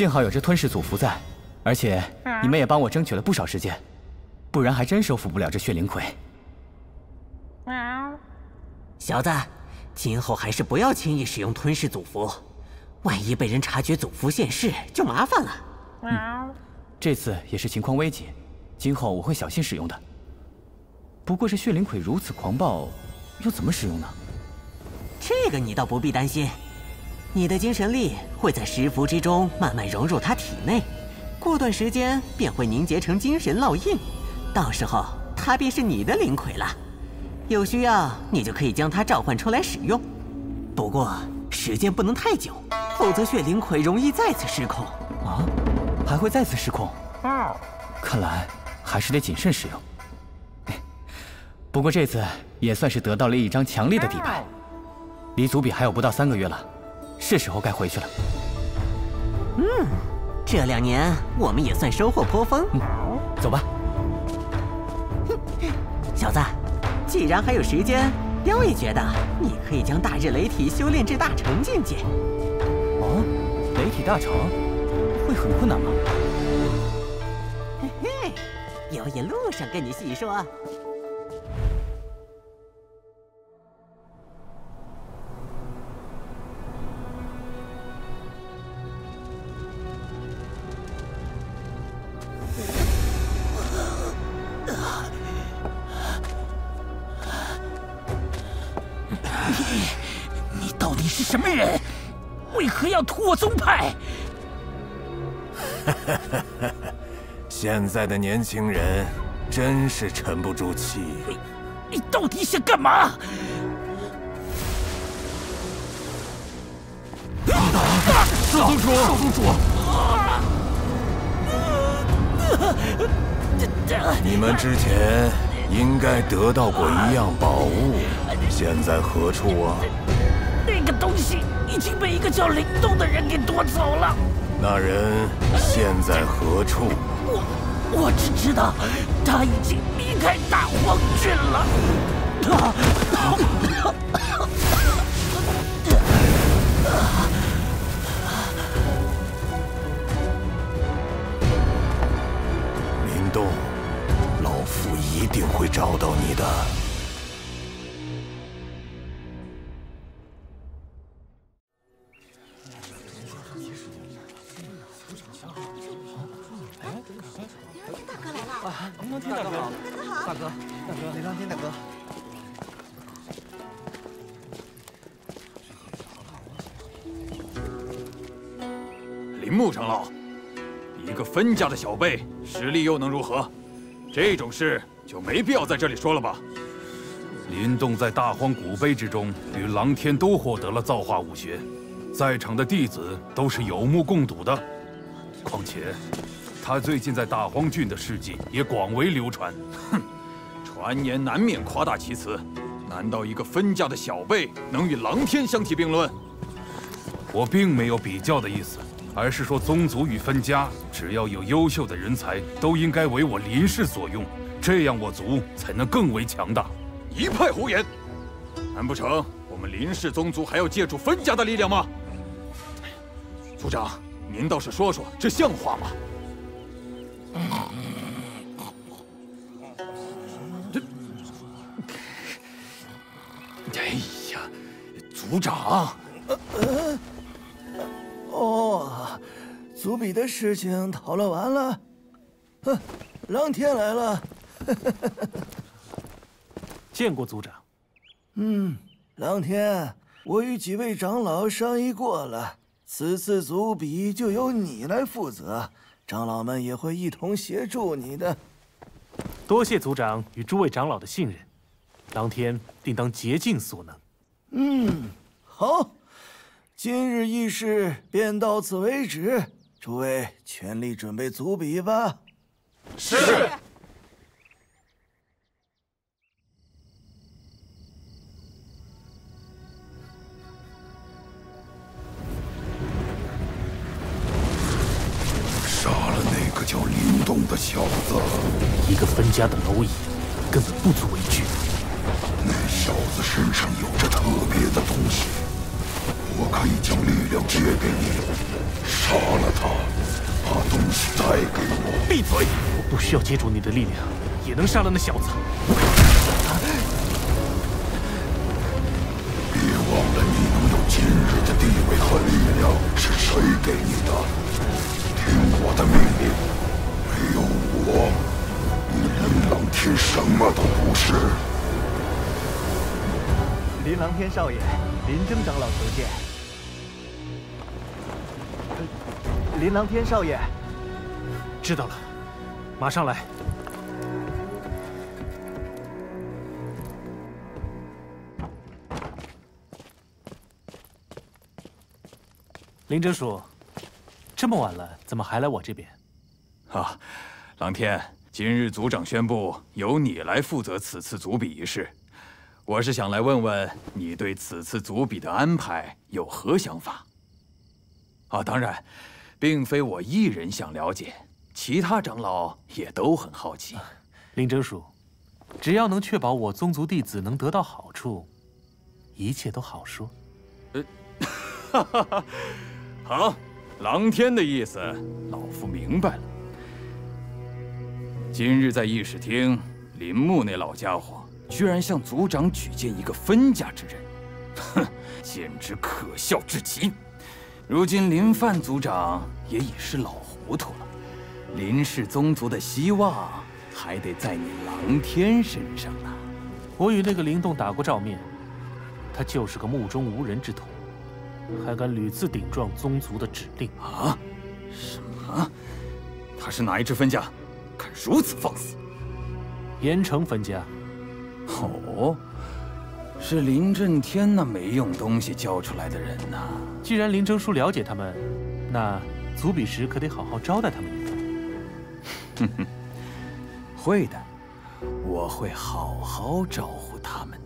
幸好有这吞噬祖符在，而且你们也帮我争取了不少时间，不然还真收服不了这血灵魁。小子，今后还是不要轻易使用吞噬祖符，万一被人察觉祖符现世，就麻烦了。这次也是情况危急，今后我会小心使用的。不过这血灵魁如此狂暴，又怎么使用呢？这个你倒不必担心，你的精神力会在石符之中慢慢融入他体内，过段时间便会凝结成精神烙印，到时候他便是你的灵魁了。有需要你就可以将它召唤出来使用，不过时间不能太久，否则血灵魁容易再次失控。啊，还会再次失控？看来还是得谨慎使用。不过这次也算是得到了一张强力的底牌，离祖比还有不到三个月了，是时候该回去了。嗯，这两年我们也算收获颇丰。走吧，小子，既然还有时间，雕也觉得你可以将大日雷体修炼至大成境界。哦，雷体大成会很困难吗？嘿嘿，雕也路上跟你细说。什么人？为何要屠我宗派？*laughs* 现在的年轻人真是沉不住气。你到底想干嘛？少宗主，少宗主，你们之前应该得到过一样宝物，现在何处啊？那个东西已经被一个叫灵动的人给夺走了。那人现在何处？我我只知道他已经离开大荒郡了。林动，老夫一定会找到你的。当天大哥好，大哥，大哥，林当天大哥。林木长老，一个分家的小辈，实力又能如何？这种事就没必要在这里说了吧。林动在大荒古碑之中与狼天都获得了造化武学，在场的弟子都是有目共睹的。况且，他最近在大荒郡的事迹也广为流传。哼，传言难免夸大其词。难道一个分家的小辈能与狼天相提并论？我并没有比较的意思，而是说宗族与分家，只要有优秀的人才，都应该为我林氏所用，这样我族才能更为强大。一派胡言！难不成我们林氏宗族还要借助分家的力量吗？族长，您倒是说说，这像话吗？这，哎呀，族长。呃，哦，族比的事情讨论完了。哼，狼天来了。*laughs* 见过族长。嗯，狼天，我与几位长老商议过了，此次族比就由你来负责，长老们也会一同协助你的。多谢族长与诸位长老的信任，当天定当竭尽所能。嗯，好。今日议事便到此为止，诸位全力准备族笔吧。是。动的小子，一个分家的蝼蚁，根本不足为惧。那小子身上有着特别的东西。我可以将力量借给你，杀了他，把东西带给我。闭嘴！我不需要借助你的力量，也能杀了那小子。别忘了，你能有今日的地位和力量是谁给你的？听我的命令，没有我，你林琅天什么都不是。林琅天少爷，林征长老求见。林琅天少爷，知道了，马上来。林征叔，这么晚了，怎么还来我这边？啊，郎天，今日族长宣布由你来负责此次族比一事。我是想来问问你对此次族比的安排有何想法？啊，当然，并非我一人想了解，其他长老也都很好奇。林征叔，只要能确保我宗族弟子能得到好处，一切都好说。呃，哈哈哈，好，郎天的意思，老夫明白了。今日在议事厅，林木那老家伙。居然向族长举荐一个分家之人，哼，简直可笑至极！如今林范族长也已是老糊涂了，林氏宗族的希望还得在你狼天身上呢。我与那个灵动打过照面，他就是个目中无人之徒，还敢屡次顶撞宗族的指令啊！什么？他是哪一支分家？敢如此放肆？盐城分家。哦，是林震天那没用东西教出来的人呐！既然林征叔了解他们，那祖比时可得好好招待他们一番。哼哼，会的，我会好好招呼他们。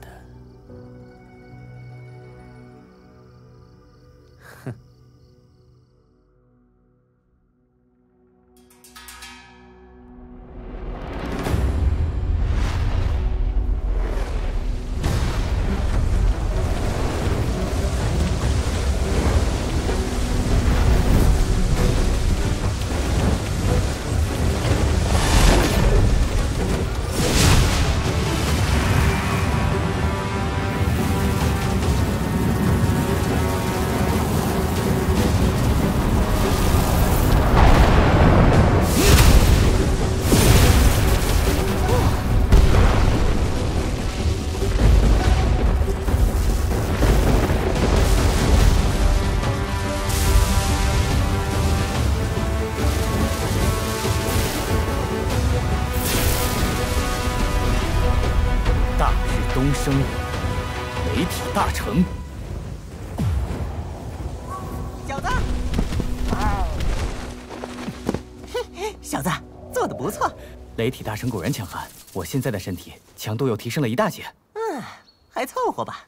雷体大神果然强悍，我现在的身体强度又提升了一大截。嗯，还凑合吧，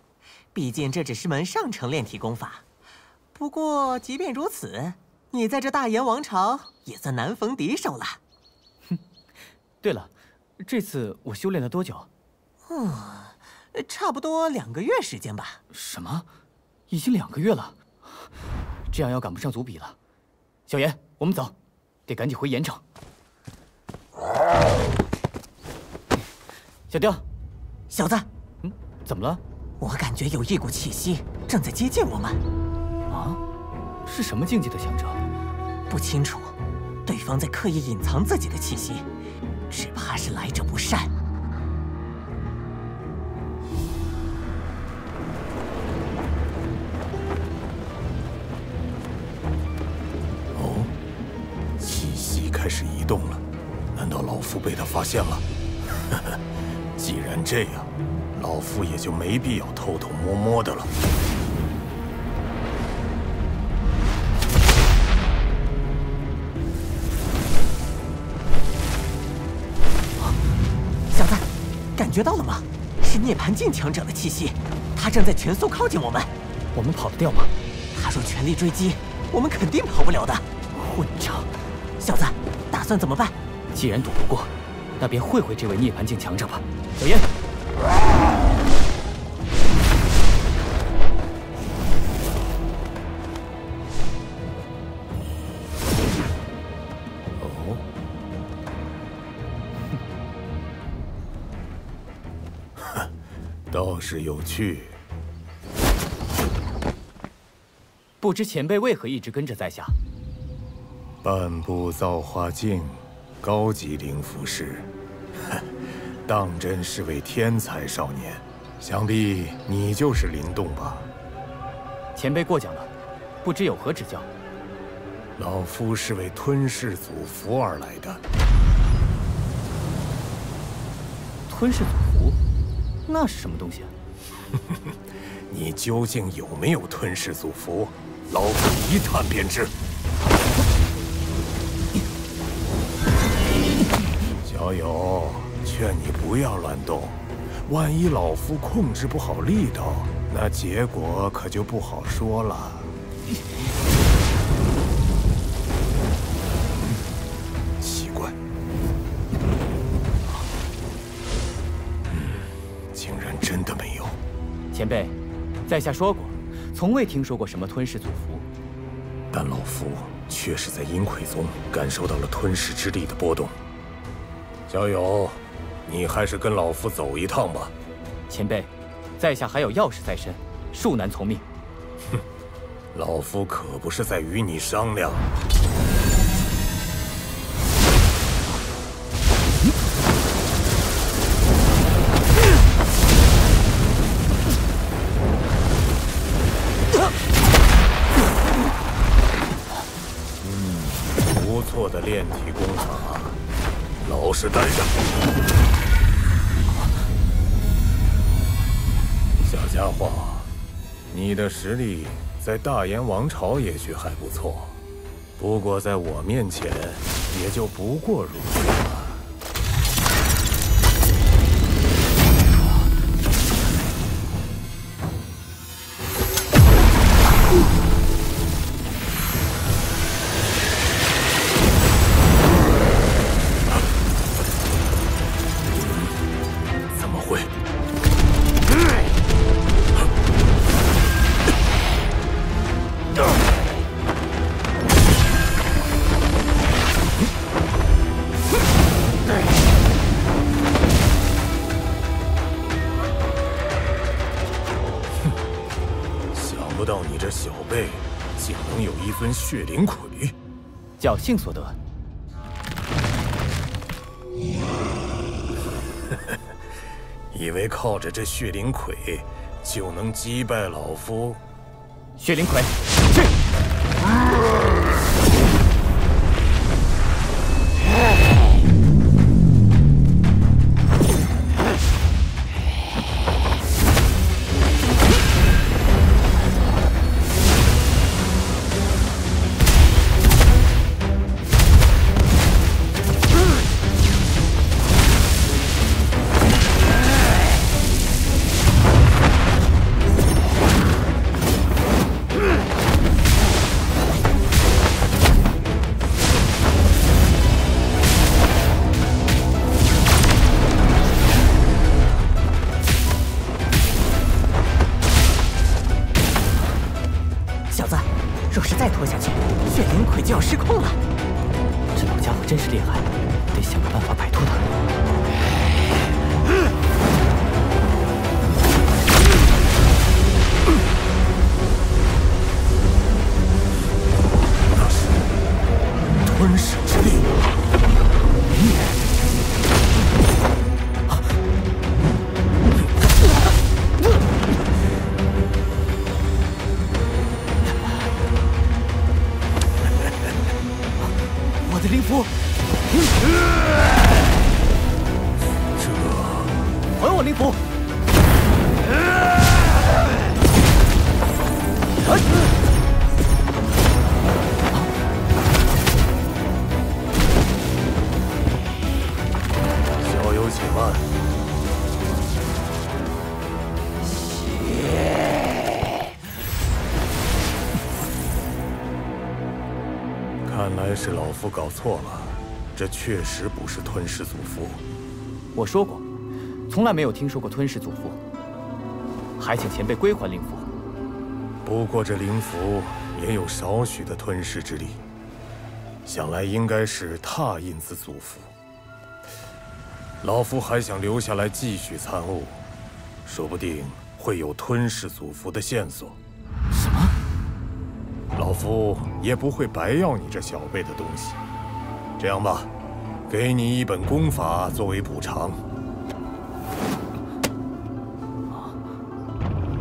毕竟这只是门上乘炼体功法。不过即便如此，你在这大炎王朝也算难逢敌手了。哼，对了，这次我修炼了多久？嗯，差不多两个月时间吧。什么？已经两个月了？这样要赶不上族比了。小严，我们走，得赶紧回盐城。小雕，小子，嗯，怎么了？我感觉有一股气息正在接近我们。啊？是什么境界的强者？不清楚。对方在刻意隐藏自己的气息，只怕是来者不善。哦，气息开始移动了。难道老夫被他发现了？*laughs* 既然这样，老夫也就没必要偷偷摸摸的了。小子，感觉到了吗？是涅槃境强者的气息，他正在全速靠近我们。我们跑得掉吗？他若全力追击，我们肯定跑不了的。混账！小子，打算怎么办？既然躲不过，那便会会这位涅槃境强者吧。小燕，哦，哼，*laughs* 倒是有趣。不知前辈为何一直跟着在下？半步造化境。高级灵符师，*laughs* 当真是位天才少年。想必你就是林动吧？前辈过奖了，不知有何指教？老夫是为吞噬祖符而来的。吞噬祖符？那是什么东西？啊 *laughs* 你究竟有没有吞噬祖符？老夫一探便知。小友，劝你不要乱动，万一老夫控制不好力道，那结果可就不好说了。奇怪，嗯，竟然真的没有。前辈，在下说过，从未听说过什么吞噬祖符，但老夫确实在阴魁宗感受到了吞噬之力的波动。小友，你还是跟老夫走一趟吧。前辈，在下还有要事在身，恕难从命。哼，老夫可不是在与你商量。嗯，不错的炼体功法。老实待着，小家伙，你的实力在大炎王朝也许还不错，不过在我面前也就不过如此了。血灵魁，侥幸所得。*laughs* 以为靠着这血灵魁就能击败老夫？血灵魁，搞错了，这确实不是吞噬祖符。我说过，从来没有听说过吞噬祖符，还请前辈归还灵符。不过这灵符也有少许的吞噬之力，想来应该是拓印子祖符。老夫还想留下来继续参悟，说不定会有吞噬祖符的线索。什么？老夫也不会白要你这小辈的东西。这样吧，给你一本功法作为补偿。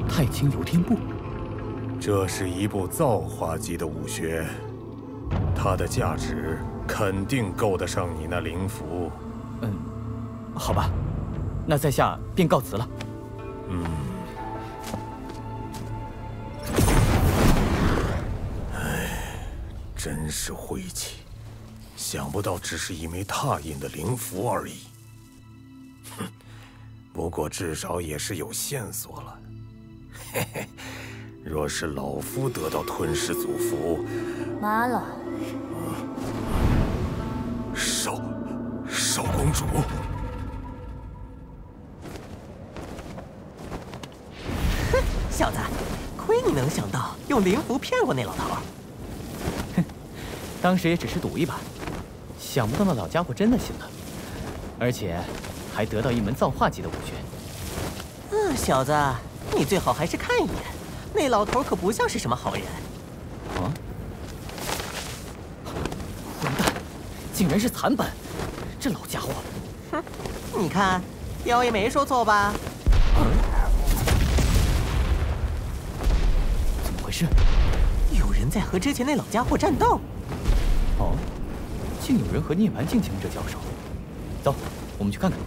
太清游天步，这是一部造化级的武学，它的价值肯定够得上你那灵符。嗯，好吧，那在下便告辞了。嗯。唉，真是晦气，想不到只是一枚拓印的灵符而已。哼，*laughs* 不过至少也是有线索了。嘿嘿，若是老夫得到吞噬祖符，马老，少少公主，哼，小子，亏你能想到用灵符骗过那老头。哼当时也只是赌一把，想不到那老家伙真的醒了，而且还得到一门造化级的武学。嗯，小子，你最好还是看一眼，那老头可不像是什么好人。啊！混蛋，竟然是残本！这老家伙，哼，你看，妖爷没说错吧？怎么回事？有人在和之前那老家伙战斗。竟有人和涅槃境强者交手。走，我们去看看。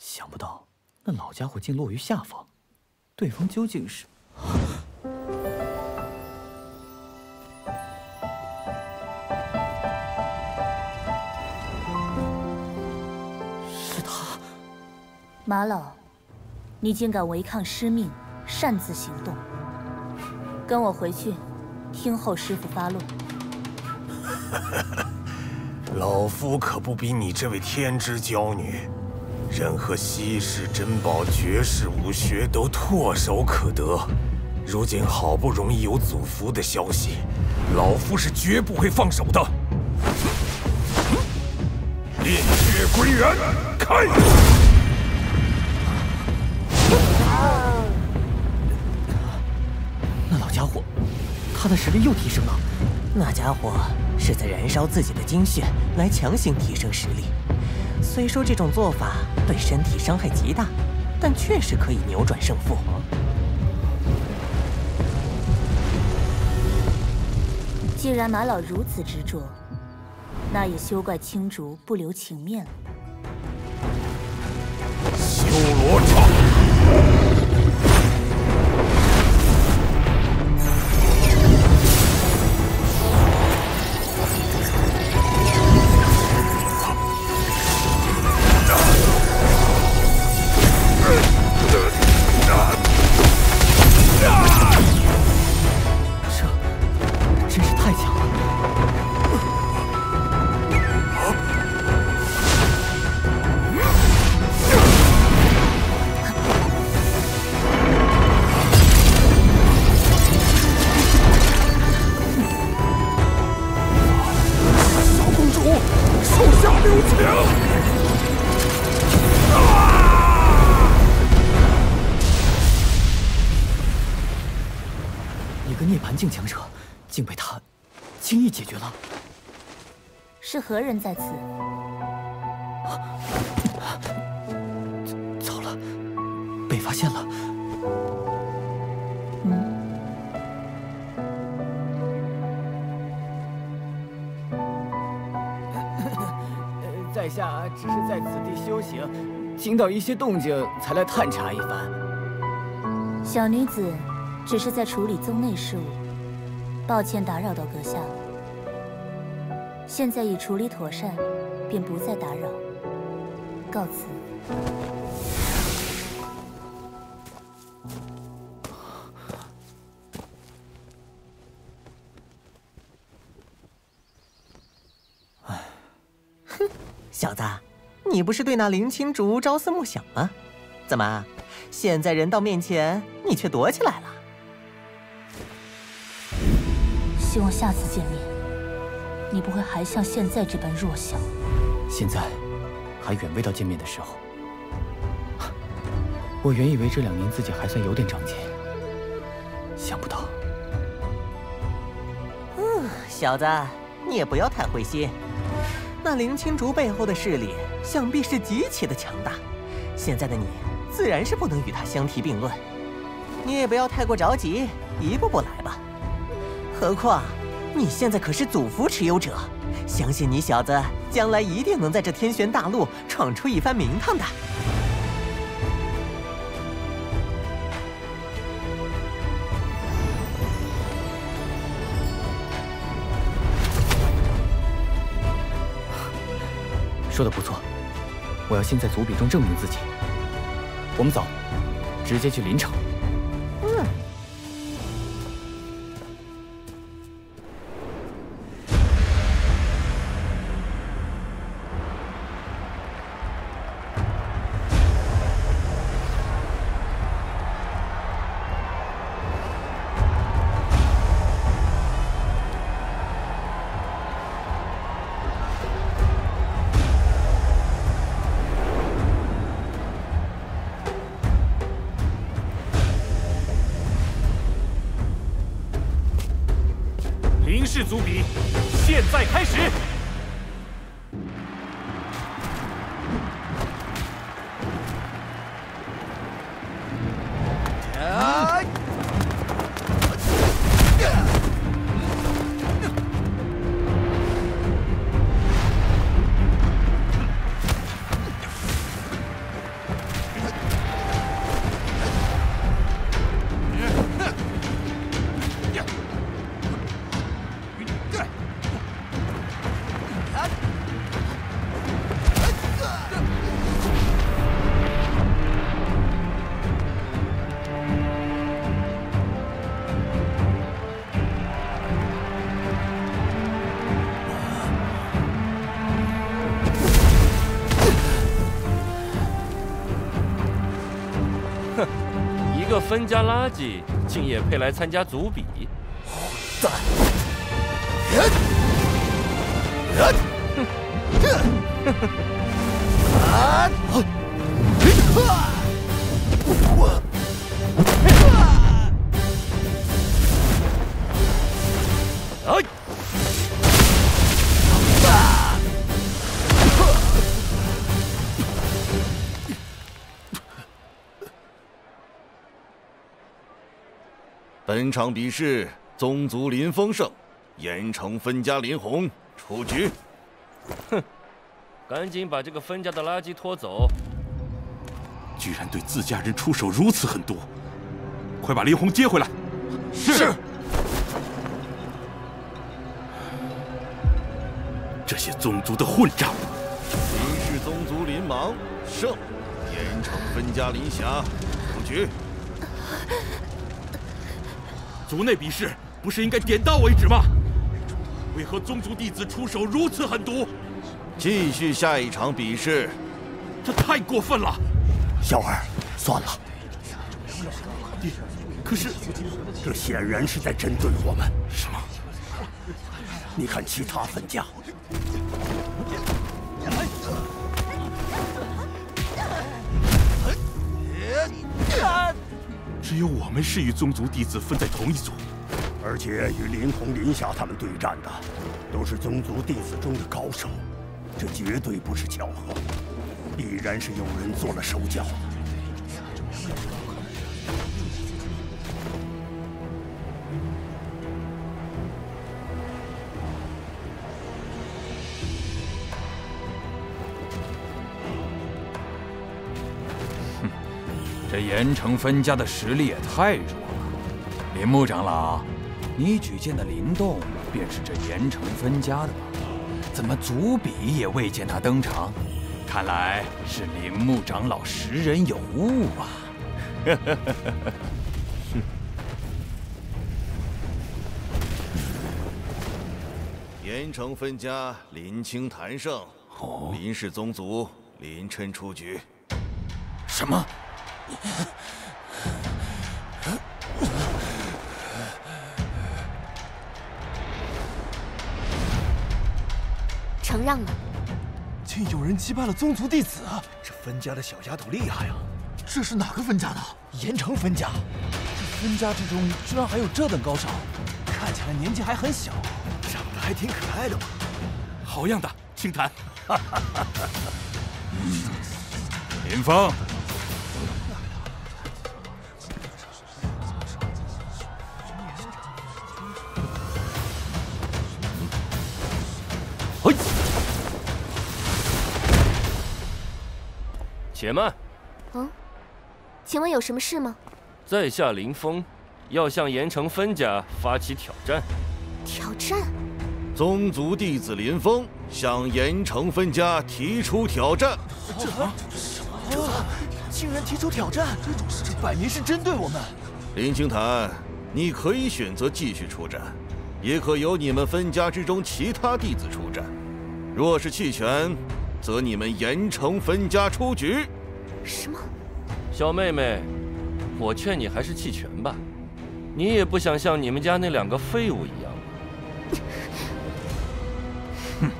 想不到那老家伙竟落于下风，对方究竟是？马老，你竟敢违抗师命，擅自行动，跟我回去，听候师傅发落。*laughs* 老夫可不比你这位天之娇女，任何稀世珍宝、绝世武学都唾手可得。如今好不容易有祖符的消息，老夫是绝不会放手的。炼血归元，开！家伙，他的实力又提升了。那家伙是在燃烧自己的精血来强行提升实力。虽说这种做法对身体伤害极大，但确实可以扭转胜负。既然马老如此执着，那也休怪青竹不留情面了。何人在此？糟了，被发现了。*laughs* 在下只是在此地修行，听到一些动静才来探查一番。小女子只是在处理宗内事务，抱歉打扰到阁下。现在已处理妥善，便不再打扰。告辞。哼，小子，你不是对那林青竹朝思暮想吗？怎么，现在人到面前，你却躲起来了？希望下次见面，你不会还像现在这般弱小。现在还远未到见面的时候。我原以为这两年自己还算有点长进，想不到……嗯，小子，你也不要太灰心。那林青竹背后的势力，想必是极其的强大。现在的你，自然是不能与他相提并论。你也不要太过着急，一步步来吧。何况，你现在可是祖符持有者，相信你小子将来一定能在这天玄大陆闯出一番名堂的。说的不错，我要先在族比中证明自己。我们走，直接去林城。分家垃圾，竟也配来参加族比？本场比试，宗族林丰胜，盐城分家林红出局。哼，赶紧把这个分家的垃圾拖走！居然对自家人出手如此狠毒，快把林红接回来！是。这些宗族的混账！林氏宗族林芒胜，盐城分家林霞出局。族内比试不是应该点到为止吗？为何宗族弟子出手如此狠毒？继续下一场比试，这太过分了！小儿，算了。可是，这显然是在针对我们。什么？你看其他分家。只有我们是与宗族弟子分在同一组，而且与林红、林霞他们对战的，都是宗族弟子中的高手，这绝对不是巧合，必然是有人做了手脚。盐城分家的实力也太弱了。林木长老，你举荐的林动便是这盐城分家的吧？怎么族比也未见他登场？看来是林木长老识人有误啊！*laughs* 盐城分家林清谭胜，林氏宗族林琛出局。什么？承让了。竟有人击败了宗族弟子，这分家的小丫头厉害啊！这是哪个分家的？盐城分家。这分家之中居然还有这等高手，看起来年纪还很小，长得还挺可爱的嘛。好样的，青檀！林峰。且慢！嗯，请问有什么事吗？在下林峰，要向盐城分家发起挑战。挑战？宗族弟子林峰向盐城分家提出挑战。这什么？这竟然提出挑战？这摆明是针对我们。林清潭，你可以选择继续出战。也可由你们分家之中其他弟子出战，若是弃权，则你们盐城分家出局。什么？小妹妹，我劝你还是弃权吧，你也不想像你们家那两个废物一样。哼，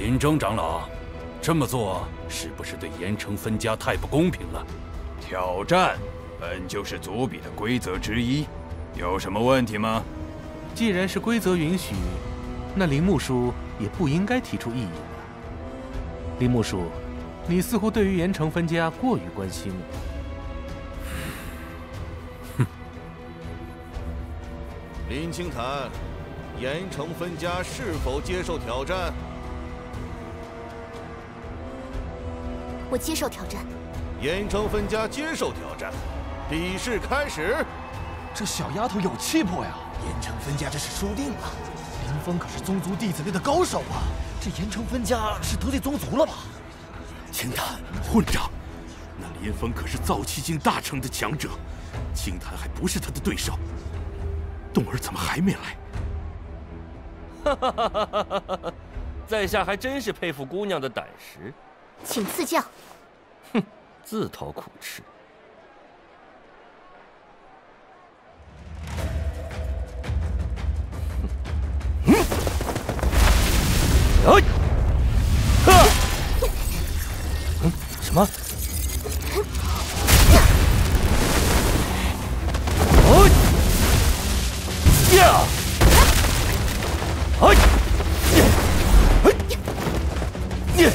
林征长老，这么做是不是对盐城分家太不公平了？挑战本就是族比的规则之一。有什么问题吗？既然是规则允许，那林木叔也不应该提出异议吧。林木叔，你似乎对于盐城分家过于关心了。哼！*laughs* 林清潭，盐城分家是否接受挑战？我接受挑战。盐城分家接受挑战，比试开始。这小丫头有气魄呀！盐城分家这是输定了。林峰可是宗族弟子里的高手啊！这盐城分家是得罪宗族了吧？清檀，混账！那林峰可是造气境大成的强者，清檀还不是他的对手。冬儿怎么还没来？哈哈哈哈哈哈！在下还真是佩服姑娘的胆识。请赐教。哼，自讨苦吃。哎！呵！嗯？什么？哎！呀！哎！哎！你！哎！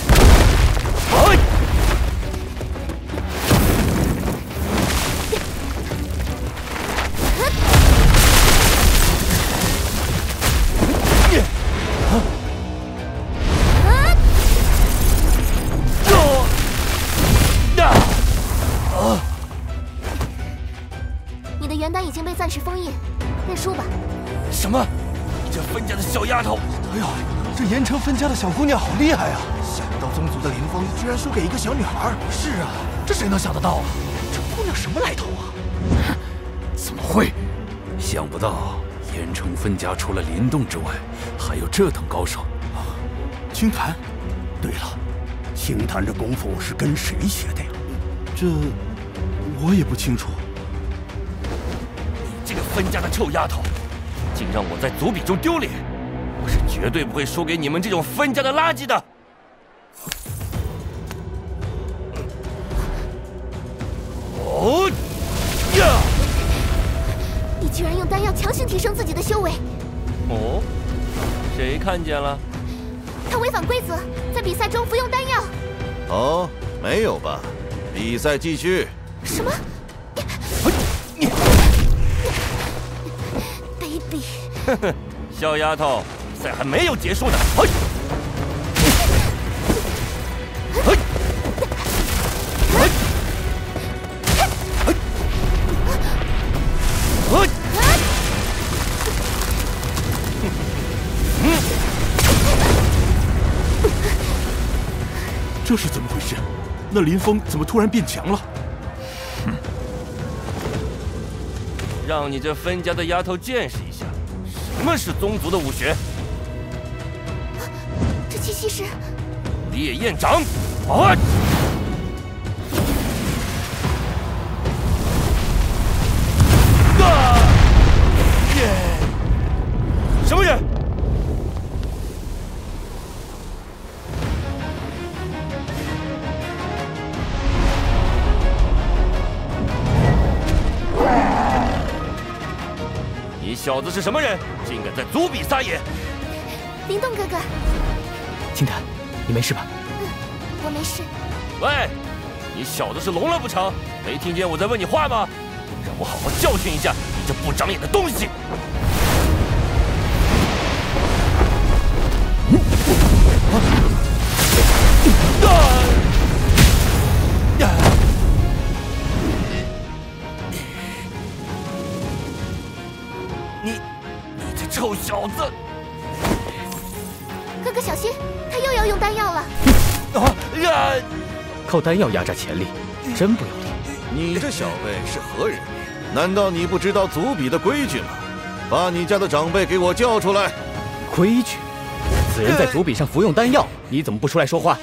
家的小姑娘好厉害啊！想不到宗族的林峰居然输给一个小女孩。是啊，这谁能想得到啊？这姑娘什么来头啊？怎么会？想不到盐城分家除了林动之外，还有这等高手。青檀，对了，青檀这功夫是跟谁学的呀？这我也不清楚。你这个分家的臭丫头，竟让我在族比中丢脸！绝对不会输给你们这种分家的垃圾的！哦呀！你居然用丹药强行提升自己的修为，哦，谁看见了？他违反规则，在比赛中服用丹药。哦，没有吧？比赛继续。什么？baby，哼哼，*laughs* 小丫头，比赛还没有结束呢。嘿嘿嘿嘿这是怎么回事？那林峰怎么突然变强了？让你这分家的丫头见识一下，什么是宗族的武学。是烈焰掌！啊！啊！什么人？你小子是什么人？竟敢在族比撒野！灵动哥哥，青檀，你没事吧？我没事。喂，你小子是聋了不成？没听见我在问你话吗？让我好好教训一下你这不长眼的东西！你，你这臭小子！靠丹药压榨潜力，真不要脸！你这小辈是何人？难道你不知道族比的规矩吗？把你家的长辈给我叫出来！规矩？此人在族比上服用丹药，你怎么不出来说话？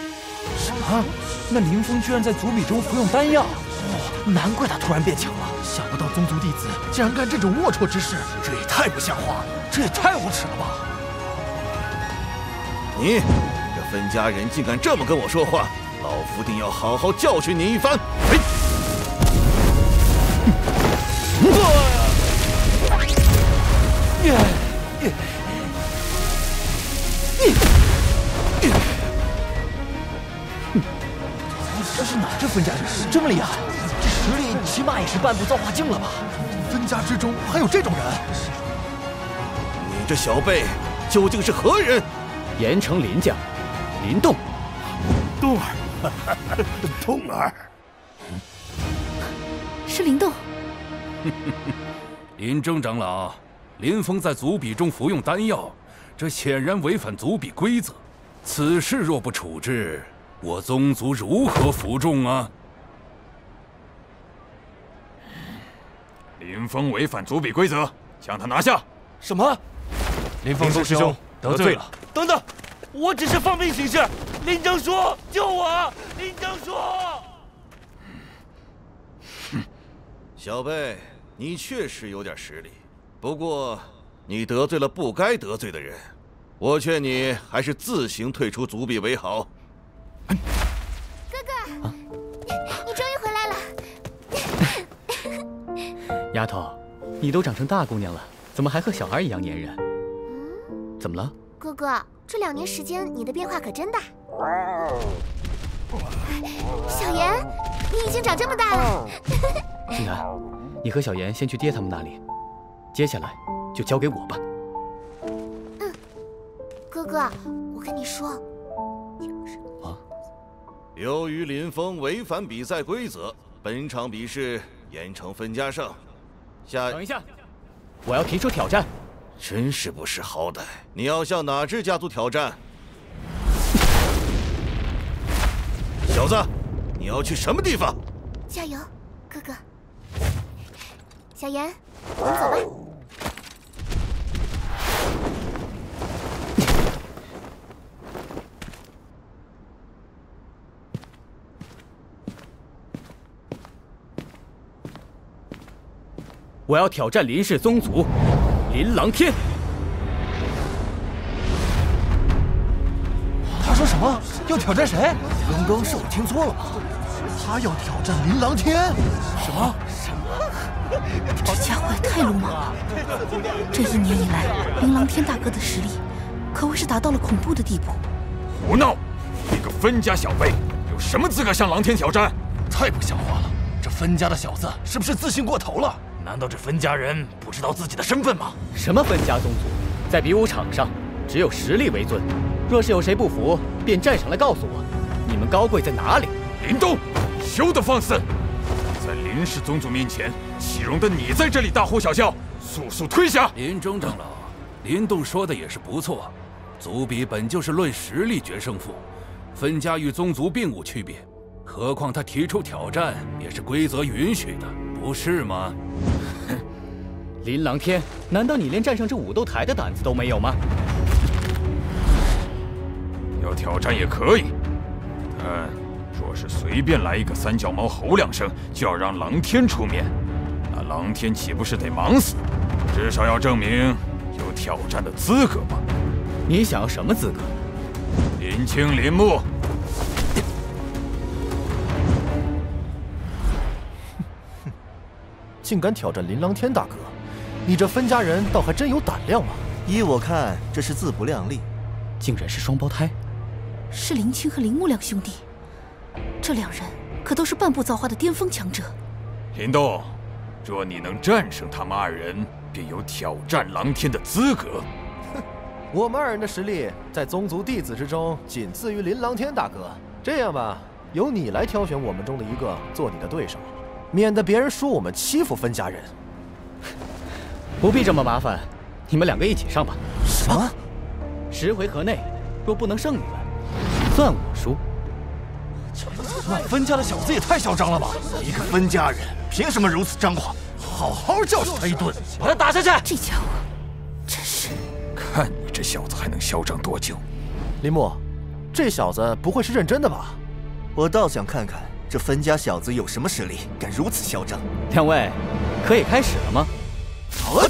什么？那林峰居然在族比中服用丹药？哦，难怪他突然变强了！想不到宗族弟子竟然干这种龌龊之事，这也太不像话了，这也太无耻了吧！你这分家人竟敢这么跟我说话，老夫定要好好教训你一番！嘿！这是哪支分家人？这么厉害，这实力起码也是半步造化境了吧？分家之中还有这种人？你这小辈究竟是何人？盐城林家，林动。动儿，*laughs* 动儿，是灵动。林征长老，林峰在族比中服用丹药，这显然违反族比规则。此事若不处置，我宗族如何服众啊？林峰违反族比规则，将他拿下。什么？林峰师兄得罪了。等等，我只是放兵行事。林征叔，救我！林征叔。小贝，你确实有点实力，不过你得罪了不该得罪的人，我劝你还是自行退出族比为好。哥哥，你终于回来了。丫头，你都长成大姑娘了，怎么还和小孩一样粘人？怎么了？哥哥，这两年时间你的变化可真大。小妍，你已经长这么大了。*laughs* 青檀，你和小妍先去爹他们那里，接下来就交给我吧。嗯，哥哥，我跟你说，啊，由于林峰违反比赛规则，本场比试严惩分家胜。下，等一下，我要提出挑战。真是不识好歹！你要向哪支家族挑战？小子，你要去什么地方？加油，哥哥！小严，我们走吧。我要挑战林氏宗族林琅天。他说什么？要挑战谁？刚刚是我听错了吧？他要挑战琳琅天？什么？什么？这家伙也太鲁莽了！这一年以来，琳琅天大哥的实力可谓是达到了恐怖的地步。胡闹！一个分家小辈有什么资格向狼天挑战？太不像话了！这分家的小子是不是自信过头了？难道这分家人不知道自己的身份吗？什么分家宗族，在比武场上只有实力为尊。若是有谁不服，便站上来告诉我，你们高贵在哪里？林动，休得放肆！在林氏宗族面前，岂容得你在这里大呼小叫？速速退下！林中长老，林动说的也是不错，族比本就是论实力决胜负，分家与宗族并无区别。何况他提出挑战也是规则允许的，不是吗？哼，*laughs* 林狼天，难道你连站上这武斗台的胆子都没有吗？要挑战也可以，但若是随便来一个三脚猫吼两声就要让狼天出面，那狼天岂不是得忙死？至少要证明有挑战的资格吧？你想要什么资格？林青、林木。竟敢挑战林琅天大哥，你这分家人倒还真有胆量嘛！依我看，这是自不量力。竟然是双胞胎，是林青和林木两兄弟，这两人可都是半步造化的巅峰强者。林动，若你能战胜他们二人，便有挑战狼天的资格。哼，*laughs* 我们二人的实力在宗族弟子之中仅次于林琅天大哥。这样吧，由你来挑选我们中的一个做你的对手。免得别人说我们欺负分家人，不必这么麻烦，你们两个一起上吧。什么？十回合内若不能胜你们，算我输。那分家的小子也太嚣张了吧！一个分家人凭什么如此张狂？好好教训他一顿，把他打下去！这家伙真是……看你这小子还能嚣张多久？林木，这小子不会是认真的吧？我倒想看看。这分家小子有什么实力，敢如此嚣张？两位，可以开始了吗？好。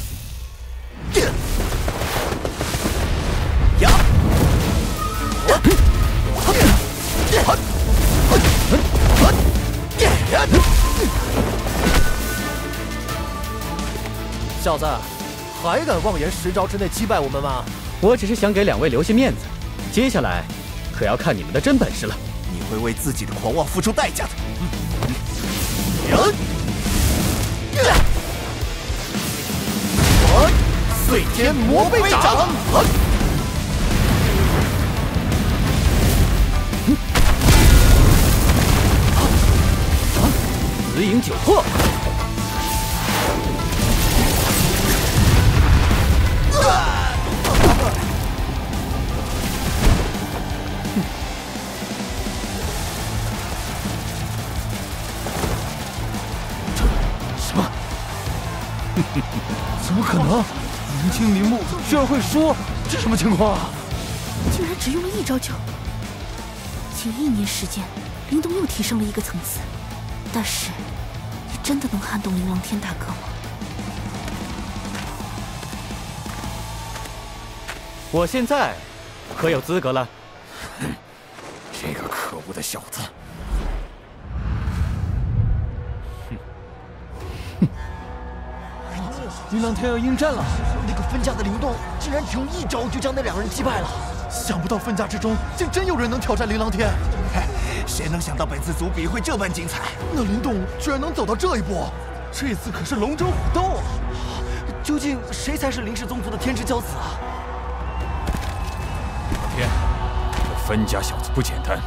小子，还敢妄言十招之内击败我们吗？我只是想给两位留些面子，接下来可要看你们的真本事了。会为自己的狂妄付出代价的。碎天魔背掌，紫影九破。*laughs* 怎么可能？年轻、林木居然会输，这什么情况啊？竟然只用了一招就……仅一年时间，林动又提升了一个层次。但是，你真的能撼动林王天大哥吗？我现在可有资格了？哼，这个可恶的小子！林狼天要应战了，那个分家的林动竟然只用一招就将那两人击败了。想不到分家之中竟真有人能挑战林琅天，*laughs* 谁能想到本次组比会这般精彩？那林动居然能走到这一步，这次可是龙争虎斗啊！究竟谁才是林氏宗族的天之骄子啊？老天，这分家小子不简单，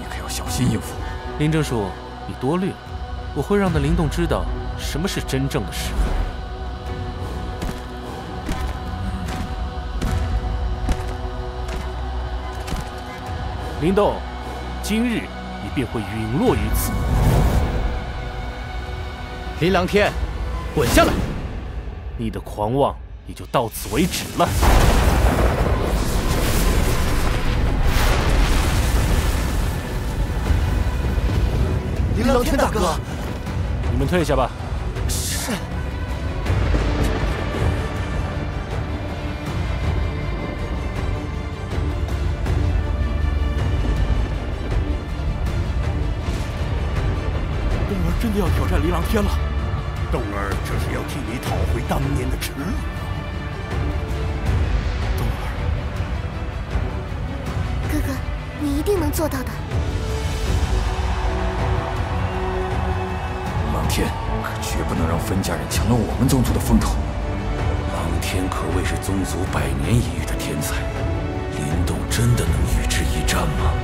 你可要小心应付。林正树，你多虑了，我会让那林动知道什么是真正的实力。林动，今日你便会陨落于此。林狼天，滚下来！你的狂妄也就到此为止了。林狼天大哥，你们退下吧。要挑战离狼天了，冬儿这是要替你讨回当年的耻辱。哥哥，你一定能做到的。狼天可绝不能让分家人抢了我们宗族的风头。狼天可谓是宗族百年一遇的天才，林动真的能与之一战吗？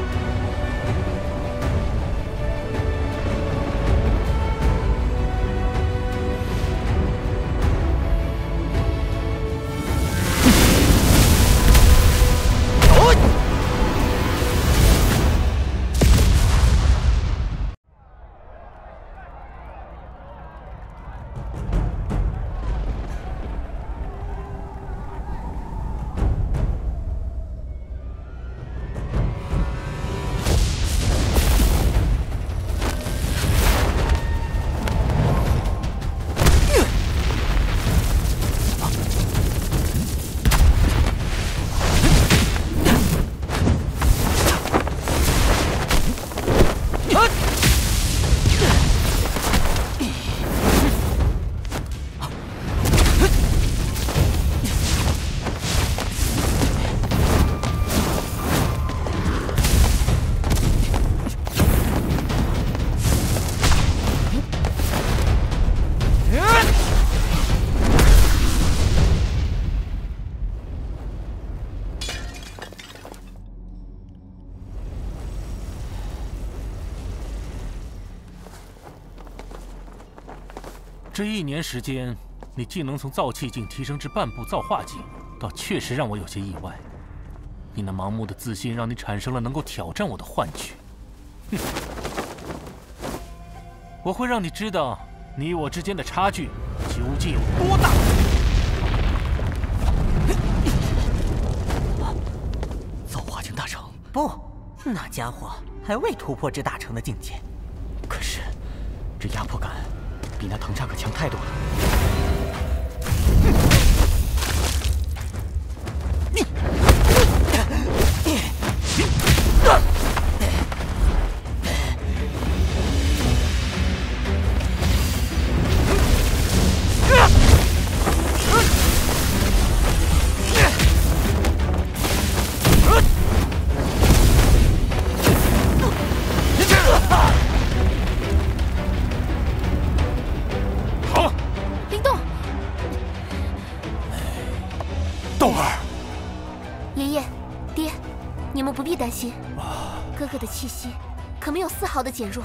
这一年时间，你既能从造气境提升至半步造化境，倒确实让我有些意外。你那盲目的自信，让你产生了能够挑战我的幻觉。哼！我会让你知道，你我之间的差距究竟有多大。造化境大成？不，那家伙还未突破至大成的境界。可是，这压迫感……比那藤叉可强太多了。好的减弱。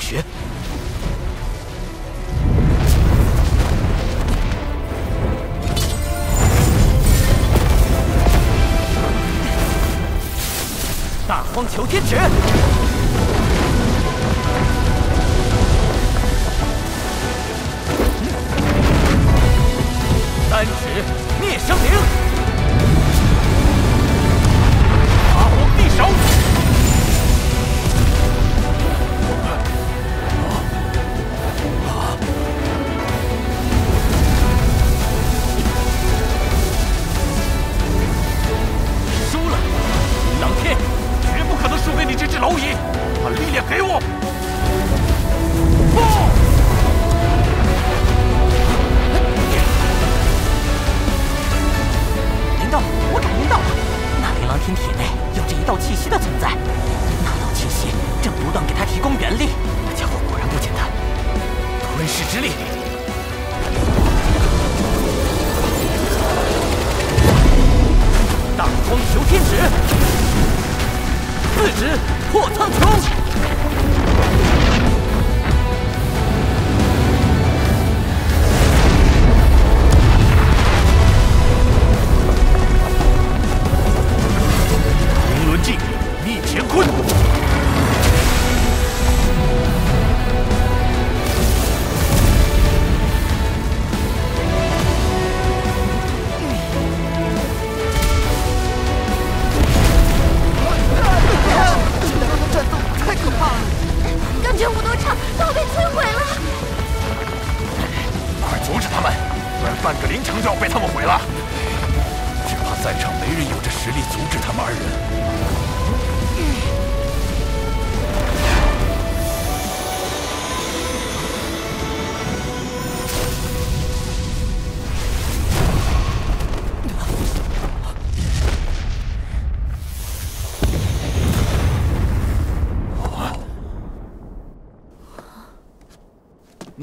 学。大荒求天指，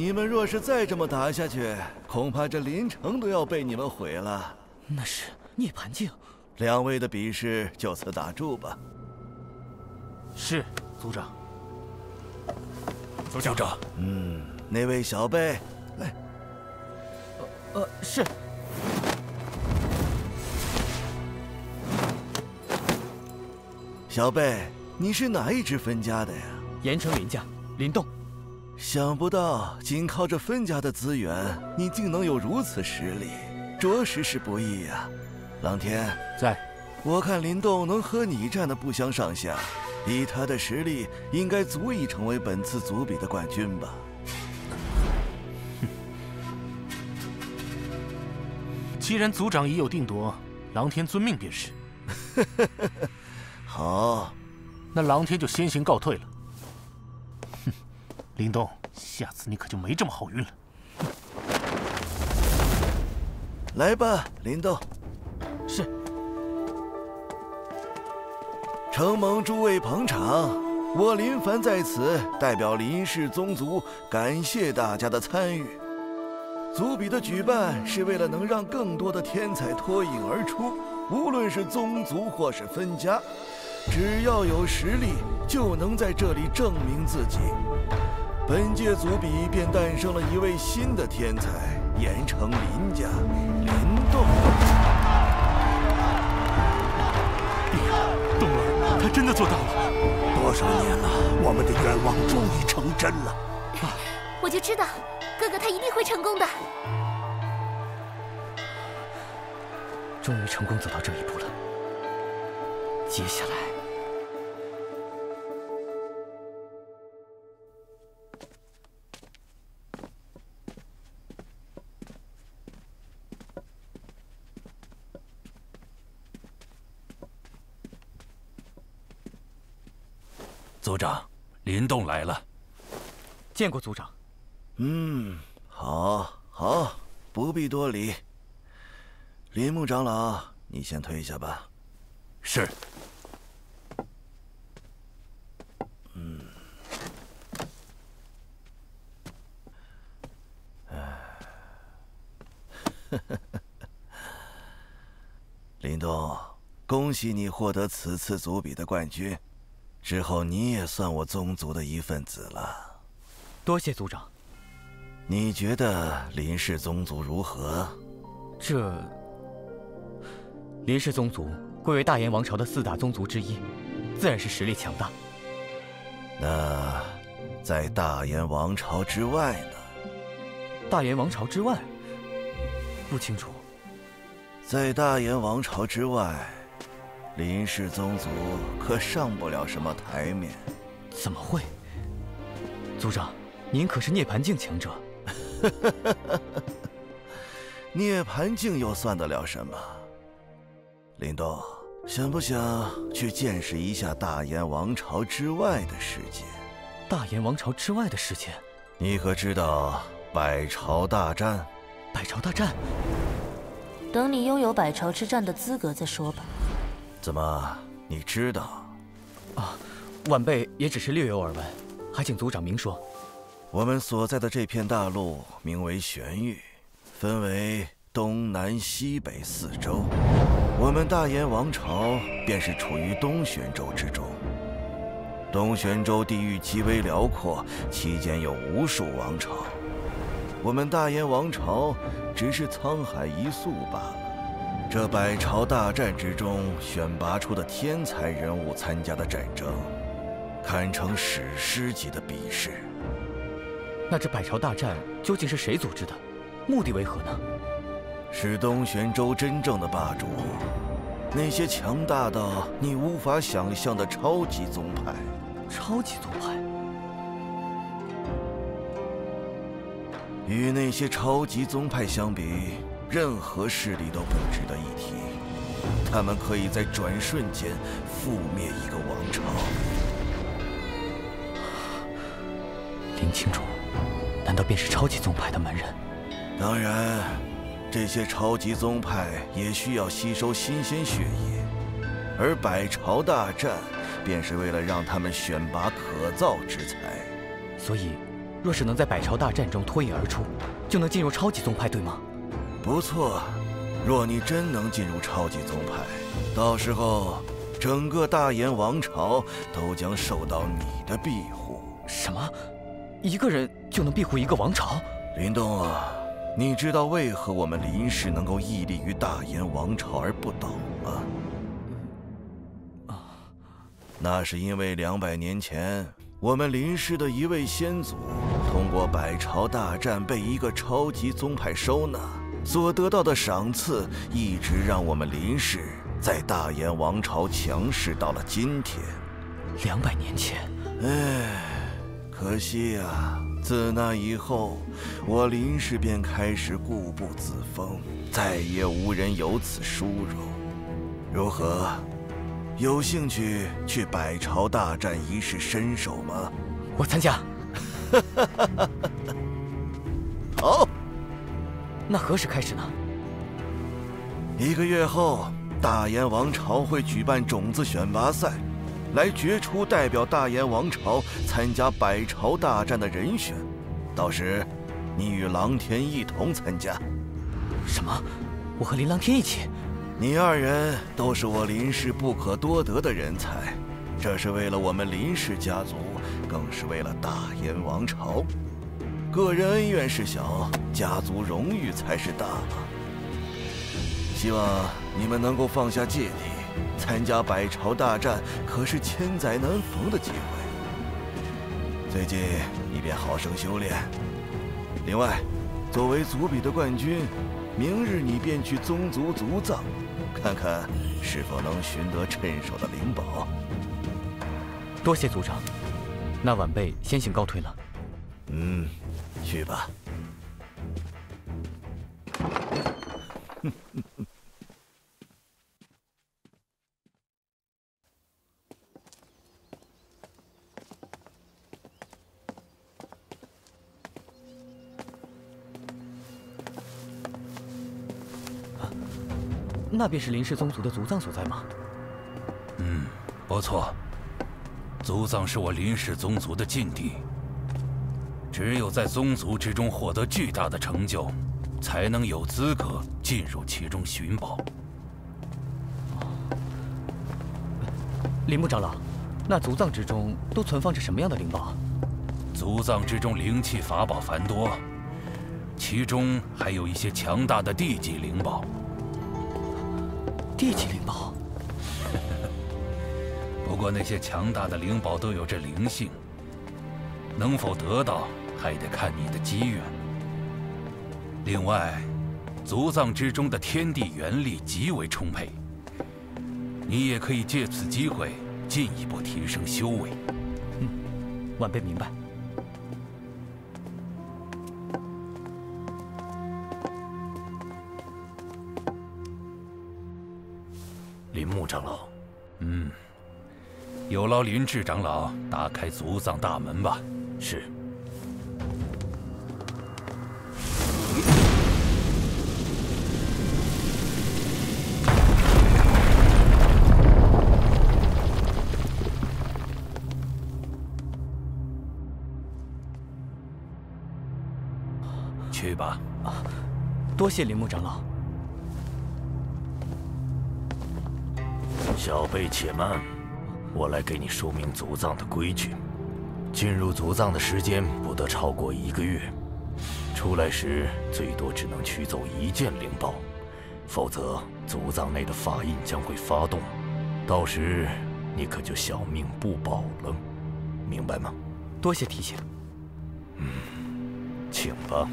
你们若是再这么打下去，恐怕这林城都要被你们毁了。那是涅槃境。两位的比试就此打住吧。是，族长。族长，嗯，那位小贝，来。呃，是。小贝，你是哪一支分家的呀？盐城林家，林动。想不到，仅靠着分家的资源，你竟能有如此实力，着实是不易呀。狼天在，我看林动能和你战的不相上下，以他的实力，应该足以成为本次组比的冠军吧。*laughs* 既然族长已有定夺，狼天遵命便是。*laughs* 好，那狼天就先行告退了。哼，林动，下次你可就没这么好运了。来吧，林动。是。承蒙诸位捧场，我林凡在此代表林氏宗族感谢大家的参与。族比的举办是为了能让更多的天才脱颖而出，无论是宗族或是分家，只要有实力就能在这里证明自己。本届族比便诞生了一位新的天才——盐城林家林动。动儿，他真的做到了！多少年了，我们的愿望终于成真了。我就知道，哥哥他一定会成功的。终于成功走到这一步了，接下来。族长，林动来了。见过族长。嗯，好，好，不必多礼。林木长老，你先退下吧。是。嗯。*laughs* 林动，恭喜你获得此次组比的冠军，之后你也算我宗族的一份子了。多谢族长。你觉得林氏宗族如何？这林氏宗族贵为大燕王朝的四大宗族之一，自然是实力强大。那在大燕王朝之外呢？大燕王朝之外，不清楚。在大燕王朝之外，林氏宗族可上不了什么台面。怎么会？族长，您可是涅槃境强者。*laughs* 涅槃境又算得了什么？林东，想不想去见识一下大燕王朝之外的世界？大燕王朝之外的世界？你可知道百朝大战？百朝大战？等你拥有百朝之战的资格再说吧。怎么，你知道？啊，晚辈也只是略有耳闻，还请族长明说。我们所在的这片大陆名为玄域，分为东南西北四州。我们大燕王朝便是处于东玄州之中。东玄州地域极为辽阔，其间有无数王朝。我们大燕王朝只是沧海一粟罢了。这百朝大战之中选拔出的天才人物参加的战争，堪称史诗级的比试。那这百朝大战究竟是谁组织的？目的为何呢？是东玄州真正的霸主，那些强大到你无法想象的超级宗派。超级宗派？与那些超级宗派相比，任何势力都不值得一提。他们可以在转瞬间覆灭一个王朝。林青楚。难道便是超级宗派的门人？当然，这些超级宗派也需要吸收新鲜血液，而百朝大战便是为了让他们选拔可造之才。所以，若是能在百朝大战中脱颖而出，就能进入超级宗派，对吗？不错，若你真能进入超级宗派，到时候整个大炎王朝都将受到你的庇护。什么？一个人就能庇护一个王朝？林动啊，你知道为何我们林氏能够屹立于大炎王朝而不倒吗？啊，那是因为两百年前，我们林氏的一位先祖通过百朝大战被一个超级宗派收纳，所得到的赏赐，一直让我们林氏在大燕王朝强势到了今天。两百年前，唉。可惜呀，自那以后，我林氏便开始固步自封，再也无人有此殊荣。如何？有兴趣去百朝大战一试身手吗？我参加。*laughs* 好。那何时开始呢？一个月后，大燕王朝会举办种子选拔赛。来决出代表大燕王朝参加百朝大战的人选，到时你与狼天一同参加。什么？我和林狼天一起？你二人都是我林氏不可多得的人才，这是为了我们林氏家族，更是为了大燕王朝。个人恩怨是小，家族荣誉才是大嘛。希望你们能够放下芥蒂。参加百朝大战可是千载难逢的机会。最近你便好生修炼。另外，作为族比的冠军，明日你便去宗族族葬，看看是否能寻得趁手的灵宝。多谢族长，那晚辈先行告退了。嗯，去吧。那便是林氏宗族的族葬所在吗？嗯不错。族葬是我林氏宗族的禁地。只有在宗族之中获得巨大的成就，才能有资格进入其中寻宝。林木长老，那族葬之中都存放着什么样的灵宝？族葬之中灵气法宝繁多，其中还有一些强大的地级灵宝。地级灵宝。不过那些强大的灵宝都有着灵性，能否得到还得看你的机缘。另外，族葬之中的天地元力极为充沛，你也可以借此机会进一步提升修为。嗯，晚辈明白。林木长老，嗯。有劳林志长老打开族葬大门吧。是。吧。啊，多谢林木长老。小辈且慢。我来给你说明族葬的规矩：进入族葬的时间不得超过一个月，出来时最多只能取走一件灵宝，否则族葬内的法印将会发动，到时你可就小命不保了，明白吗？多谢提醒。嗯，请吧。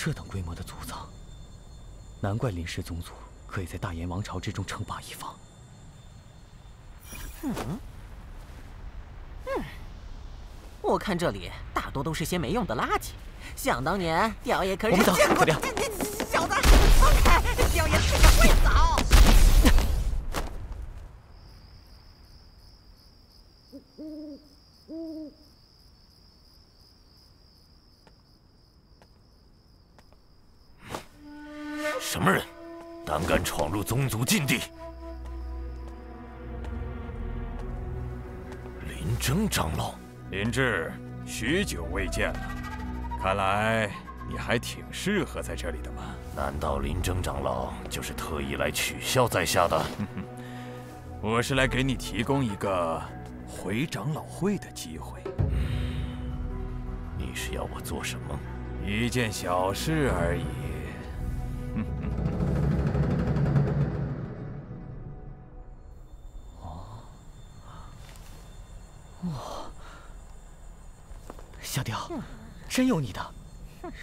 这等规模的族藏，难怪林氏宗族可以在大炎王朝之中称霸一方。嗯，嗯，我看这里大多都是些没用的垃圾。想当年，雕爷可是见过。宗族禁地？林征长老，林志，许久未见了，看来你还挺适合在这里的嘛。难道林征长老就是特意来取笑在下的？我是来给你提供一个回长老会的机会。你是要我做什么？一件小事而已。真有你的！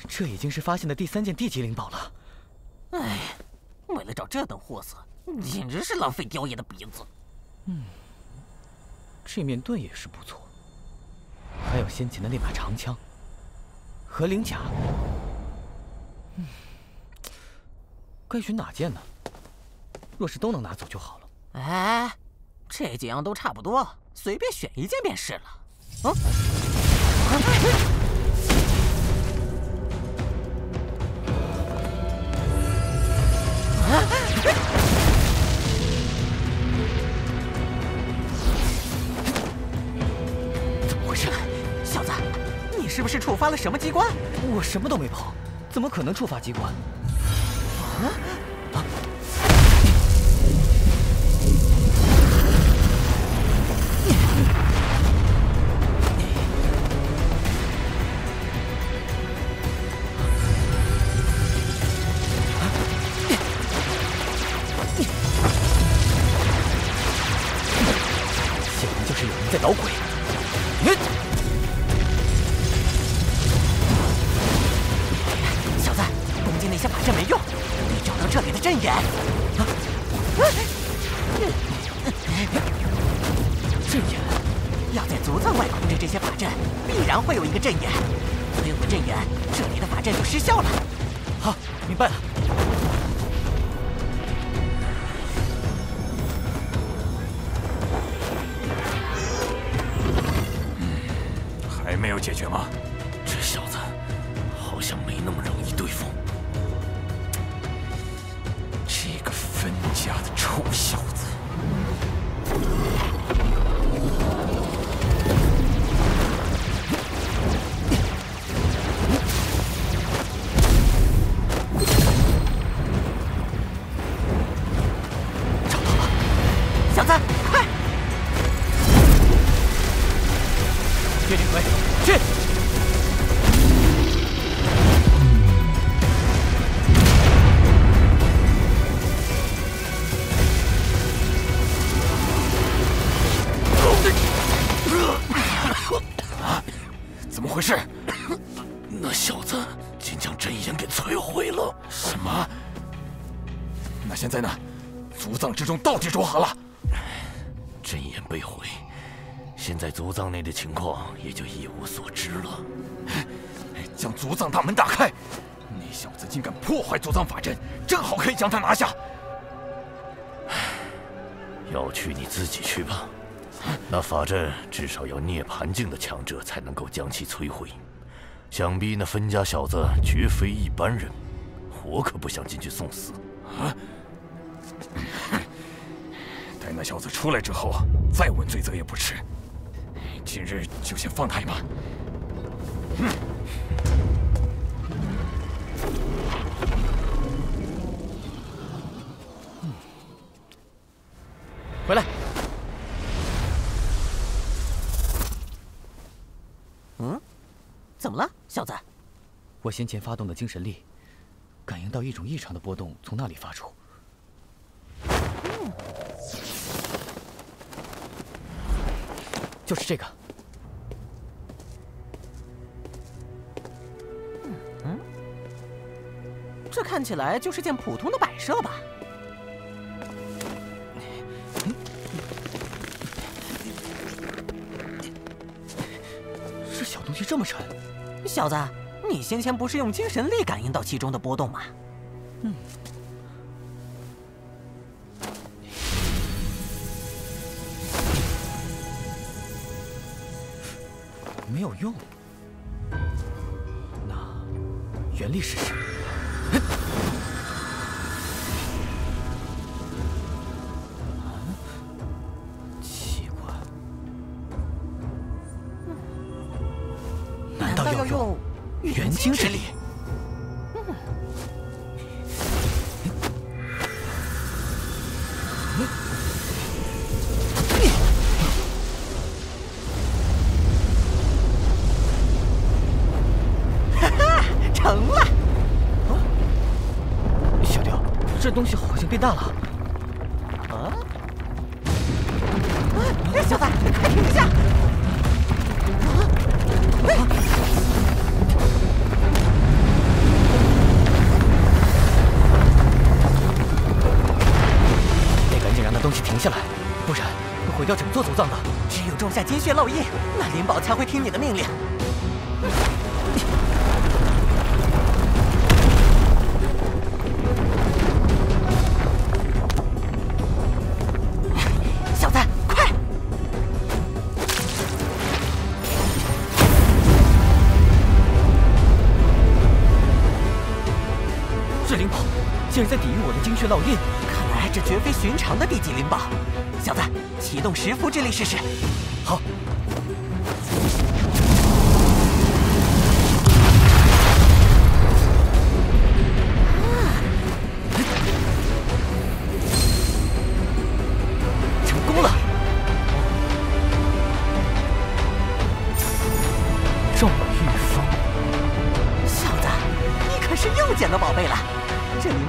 这已经是发现的第三件地级灵宝了。哎，为了找这等货色，简直是浪费雕爷的鼻子。嗯，这面盾也是不错，还有先前的那把长枪和灵甲。嗯，该选哪件呢？若是都能拿走就好了。哎，这几样都差不多。随便选一件便是了。啊！怎么回事？小子，你是不是触发了什么机关？我什么都没碰，怎么可能触发机关？啊！情况也就一无所知了。将族藏大门打开！那小子竟敢破坏族藏法阵，正好可以将他拿下。要去你自己去吧。那法阵至少要涅槃境的强者才能够将其摧毁，想必那分家小子绝非一般人，我可不想进去送死。啊！待那小子出来之后，再问罪责也不迟。今日就先放他一马。嗯。回来。嗯，怎么了，小子？我先前发动的精神力，感应到一种异常的波动从那里发出。就是这个。嗯，这看起来就是件普通的摆设吧？这小东西这么沉，小子，你先前不是用精神力感应到其中的波动吗？嗯。没有用，那原力试试。奇怪，难道要用元精之力？变大了。啊！小子，快停下！得赶紧让那东西停下来，不然会毁掉整座族藏的。只有种下金血烙印，那灵宝才会听你的命令。烙印，看来这绝非寻常的地级灵宝。小子，启动十符之力试试。好。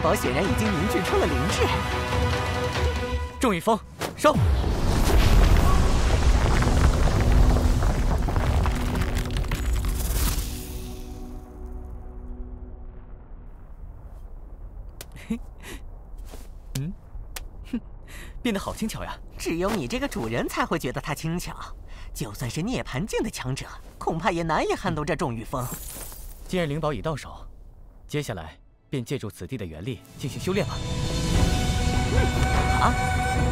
宝显然已经凝聚出了灵智。众御风，收。*laughs* 嗯，哼，*laughs* 变得好轻巧呀！只有你这个主人才会觉得它轻巧，就算是涅槃境的强者，恐怕也难以撼动这众御风。既然灵宝已到手，接下来便借助此地的原力进行修炼吧。啊！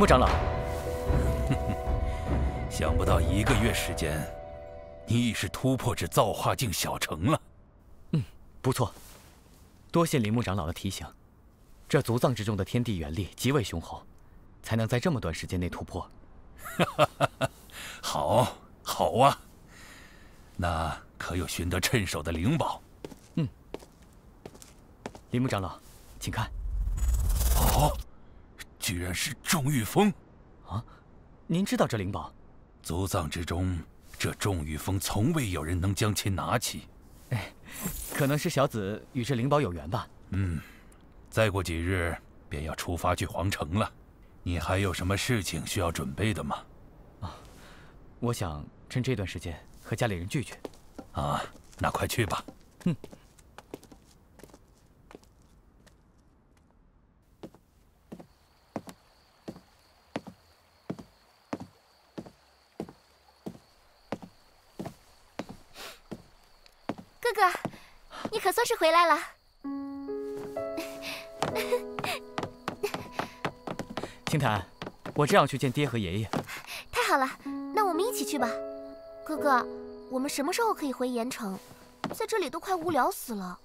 木长老，*laughs* 想不到一个月时间，你已是突破至造化境小成了。嗯，不错。多谢林木长老的提醒。这族藏之中的天地元力极为雄厚，才能在这么短时间内突破。*laughs* 好，好啊。那可有寻得趁手的灵宝？嗯。林木长老，请看。哦。居然是重玉峰，啊！您知道这灵宝？族藏之中，这重玉峰从未有人能将其拿起。哎，可能是小子与这灵宝有缘吧。嗯，再过几日便要出发去皇城了，你还有什么事情需要准备的吗？啊，我想趁这段时间和家里人聚聚。啊，那快去吧。嗯。哥哥，你可算是回来了。*laughs* 青檀，我正要去见爹和爷爷。太好了，那我们一起去吧。哥哥，我们什么时候可以回盐城？在这里都快无聊死了。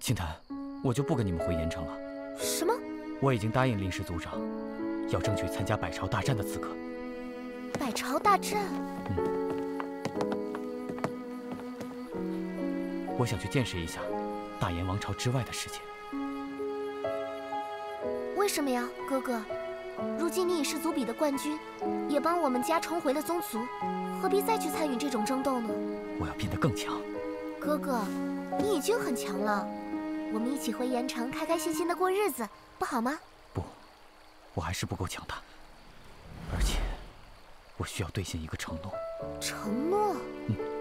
青檀，我就不跟你们回盐城了。什么？我已经答应临时族长，要争取参加百朝大战的资格。百朝大战？嗯。我想去见识一下大炎王朝之外的世界。为什么呀，哥哥？如今你已是族比的冠军，也帮我们家重回了宗族，何必再去参与这种争斗呢？我要变得更强。哥哥，你已经很强了，我们一起回盐城，开开心心的过日子，不好吗？不，我还是不够强大，而且我需要兑现一个承诺。承诺？嗯。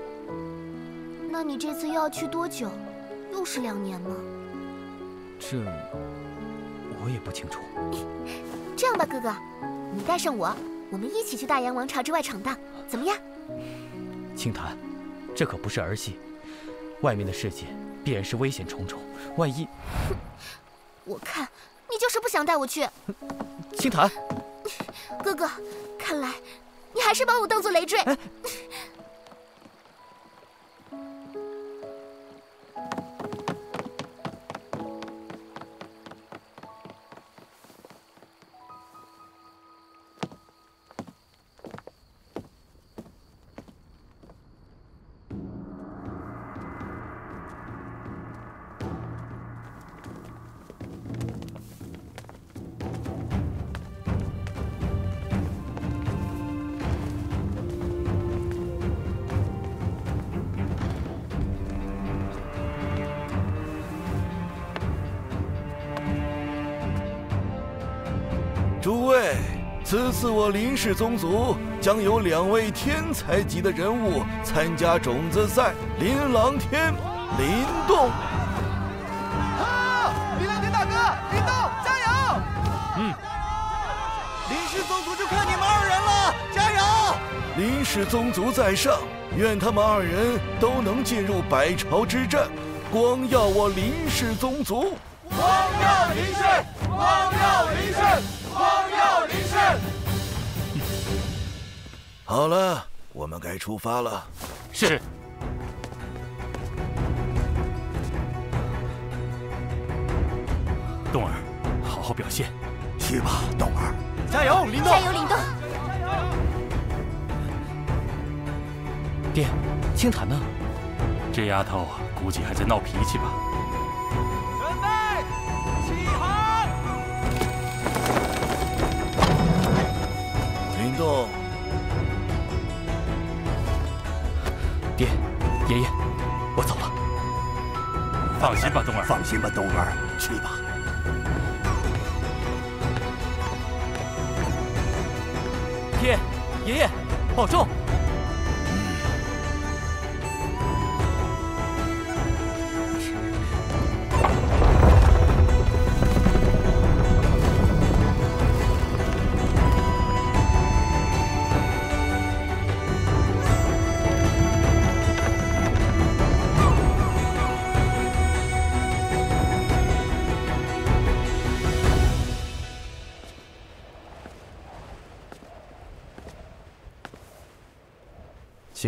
那你这次又要去多久？又是两年吗？这我也不清楚。*laughs* 这样吧，哥哥，你带上我，我们一起去大洋王朝之外闯荡，怎么样？青檀，这可不是儿戏，外面的世界必然是危险重重，万一……我看你就是不想带我去。青檀，哥哥，看来你还是把我当做累赘。诸此次我林氏宗族将有两位天才级的人物参加种子赛。林狼天、林动。啊，林狼天大哥，林动，加油！嗯。林氏宗族就看你们二人了，加油！林氏宗族在上，愿他们二人都能进入百朝之战，光耀我林氏宗族。光耀林氏，光耀林氏。光耀林氏。好了我们该出发了。是。栋儿好好表现。去吧栋儿。加油林动加油林动加油加油爹青檀呢？这丫头估计还在闹脾气吧。准备起航。林动爷爷，我走了。放心吧，冬儿。放心吧，冬儿，去吧。爹，爷爷，保重。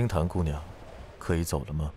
星潭姑娘，可以走了吗？